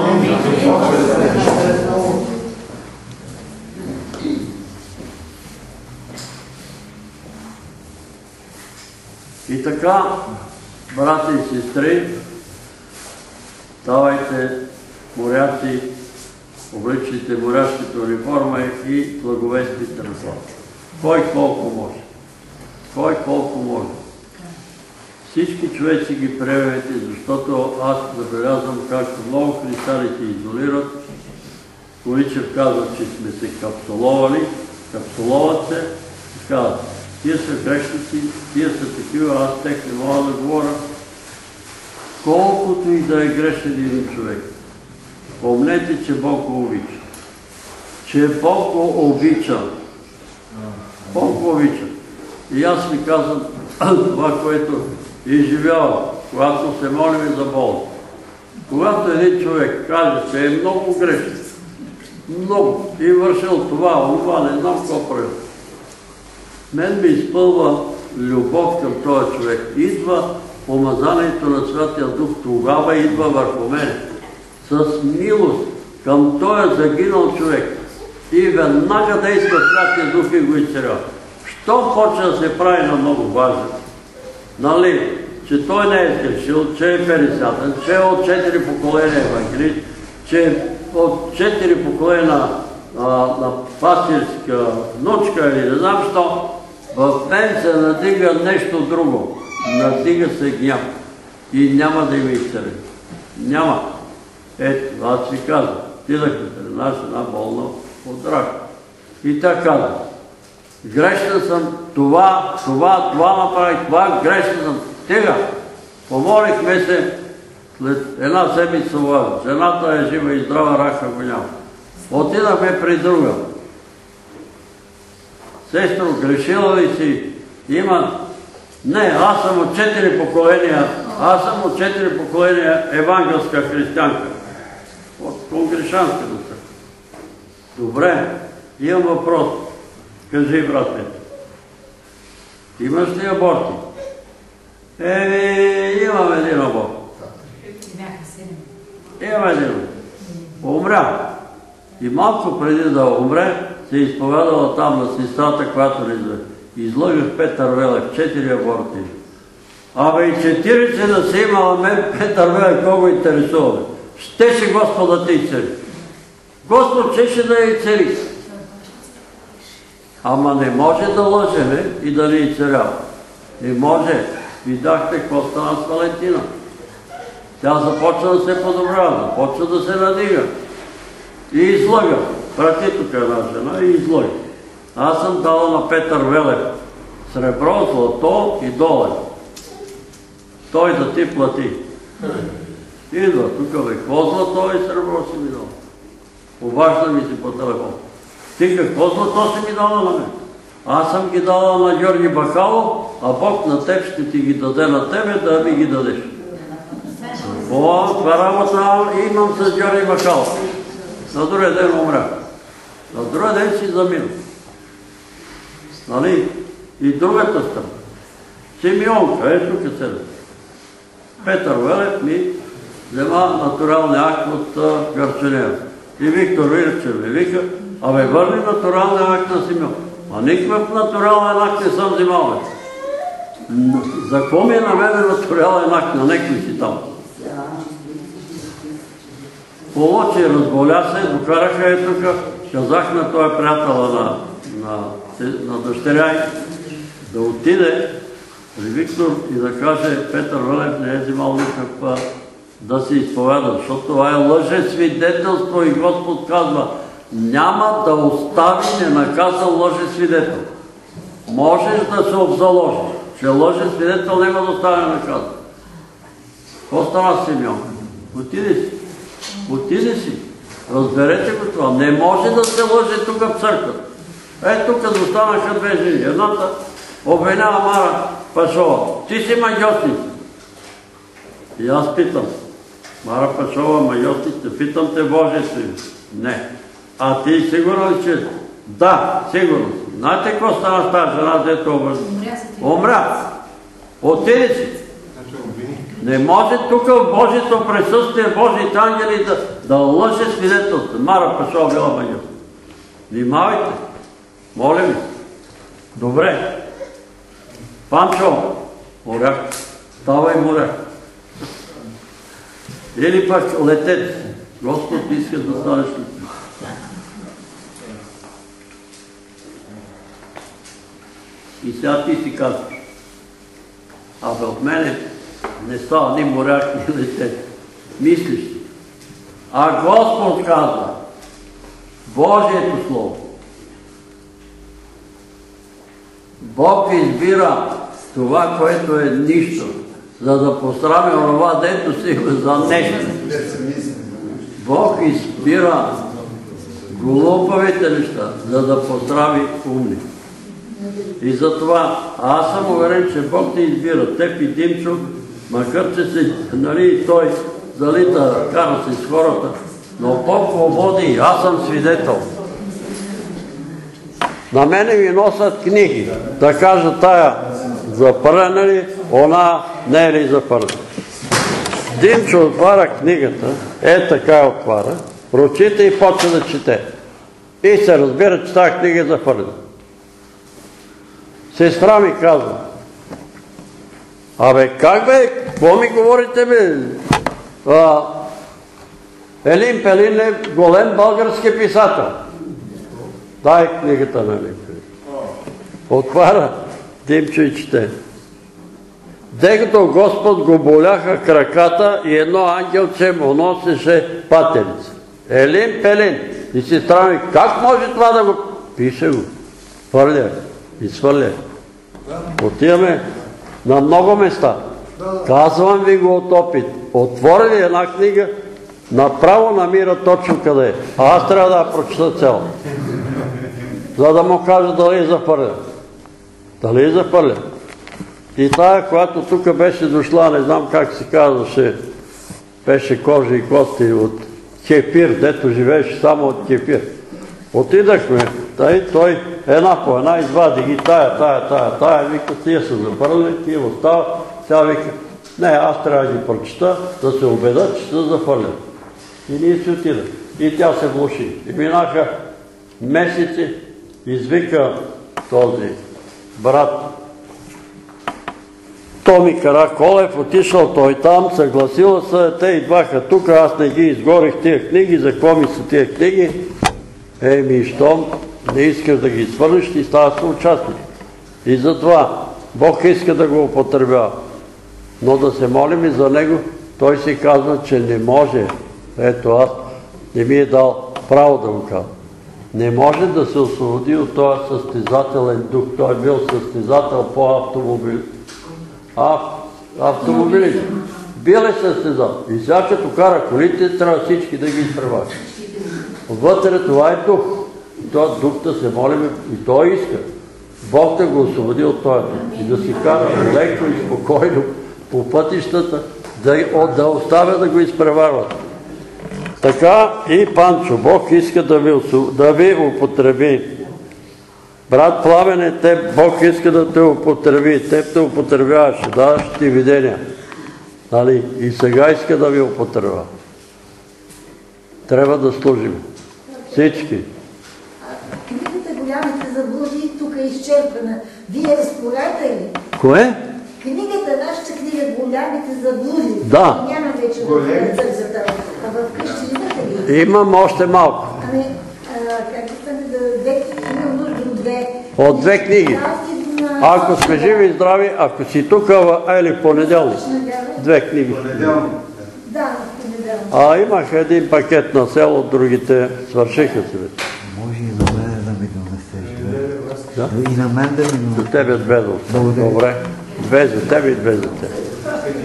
И така, брати и сестри, давайте моряци, обличайте моряцката униформа и благовестите на това. Кой колко може? Кой колко може? Всички човеци ги приемете, защото аз забелязвам както много християни се изолират. Количев казва, че сме се капсуловали, капсуловат се и казват, тия са грешници, тия са такива, аз тех не мога да говоря. Колкото и да е грешен един човек, помнете, че Бог го обича. Че Бог го обича. Бог го обича. И аз ви казвам това, което изживявам, когато се молим за болни. Когато един човек каже, че е много грешен, много, и вършил това, това, не знам какво правил. Мен ми изпълва любов към този човек. Идва помазанието на Святия Дух, тогава идва върху мен. С милост към този загинал човек. И веднага действа Святия Дух и го изцелява. Що почва да се прави на много важен? Нали? Че той не е сгрешил, че е пересятен, че е от четири поколения евангелист, че е от четири поколения на, на пастирска внучка или не знам що, в мен се надига нещо друго. Надига се гняв. И няма да има изцелен. Няма. Ето, аз ви казвам. Тидахме при нас една болна от рак. И тя казва, грешна съм, това, това, това направих, това, грешна съм. Тега, помолихме се, след една седмица влага. Жената е жива и здрава, рака го няма. Отидахме при друга. Сестро, грешила ли си? Има. Не, аз съм от четири поколения, аз съм от четири поколения евангелска християнка. От конгрешанската църква. Добре, имам въпрос. Кажи, брате. Имаш ли аборти? Е, имам един аборт. Имам един. Умря. И малко преди да умре, се изповядала там на сестрата, която изве. Излъгах Петър Велев, четири аборти. Абе и четирица да се имала мен, Петър Велев, кого интересува? Щеше Господа ти цели. Господ щеше да я цели. Ама не може да лъжеме и да ни изцелява. Не може. Видахте какво стана с Валентина. Тя започва да се подобрява, започва да се надига. И излъга. Прати тук една жена и излъга. Аз съм дала на Петър Велев сребро, злато и долар. Той да ти плати. Идва тук, бе, какво злато и сребро си ми дал? Обажда ми се по телефон. Ти какво злато си ми дала на мен? Аз съм ги дала на Георги Бахало, а Бог на теб ще ти ги даде на тебе, да ми ги дадеш. О, това работа имам с Георги Бахало. На другия ден умря. На другия ден си замина. Нали? И другата страна. Симеонка, е тук седа. Петър Велев ми взема натуралния акт от Гарченева. И Виктор Вирчев ми вика, абе върни натуралния акт на Симеон. А никакъв натурален акт не съм взимал. За какво ми е на мене натурален акт на некой си там? Получи, разболя се, докараха е тук, казах на този приятел на, на, на да отиде при Виктор и да каже Петър Валев не е взимал никаква да се изповяда, защото това е лъже свидетелство и Господ казва няма да остави ненаказан лъже свидетел. Можеш да се обзаложиш, че лъже свидетел няма да остави наказан. Какво стана Симеон? Отиди си. Отиди си. Разберете го това. Не може да се лъже тук в църквата. Е, тук застанаха две жени. Едната обвинява Мара Пашова. Ти си магиотница. И аз питам. Мара Пашова, магиотница, питам те Божието им. Не. А ти сигурно ли че? Да, сигурно. Знаете какво стана с тази жена, дето обвиня? Умря. Отиди си. Не може тук в Божието присъствие, Божиите ангели да, да лъже свидетелство. Мара Пашова била магиот. Внимавайте. Моля ви. Добре. Панчо, моряк. Ставай моряк. Или пък летец. Господ иска да станеш летец. И сега ти си казваш. Абе от мене не става ни моряк, ни лете. Мислиш. А Господ казва, Божието Слово, Бог избира това, което е нищо, за да постраме онова, дето си го за нещо. Бог избира глупавите неща, за да пострами умни. И затова аз съм уверен, че Бог те избира. Теб и Димчо, макар че си, нали, той залита, кара се с хората, но Бог го. Аз съм свидетел. На мене ми носят книги, да кажа тая за пърне ли, она не е ли за пърне. Димчо отваря книгата, е така отваря, прочита и почва да чете. И се разбира, че тази книга е за Сестра ми казва, Абе, как бе? Какво ми говорите, бе? Елин Пелин е голем български писател. Дай книгата на Елин Пелин. Отваря, Димчо и чете. Декато Господ го боляха краката и едно ангелче му носеше патерица. Елин Пелин. И сестра ми, как може това да го... Пише го. Хвърля. И свърля. Отиваме на много места. Казвам ви го от опит. Отвори ли една книга, направо намира точно къде е. А аз трябва да я прочета цяло. За да му кажа дали е запърля. Дали е запърля. И тая, която тук беше дошла, не знам как се казваше, беше кожа и кости от кефир, дето живееше само от кефир. Отидахме, тъй, той една по една извади ги, тая, тая, тая, тая, вика, тия са запърли, тия остава, тя вика, не, аз трябва да ги прочита, да се убеда, че са зафърлят. И ние си отидах. И тя се влуши. И минаха месеци, извика този брат Томи Караколев, отишъл той там, съгласила се, те идваха тук, аз не ги изгорих тия книги, за какво ми са тия книги? Еми, щом не искаш да ги свърнеш, ти става съучастник. И затова Бог иска да го употребява. Но да се молим и за него, той си казва, че не може. Ето аз не ми е дал право да го казвам. Не може да се освободи от този състезателен дух. Той е бил състезател по автомобили. А, автомобилите. Бил е състезател. И сега като кара колите, трябва всички да ги изпреважат. Вътре това е дух. Този дух да се молим и той иска. Бог да го освободи от този дух. И да си кара леко и спокойно по пътищата, да, оставя да го изпреварват. Така и Панчо, Бог иска да ви, употреби. Брат Пламене, те, Бог иска да те употреби. Теб те употребяваше, даваш ти видения. Нали? И сега иска да ви употребява. Трябва да служим. Всички. Книгата Голямите заблуди тук е изчерпана. Вие разполагате ли? Кое? Книгата, нашата книга Голямите заблуди. Да. Няма вече в църквата. А в къщи имате ли? Имам още малко. Ами, как да стане да две, имам нужда от две. От две книги. Тази на- Ако сме живи и здрави, ако си тук, ели понеделник, две книги. Да, в понеделник. А имах един пакет на село, другите свършиха се. Може и на мене да ми донесеш. Да? И на мен да ми За донесеш. тебе две оставя. Добре. Две за тебе и две за тебе.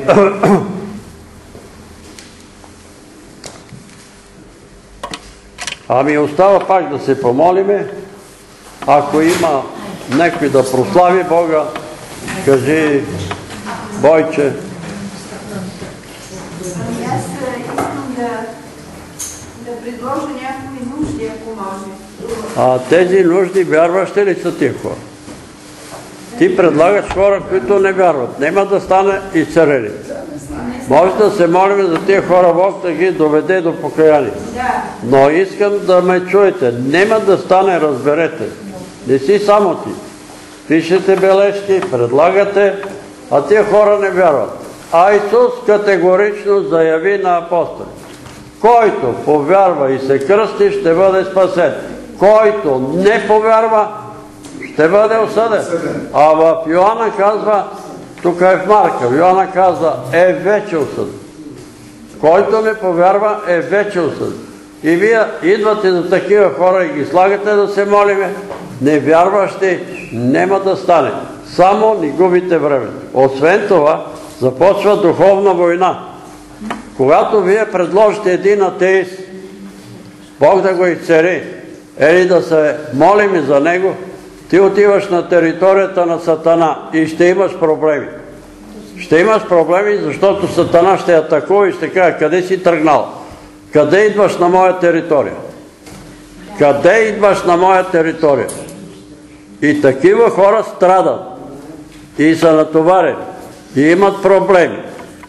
Ами остава пак да се помолиме. Ако има някой да прослави Бога, кажи Бойче. Ами аз а, искам да, да предложа някои нужди, ако може. А тези нужди вярващи ли са тия хора? Ти предлагаш хора, които не вярват. Нема да стане изцерели. Може да се молим за тия хора Бог да ги доведе до покаяние. Но искам да ме чуете. Нема да стане, разберете. Не си само ти. Пишете бележки, предлагате, а тия хора не вярват. А Исус категорично заяви на апостоли. Който повярва и се кръсти, ще бъде спасен. Който не повярва, ще бъде осъден. А в Йоанна казва, тук е в Марка, Йоанна казва, е вече осъден. Който не повярва, е вече осъден. И вие идвате за такива хора и ги слагате да се молиме, невярващи, няма да стане. Само ни губите времето. Освен това, започва духовна война. Когато вие предложите един атеист, Бог да го изцери, или да се молим за него, ти отиваш на територията на Сатана и ще имаш проблеми. Ще имаш проблеми, защото Сатана ще атакува и ще каже, къде си тръгнал? Къде идваш на моя територия? Къде идваш на моя територия? И такива хора страдат и са натоварени и имат проблеми,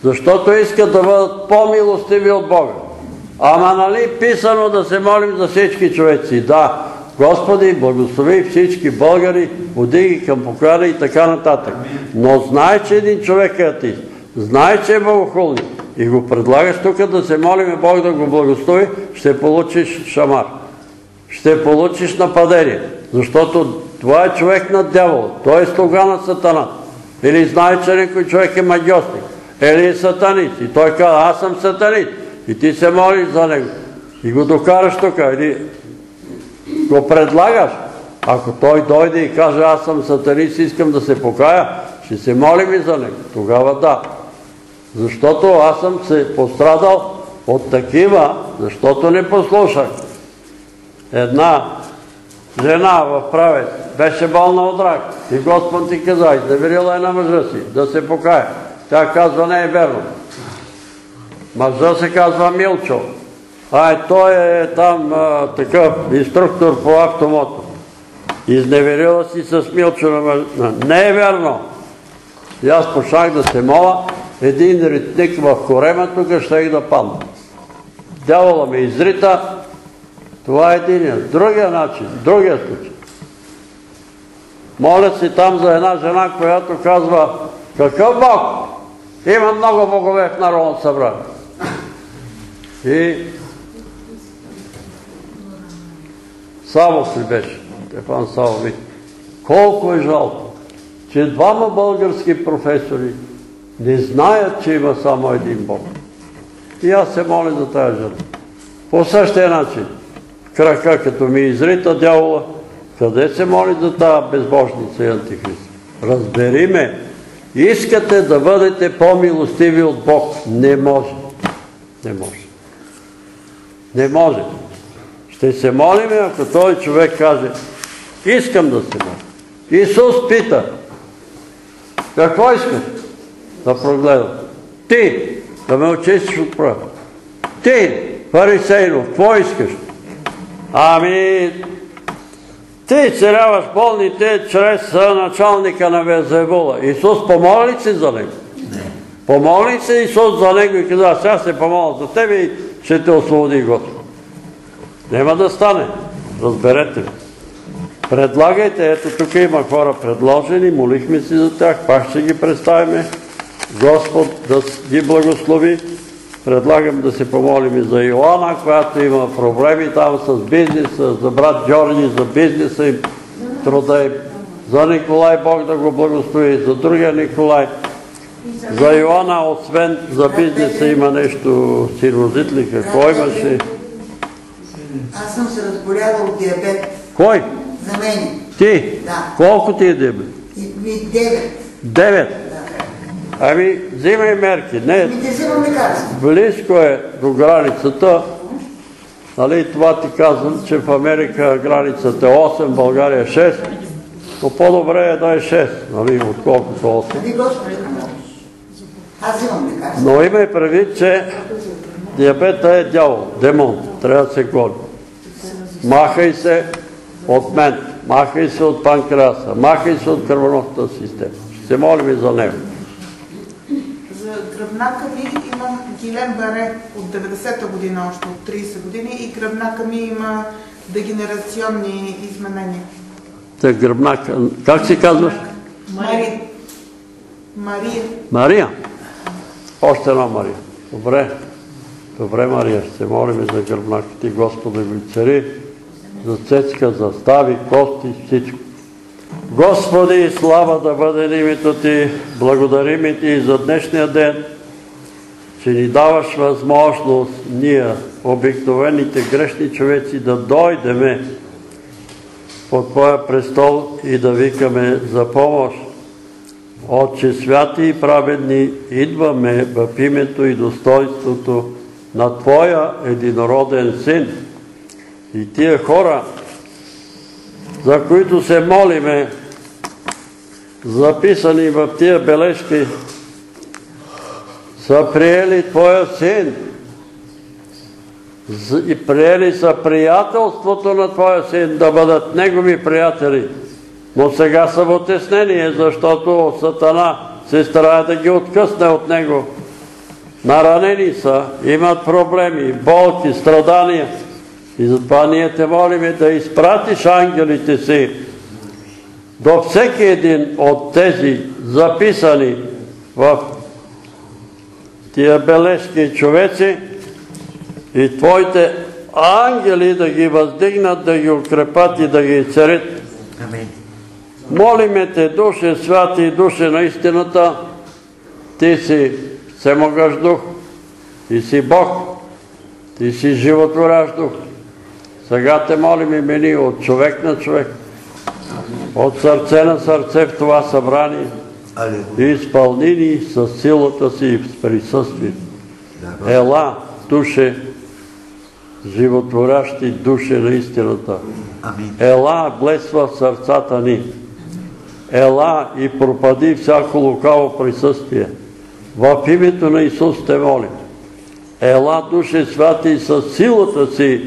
защото искат да бъдат по-милостиви от Бога. Ама нали писано да се молим за всички човеци? Да, Господи, благослови всички българи, води ги към покрада и така нататък. Но знай, че един човек е атист. Знай, че е богохулник. И го предлагаш тук да се молиме Бог да го благослови, ще получиш шамар. Ще получиш нападение. Защото това е човек на дявол. Той е слуга на сатана. Или знае, че някой човек е магиосник. Или е сатанист. И той казва, аз съм сатанист. И ти се молиш за него. И го докараш тук. Или го предлагаш. Ако той дойде и каже, аз съм сатанист, искам да се покая, ще се молим и за него. Тогава да. Защото аз съм се пострадал от такива, защото не послушах. Една жена в правец беше болна от рак и Господ ти каза, изневерила е на мъжа си, да се покая. Тя казва, не е верно. Мъжа се казва Милчо. А е, той е там такъв инструктор по автомото. Изневерила си с Милчо на мъжа. Не е верно. И аз почнах да се мола, един ритник в корема, тук ще да падна. Дявола ме изрита, това е единия. Другия начин, другия случай. Моля си там за една жена, която казва, какъв Бог? Има много богове в Народно събрание. И Савов ли беше? Стефан Савов ми. Колко е жалко, че двама български професори не знаят, че има само един Бог. И аз се моля за тази жена. По същия начин, крака като ми изрита дявола, къде се моли за тази безбожница и антихрист? Разбери ме, искате да бъдете по-милостиви от Бог. Не може. Не може. Не може. Ще се молим, ако този човек каже, искам да се моля. Исус пита, какво искаш? Да прогледам. Ти, да ме очистиш от пръв. Ти, фарисейно, какво искаш? Ами, ти целяваш болните чрез началника на Везевула. Исус помоли ли си за него? Не. Помоли се Исус за него и каза, сега се помоля за тебе и ще те освободи Господ. Нема да стане. Разберете ли. Предлагайте, ето тук има хора предложени, молихме си за тях, пак ще ги представиме. Господ да ги благослови. Предлагам да се помолим и за Йоанна, която има проблеми там с бизнеса, за брат Джорни, за бизнеса им, труда им. За Николай Бог да го благослови, за другия Николай. За Йоанна, освен за бизнеса, има нещо сирозит ли, какво имаше? Аз съм се разболяла от диабет. Кой? За мен. Ти? Да. Колко ти е диабет? И девет. Девет? Ами, взимай мерки. Не, близко е до границата. Нали, това ти казвам, че в Америка границата е 8, в България 6. Но по-добре е да е 6, нали, отколкото 8. Нали Господи да помогне. Аз взимам лекарства. Но имай предвид, че диабета е дявол, демон. Трябва да се гони. Махай се от мен, махай се от панкреаса, махай се от кръвоносната система. Ще се молим и за него. Гръбнака ми имам Гилен Баре от 90-та година, още от 30 години и гръбнака ми има дегенерационни изменения. Те гръбнак. Как се казваш? Мари... Мария. Мария. Още една Мария. Добре. Добре, Мария, ще молим за гръбнака ти, Господа ви цари, за цецка, за стави, кости, всичко. Господи, слава да бъде името Ти, благодарим Ти за днешния ден, че ни даваш възможност ние, обикновените грешни човеци, да дойдеме под Твоя престол и да викаме за помощ. Отче святи и праведни, идваме в името и достоинството на Твоя единороден Син. И тия хора, за които се молиме, записани в тия бележки, са приели Твоя Син и приели са приятелството на Твоя Син да бъдат Негови приятели. Но сега са в отеснение, защото Сатана се старае да ги откъсне от Него. Наранени са, имат проблеми, болки, страдания. И затова ние те молиме да изпратиш ангелите си до всеки един от тези записани в тия бележки човеци и Твоите ангели да ги въздигнат, да ги укрепат и да ги царят. Молиме Те, Душе Святи и Душе на истината, Ти си всемогъщ дух, Ти си Бог, Ти си животворящ дух. Сега Те молим и мени от човек на човек, от сърце на сърце в това събрание и изпълни ни с силата си и с присъствие. Ела, душе, животворящи душе на истината. Ела, блесва сърцата ни. Ела и пропади всяко лукаво присъствие. В името на Исус те молим. Ела, душе святи, с силата си,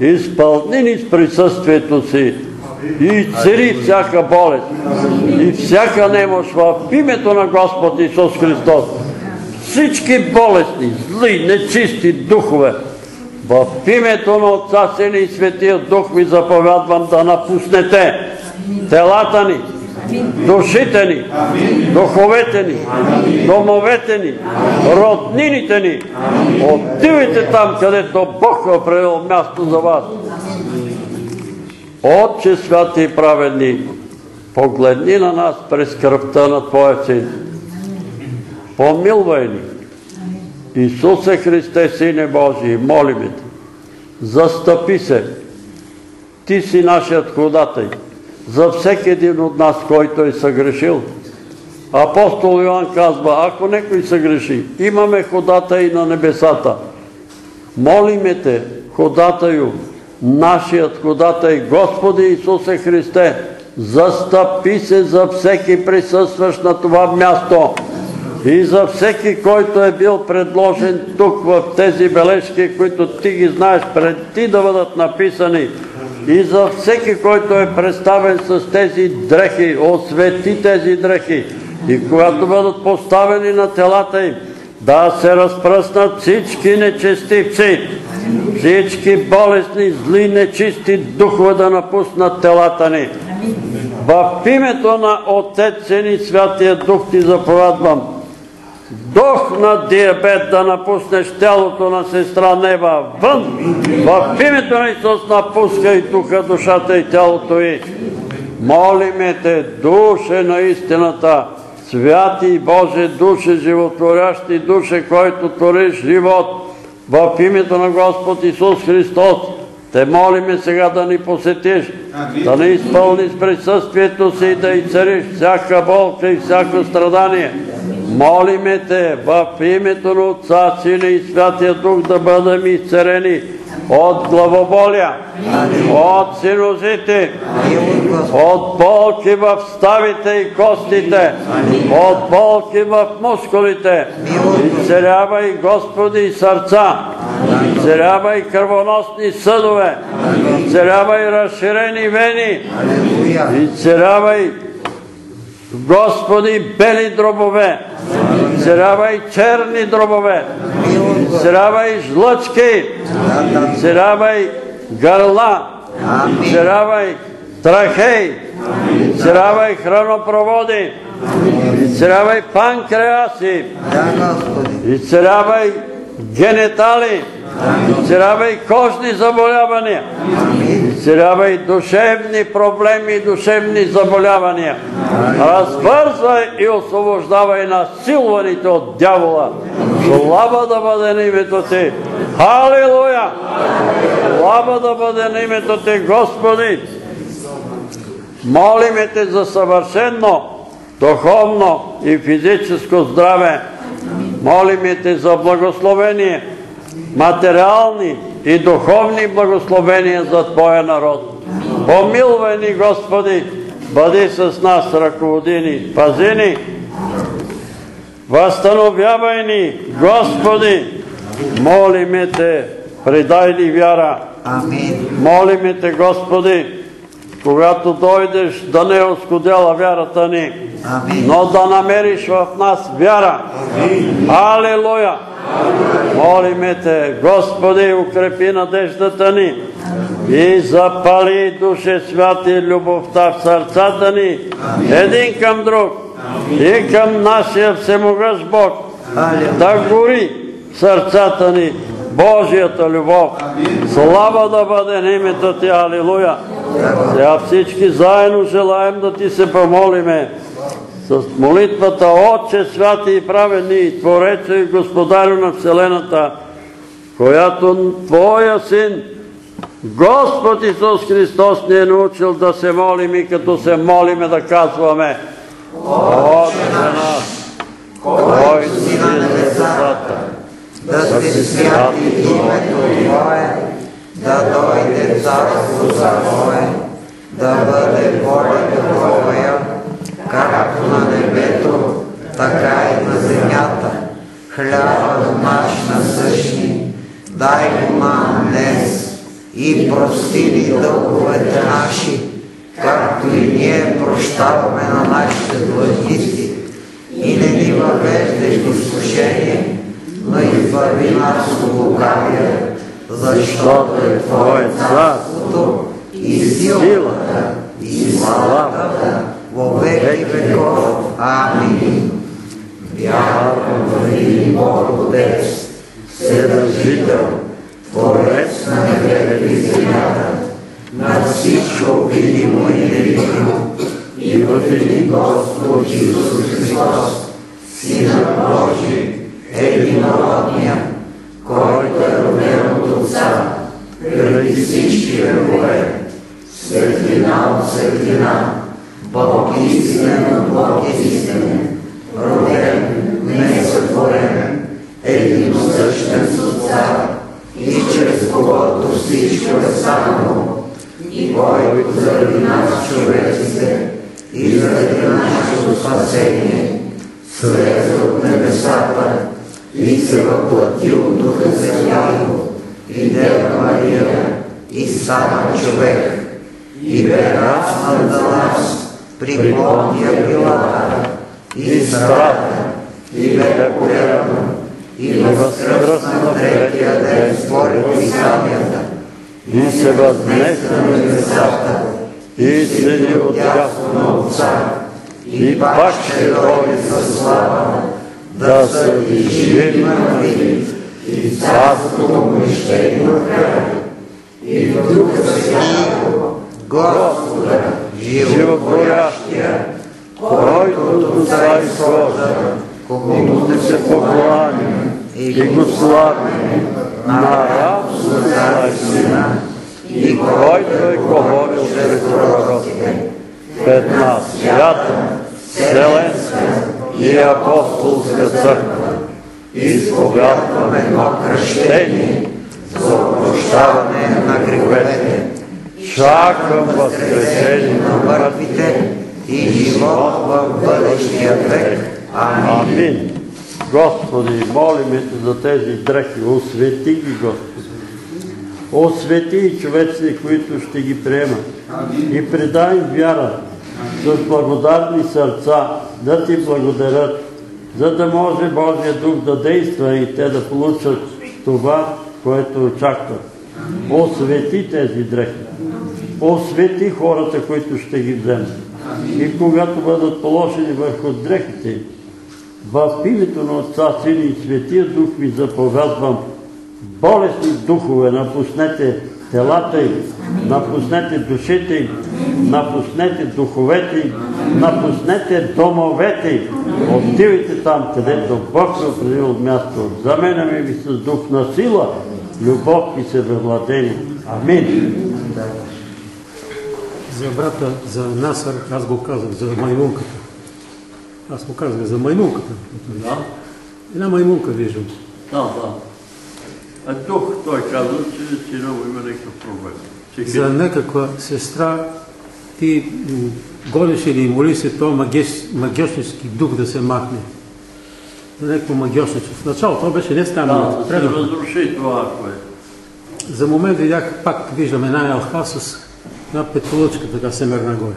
изпълни ни с присъствието си и цари всяка болест и всяка немощ в името на Господ Исус Христос. Всички болестни, зли, нечисти духове, в името на Отца, Сина и Светия Дух ви заповядвам да напуснете телата ни, душите ни, духовете ни, домовете ни, роднините ни. Отивайте там, където Бог е определил място за вас. Отче святи и праведни, погледни на нас през кръвта на Твоя Син. Помилвай ни. Исусе Христе, Сине Божий, молиме Те, застъпи се. Ти си нашият ходатай за всеки един от нас, който е съгрешил. Апостол Йоан казва, ако некой съгреши, имаме ходата и на небесата. Молиме Те, ходатаю, нашият ходатай, Господи Исусе Христе, застъпи се за всеки присъстващ на това място и за всеки, който е бил предложен тук в тези бележки, които ти ги знаеш преди да бъдат написани, и за всеки, който е представен с тези дрехи, освети тези дрехи. И когато бъдат поставени на телата им, да се разпръснат всички нечестивци, всички болесни, зли, нечисти духове да напуснат телата ни. В името на Отец и Святия Дух ти заповядвам, дух на диабет да напуснеш тялото на сестра Нева вън. В името на Исус напускай духа, душата и тялото й. Молиме те, душе на истината, святи Боже, душе животворящи, душе, който твориш живот, в името на Господ Исус Христос, те молиме сега да ни посетиш, да ни изпълни с присъствието си, да и цариш всяка болка и всяко страдание. Молиме Те в името на Отца, Сина и Святия Дух да бъдем изцерени от главоболия, от синозите, от болки в ставите и костите, от болки в мускулите. Изцерявай, Господи, сърца, изцерявай кръвоносни съдове, изцерявай разширени вени, изцерявай Господи, бели дробове, изцерявай черни дробове, изцерявай жлъчки, изцерявай гърла, изцерявай трахей, изцерявай хранопроводи, изцерявай панкреаси, изцерявай генетали, Изцелява и кожни заболявания. И душевни проблеми и душевни заболявания. Развързвай и освобождавай насилваните от дявола. Слава да бъде на името Ти. Халилуя! Слава да бъде на името Ти, Господи! Молиме Те за съвършено духовно и физическо здраве. Молиме Те за благословение, материални и духовни благословения за Твоя народ. Помилвай ни, Господи, бъди с нас, ръководи ни, пази ни, възстановявай ни, Господи, молиме Те, предай ни вяра. Амин. Молиме Те, Господи, когато дойдеш да не е оскудела вярата ни, Амин. но да намериш в нас вяра. Алилуя! Молиме Те, Господи, укрепи надеждата ни и запали душе святи любовта в сърцата ни, един към друг и към нашия всемогъщ Бог, да гори сърцата ни Божията любов. Слава да бъде на името Ти, Алилуя! Сега всички заедно желаем да Ти се помолиме с молитвата Отче святи и праведни, Творече и Господарю на Вселената, която Твоя Син, Господ Исус Христос ни е научил да се молим и като се молиме да казваме Отче наш, който си на небесата, да се святи името Твое, да дойде царство Твое, да бъде волята Твоя, както на небето, така и на земята. Хляба наш насъщни, дай го нам днес и прости ни дълговете наши, както и ние прощаваме на нашите длъжници. И не ни въвеждаш в изкушение, но избави нас от лукавия, защото е Твое царството и силата и славата во веки веков. Амин. Вярвам в Бог Отец, Вседържител, Творец на небето и земята, на всичко видимо и невидимо, и в един Господ Исус Христос, Сина Божий, единородния, който е роден от Отца, преди всички векове, светлина от светлина, Бог истинен от Бог истинен, роден, несътворен, единосъщен с Отца, и чрез когото всичко е станало, и който заради нас човеците, и заради нашето спасение, слезе от небесата и се въплати от Духа Святаго и Дева Мария и стана човек и бе разнал за нас при Понтия Пилата и страда и бе поверен и възкръсна на третия ден според Писанията и се възнесе на небесата и седи от дясно на Отца и пак ще дойде със слава да съди живи мъртви и царството му ще има край. И в Духа Святого Господа, животворящия, който от Отца изхожда, Когото ще се покланим и го на равно за Сина, и който е говорил чрез пророците пред нас свята, вселенска и апостолска църква. Изповядваме едно кръщение за опрощаване на греховете, чакам възкресение на мъртвите и живот в бъдещия век. Амин. Амин. Господи, молиме Те за тези дрехи. Освети ги, Господи. Освети и човеците, които ще ги приемат. И предай им вяра с благодарни сърца да Ти благодарят, за да може Божия Дух да действа и те да получат това, което очакват. Освети тези дрехи. Освети хората, които ще ги вземат. И когато бъдат положени върху дрехите в името на Отца, Сина и Светия Дух ви заповядвам, болесни духове, напуснете телата им, напуснете душите им, напуснете духовете им, напуснете домовете им. Отивайте там, където Бог е определил място. Заменяме ви с дух на сила, любов и съвладение. Амин. За брата, за Насър, аз го казах, за маймунката. Аз му казах за маймунката. Да, Една маймунка виждам. да, да. А дух, той каза, че сина му има някакъв проблем. Че За някаква сестра ти гониш или моли се този магеш, дух да се махне. За някакво магиошничество. В началото това беше не да, стана. да се предно. разруши това, ако е. За момент видях, пак виждам една елха с една петолъчка така се мерна горе.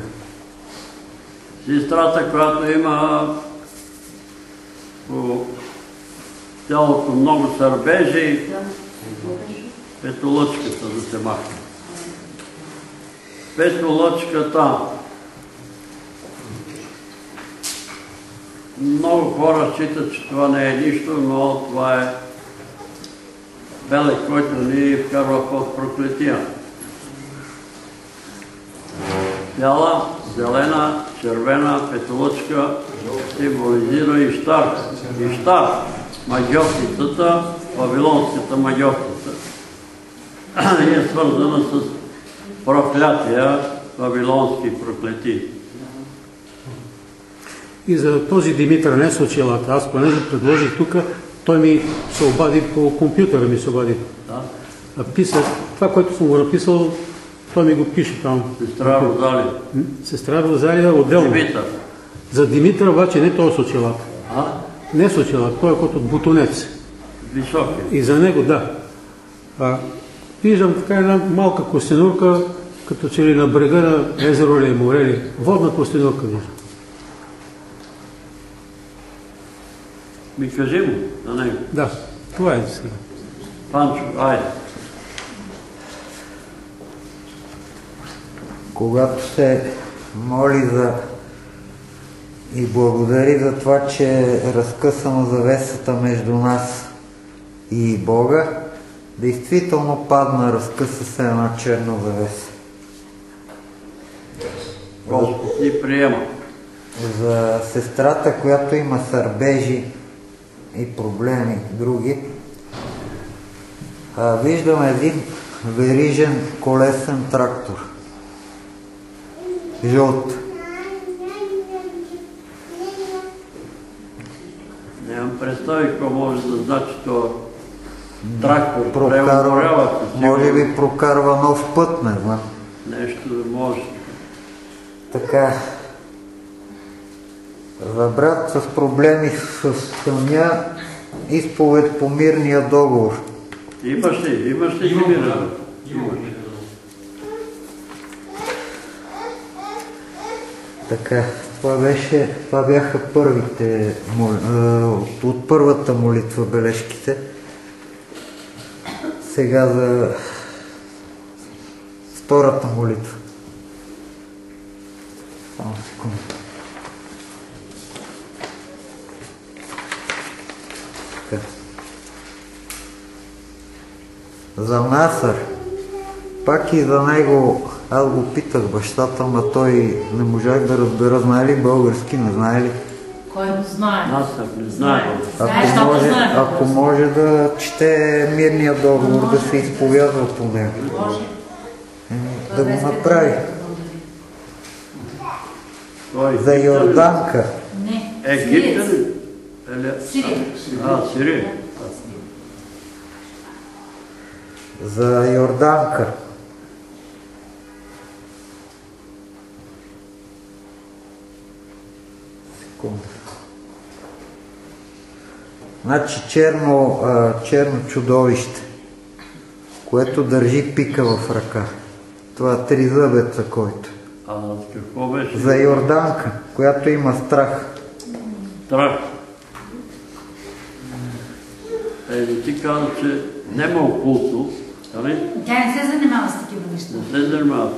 Сестрата, която има по тялото много сърбежи, петолъчката да се махне. Петолъчката. Много хора считат, че това не е нищо, но това е белег, който ни вкарва под проклетия. Бяла, зелена, червена, петолъчка символизира Иштар. Иштар, магиотницата, вавилонската магиотница. И е свързана с проклятия, вавилонски проклети. И за този Димитър не е очилата. Аз понеже предложих тук, той ми се обади по компютъра ми се обади. Да? А писах, това, което съм го написал, той ми го пише там. Сестра Розали. М, Сестра Розалия отделно. Димитър. За Димитър обаче не той е с очилата. А? Не с очилата, той е като бутонец. Висок е. И за него да. А, виждам така една малка костенурка, като че ли на брега на езеро или море ли. Водна костенурка виждам. Ми кажи му на него. Да, това е сега. Панчо, айде. Когато се моли за и благодари за това, че е разкъсана завесата между нас и Бога, действително падна, разкъса се една черна завеса. Господ ни приема. За сестрата, която има сърбежи и проблеми други, виждам един верижен колесен трактор. Жълт. Нямам представи какво може да значи това трактор. Прокарва, може би прокарва нов път, не знам. Нещо да може. Така. За брат с проблеми с съня, изповед по мирния договор. Имаш ли? Имаш ли да. Имаш. Така, това, беше, това бяха първите, от, от първата молитва бележките. Сега за втората молитва. Само секунда. За Насър. Пак и за него аз го питах бащата, ма той не можах да разбера, знае ли български, не знае ли. Кой го знае? Аз не. Знаеш, Ако може, знае ако може да чете мирния договор, да се изповядва по него. Може. Еми, Да го направи. Той За Йорданка. Не. Египет ли? Сирия. А, Сирия. За Йорданка. Секунда. Значи черно, а, черно чудовище, което държи пика в ръка. Това тризъбеца, който. А какво беше? За Йорданка, която има страх. Страх. Е, ти каза, че няма окулто, нали? Тя не се занимава с такива неща. Не се занимава.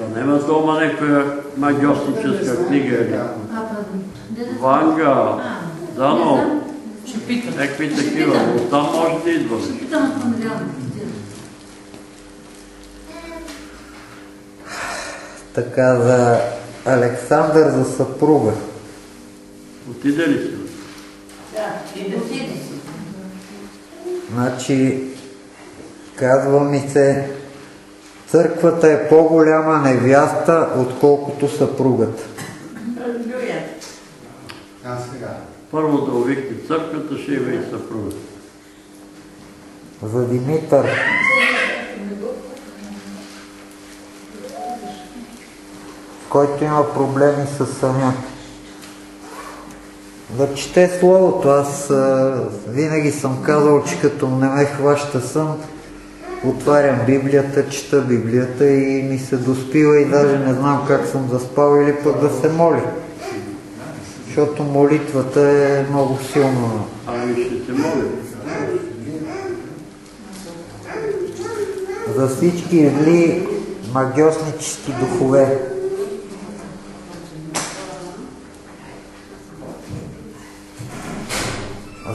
Та няма дома някоя магиосническа книга или Ванга, Дано. не знам. Ще питам. Някакви Ще такива. Оттам може да идва. Ще питам от понеделник. Така за Александър за съпруга. Отиде ли си? Да, отиде. Значи, казва ми се, църквата е по-голяма невяста, отколкото. А сега. Първо да увикне църквата, ще има и съпруга. За Димитър. Който има проблеми с съня. Да чете Словото. Аз а, винаги съм казал, че като не ме хваща сън, отварям Библията, чета Библията и ми се доспива и даже не знам как съм заспал или пък да се моля. Защото молитвата е много силна. Ами ще се моля. За всички зли магиоснически духове.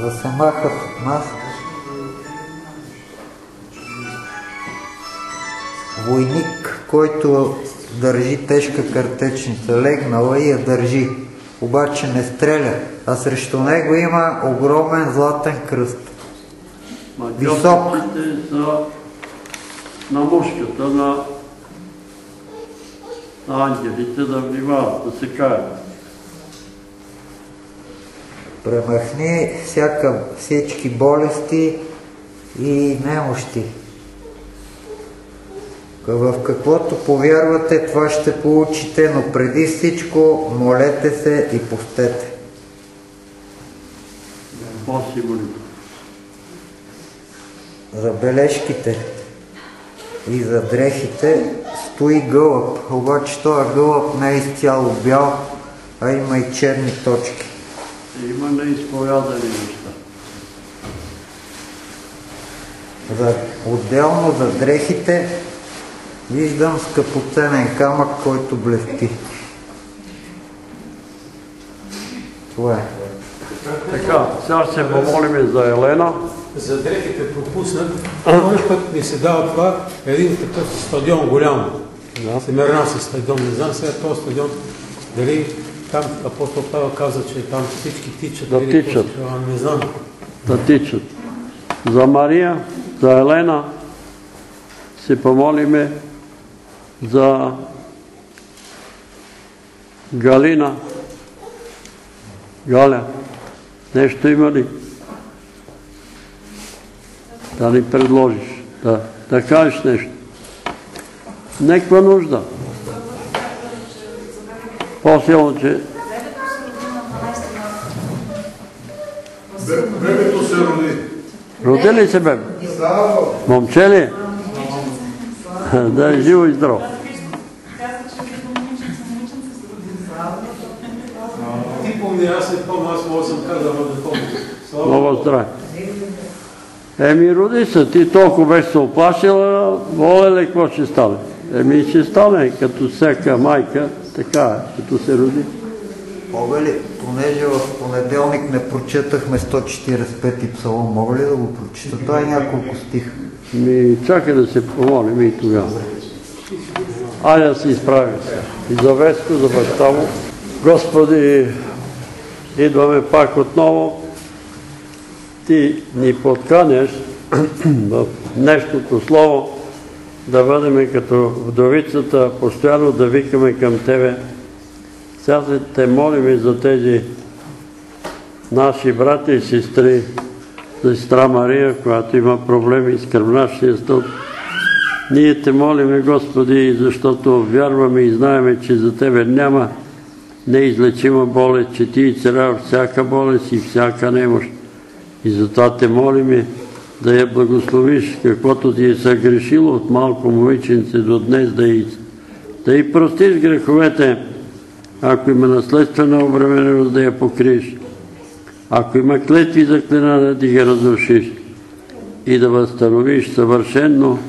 За се махат от нас. Войник, който държи тежка картечница, легнала и я държи, обаче не стреля, а срещу него има огромен златен кръст. Висок. На мушката на, на ангелите да внимават, да се каят. Премахни всяка, всички болести и немощи. В каквото повярвате, това ще получите, но преди всичко молете се и постете. За бележките и за дрехите стои гълъб, обаче този гълъб не е изцяло бял, а има и черни точки. Има неизповядани неща. За, отделно за дрехите виждам скъпоценен камък, който блести. Това е. Така, сега ще помолим за Елена. За дрехите пропуснат. Този път ни се дава това един такъв стадион голям. Да. Семернански стадион. Не знам сега този стадион дали там апостол Павел каза, че там всички тичат. Да тичат. Не знам. да тичат. За Мария, за Елена се помолиме за Галина. Галя, нещо има ли? Да ни предложиш, да, да кажеш нещо. Неква нужда. По-силно, че Бебето се роди. роди ли се бебе? Момче ли? Да е живо и здраво. Ти помни, аз не помня, аз мога да съм казал, но не помня. Слава здраве. Еми, роди се, ти толкова беше се оплашила, воля ли какво ще стане? Еми, ще стане, като всяка майка, така е, като се роди. Мога ли, понеже в понеделник не прочетахме 145 псалом, мога ли да го прочита? Това е няколко стиха. Ми, чакай да се помолим и тогава. Айде да се изправим. И за Веско, за баща му. Господи, идваме пак отново. Ти ни подканяш в днешното слово да бъдем като вдовицата, постоянно да викаме към Тебе. Сега се те молим за тези наши брати и сестри, сестра Мария, която има проблеми с кръвнашния стълб. Ние те молиме, Господи, защото вярваме и знаеме, че за Тебе няма неизлечима болест, че Ти изцеляваш всяка болест и всяка немощ. И затова те молиме да я благословиш, каквото ти е съгрешило от малко момиченце до днес, да и, да и простиш греховете, ако има наследствена обремененост, да я покриеш. Ако има клетви за клина, да ти ги разрушиш и да възстановиш съвършенно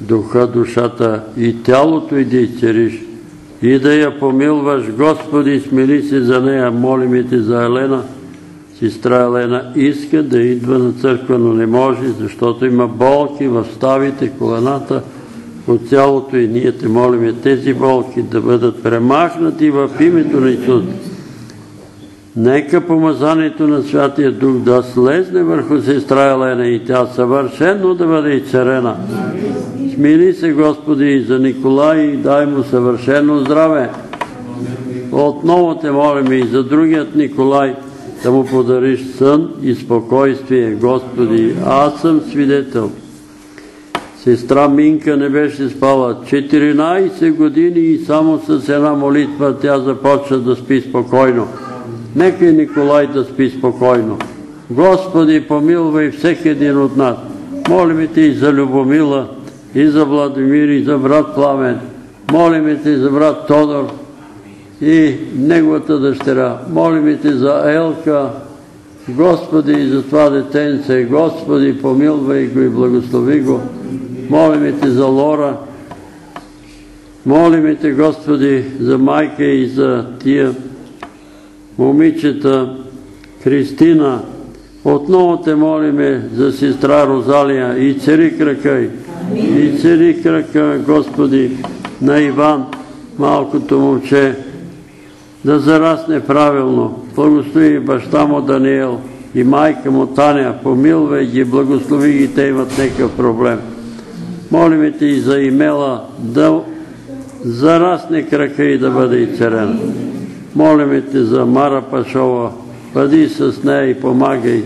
духа, душата и тялото и да изцериш и да я помилваш. Господи, смили се за нея, молим те за Елена, Сестра Елена иска да идва на църква, но не може, защото има болки в ставите, колената, от цялото и ние те молиме тези болки да бъдат премахнати в името на Исус. Нека помазанието на Святия Дух да слезне върху сестра Елена и тя съвършено да бъде изцерена. Смили се, Господи, за Николай и дай му съвършено здраве. Отново те молим и за другият Николай да му подариш сън и спокойствие. Господи, аз съм свидетел. Сестра Минка не беше спала 14 години и само с една молитва тя започна да спи спокойно. Нека и Николай да спи спокойно. Господи, помилвай всеки един от нас. Молиме Те и за Любомила, и за Владимир, и за брат Пламен. Молиме Те за брат Тодор и неговата дъщеря. Молиме Те за Елка, Господи, и за това детенце. Господи, помилвай го и благослови го. Молиме Те за Лора. Молиме Те, Господи, за майка и за тия момичета, Кристина, отново те молиме за сестра Розалия и цари крака и цари крака, Господи, на Иван, малкото момче, да зарасне правилно. Благослови баща му Даниел и майка му Таня, помилвай ги, благослови ги, те имат някакъв проблем. Молиме те и за имела да зарасне крака и да бъде и царена. Молиме те за Мара Пашова, бъди с нея и помагай.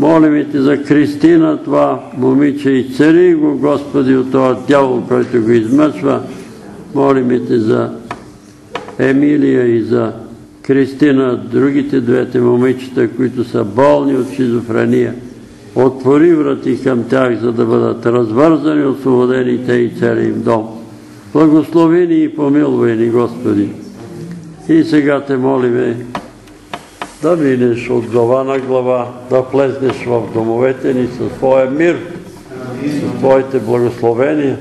Молиме те за Кристина, това момиче и цари го, Господи, от този дявол, който го измъчва. Молиме те за Емилия и за Кристина, другите двете момичета, които са болни от шизофрения. Отвори врати към тях, за да бъдат развързани, освободени те и целия им дом. Благослови ни и помилвай ни, Господи. И сега те молиме да минеш от глава на глава, да влезнеш в домовете ни със Твоя мир, с Твоите благословения.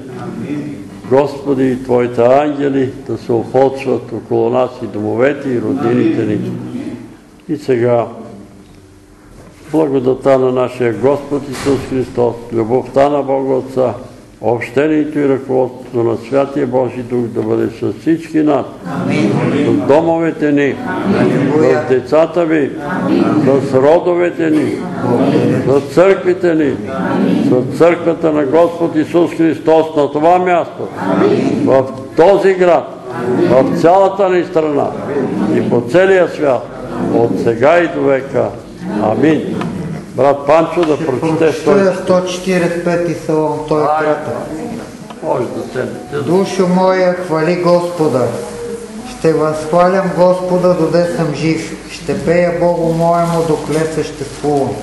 Господи, и Твоите ангели да се опочват около нас и домовете и родините ни. И сега благодата на нашия Господ Исус Христос, любовта на Бога Отца, общението и ръководството на Святия Божи Дух да бъде с всички нас, с домовете ни, с децата ви, с родовете ни, с църквите ни, с църквата на Господ Исус Христос на това място, в този град, в цялата ни страна и по целия свят, от сега и до века. Амин. Брат Панчо да прочете Прочета 145 псалом, той е кратък. Може да седнете. Душо моя, хвали Господа. Ще възхвалям Господа, доде съм жив. Ще пея Богу моему, докле съществувам.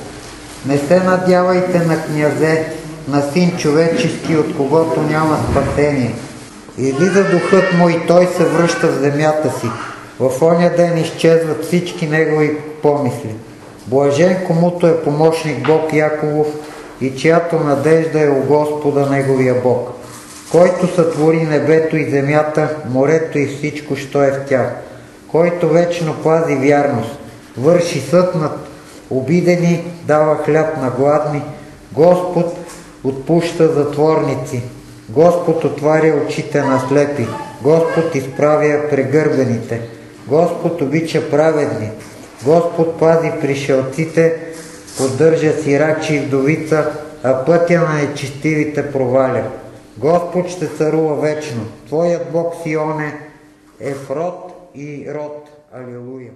Не се надявайте на князе, на син човечески, от когото няма спасение. Излиза духът му и той се връща в земята си. В оня ден изчезват всички негови помисли. Блажен комуто е помощник Бог Яковов и чиято надежда е у Господа Неговия Бог, който сътвори небето и земята, морето и всичко, що е в тях, който вечно пази вярност, върши съд над обидени, дава хляб на гладни, Господ отпуща затворници, Господ отваря очите на слепи, Господ изправя прегърбените, Господ обича праведни, Господ пази пришелците, поддържа сирачи и вдовица, а пътя на нечестивите проваля. Господ ще царува вечно. Твоят Бог Сионе е в род и род. Алилуя!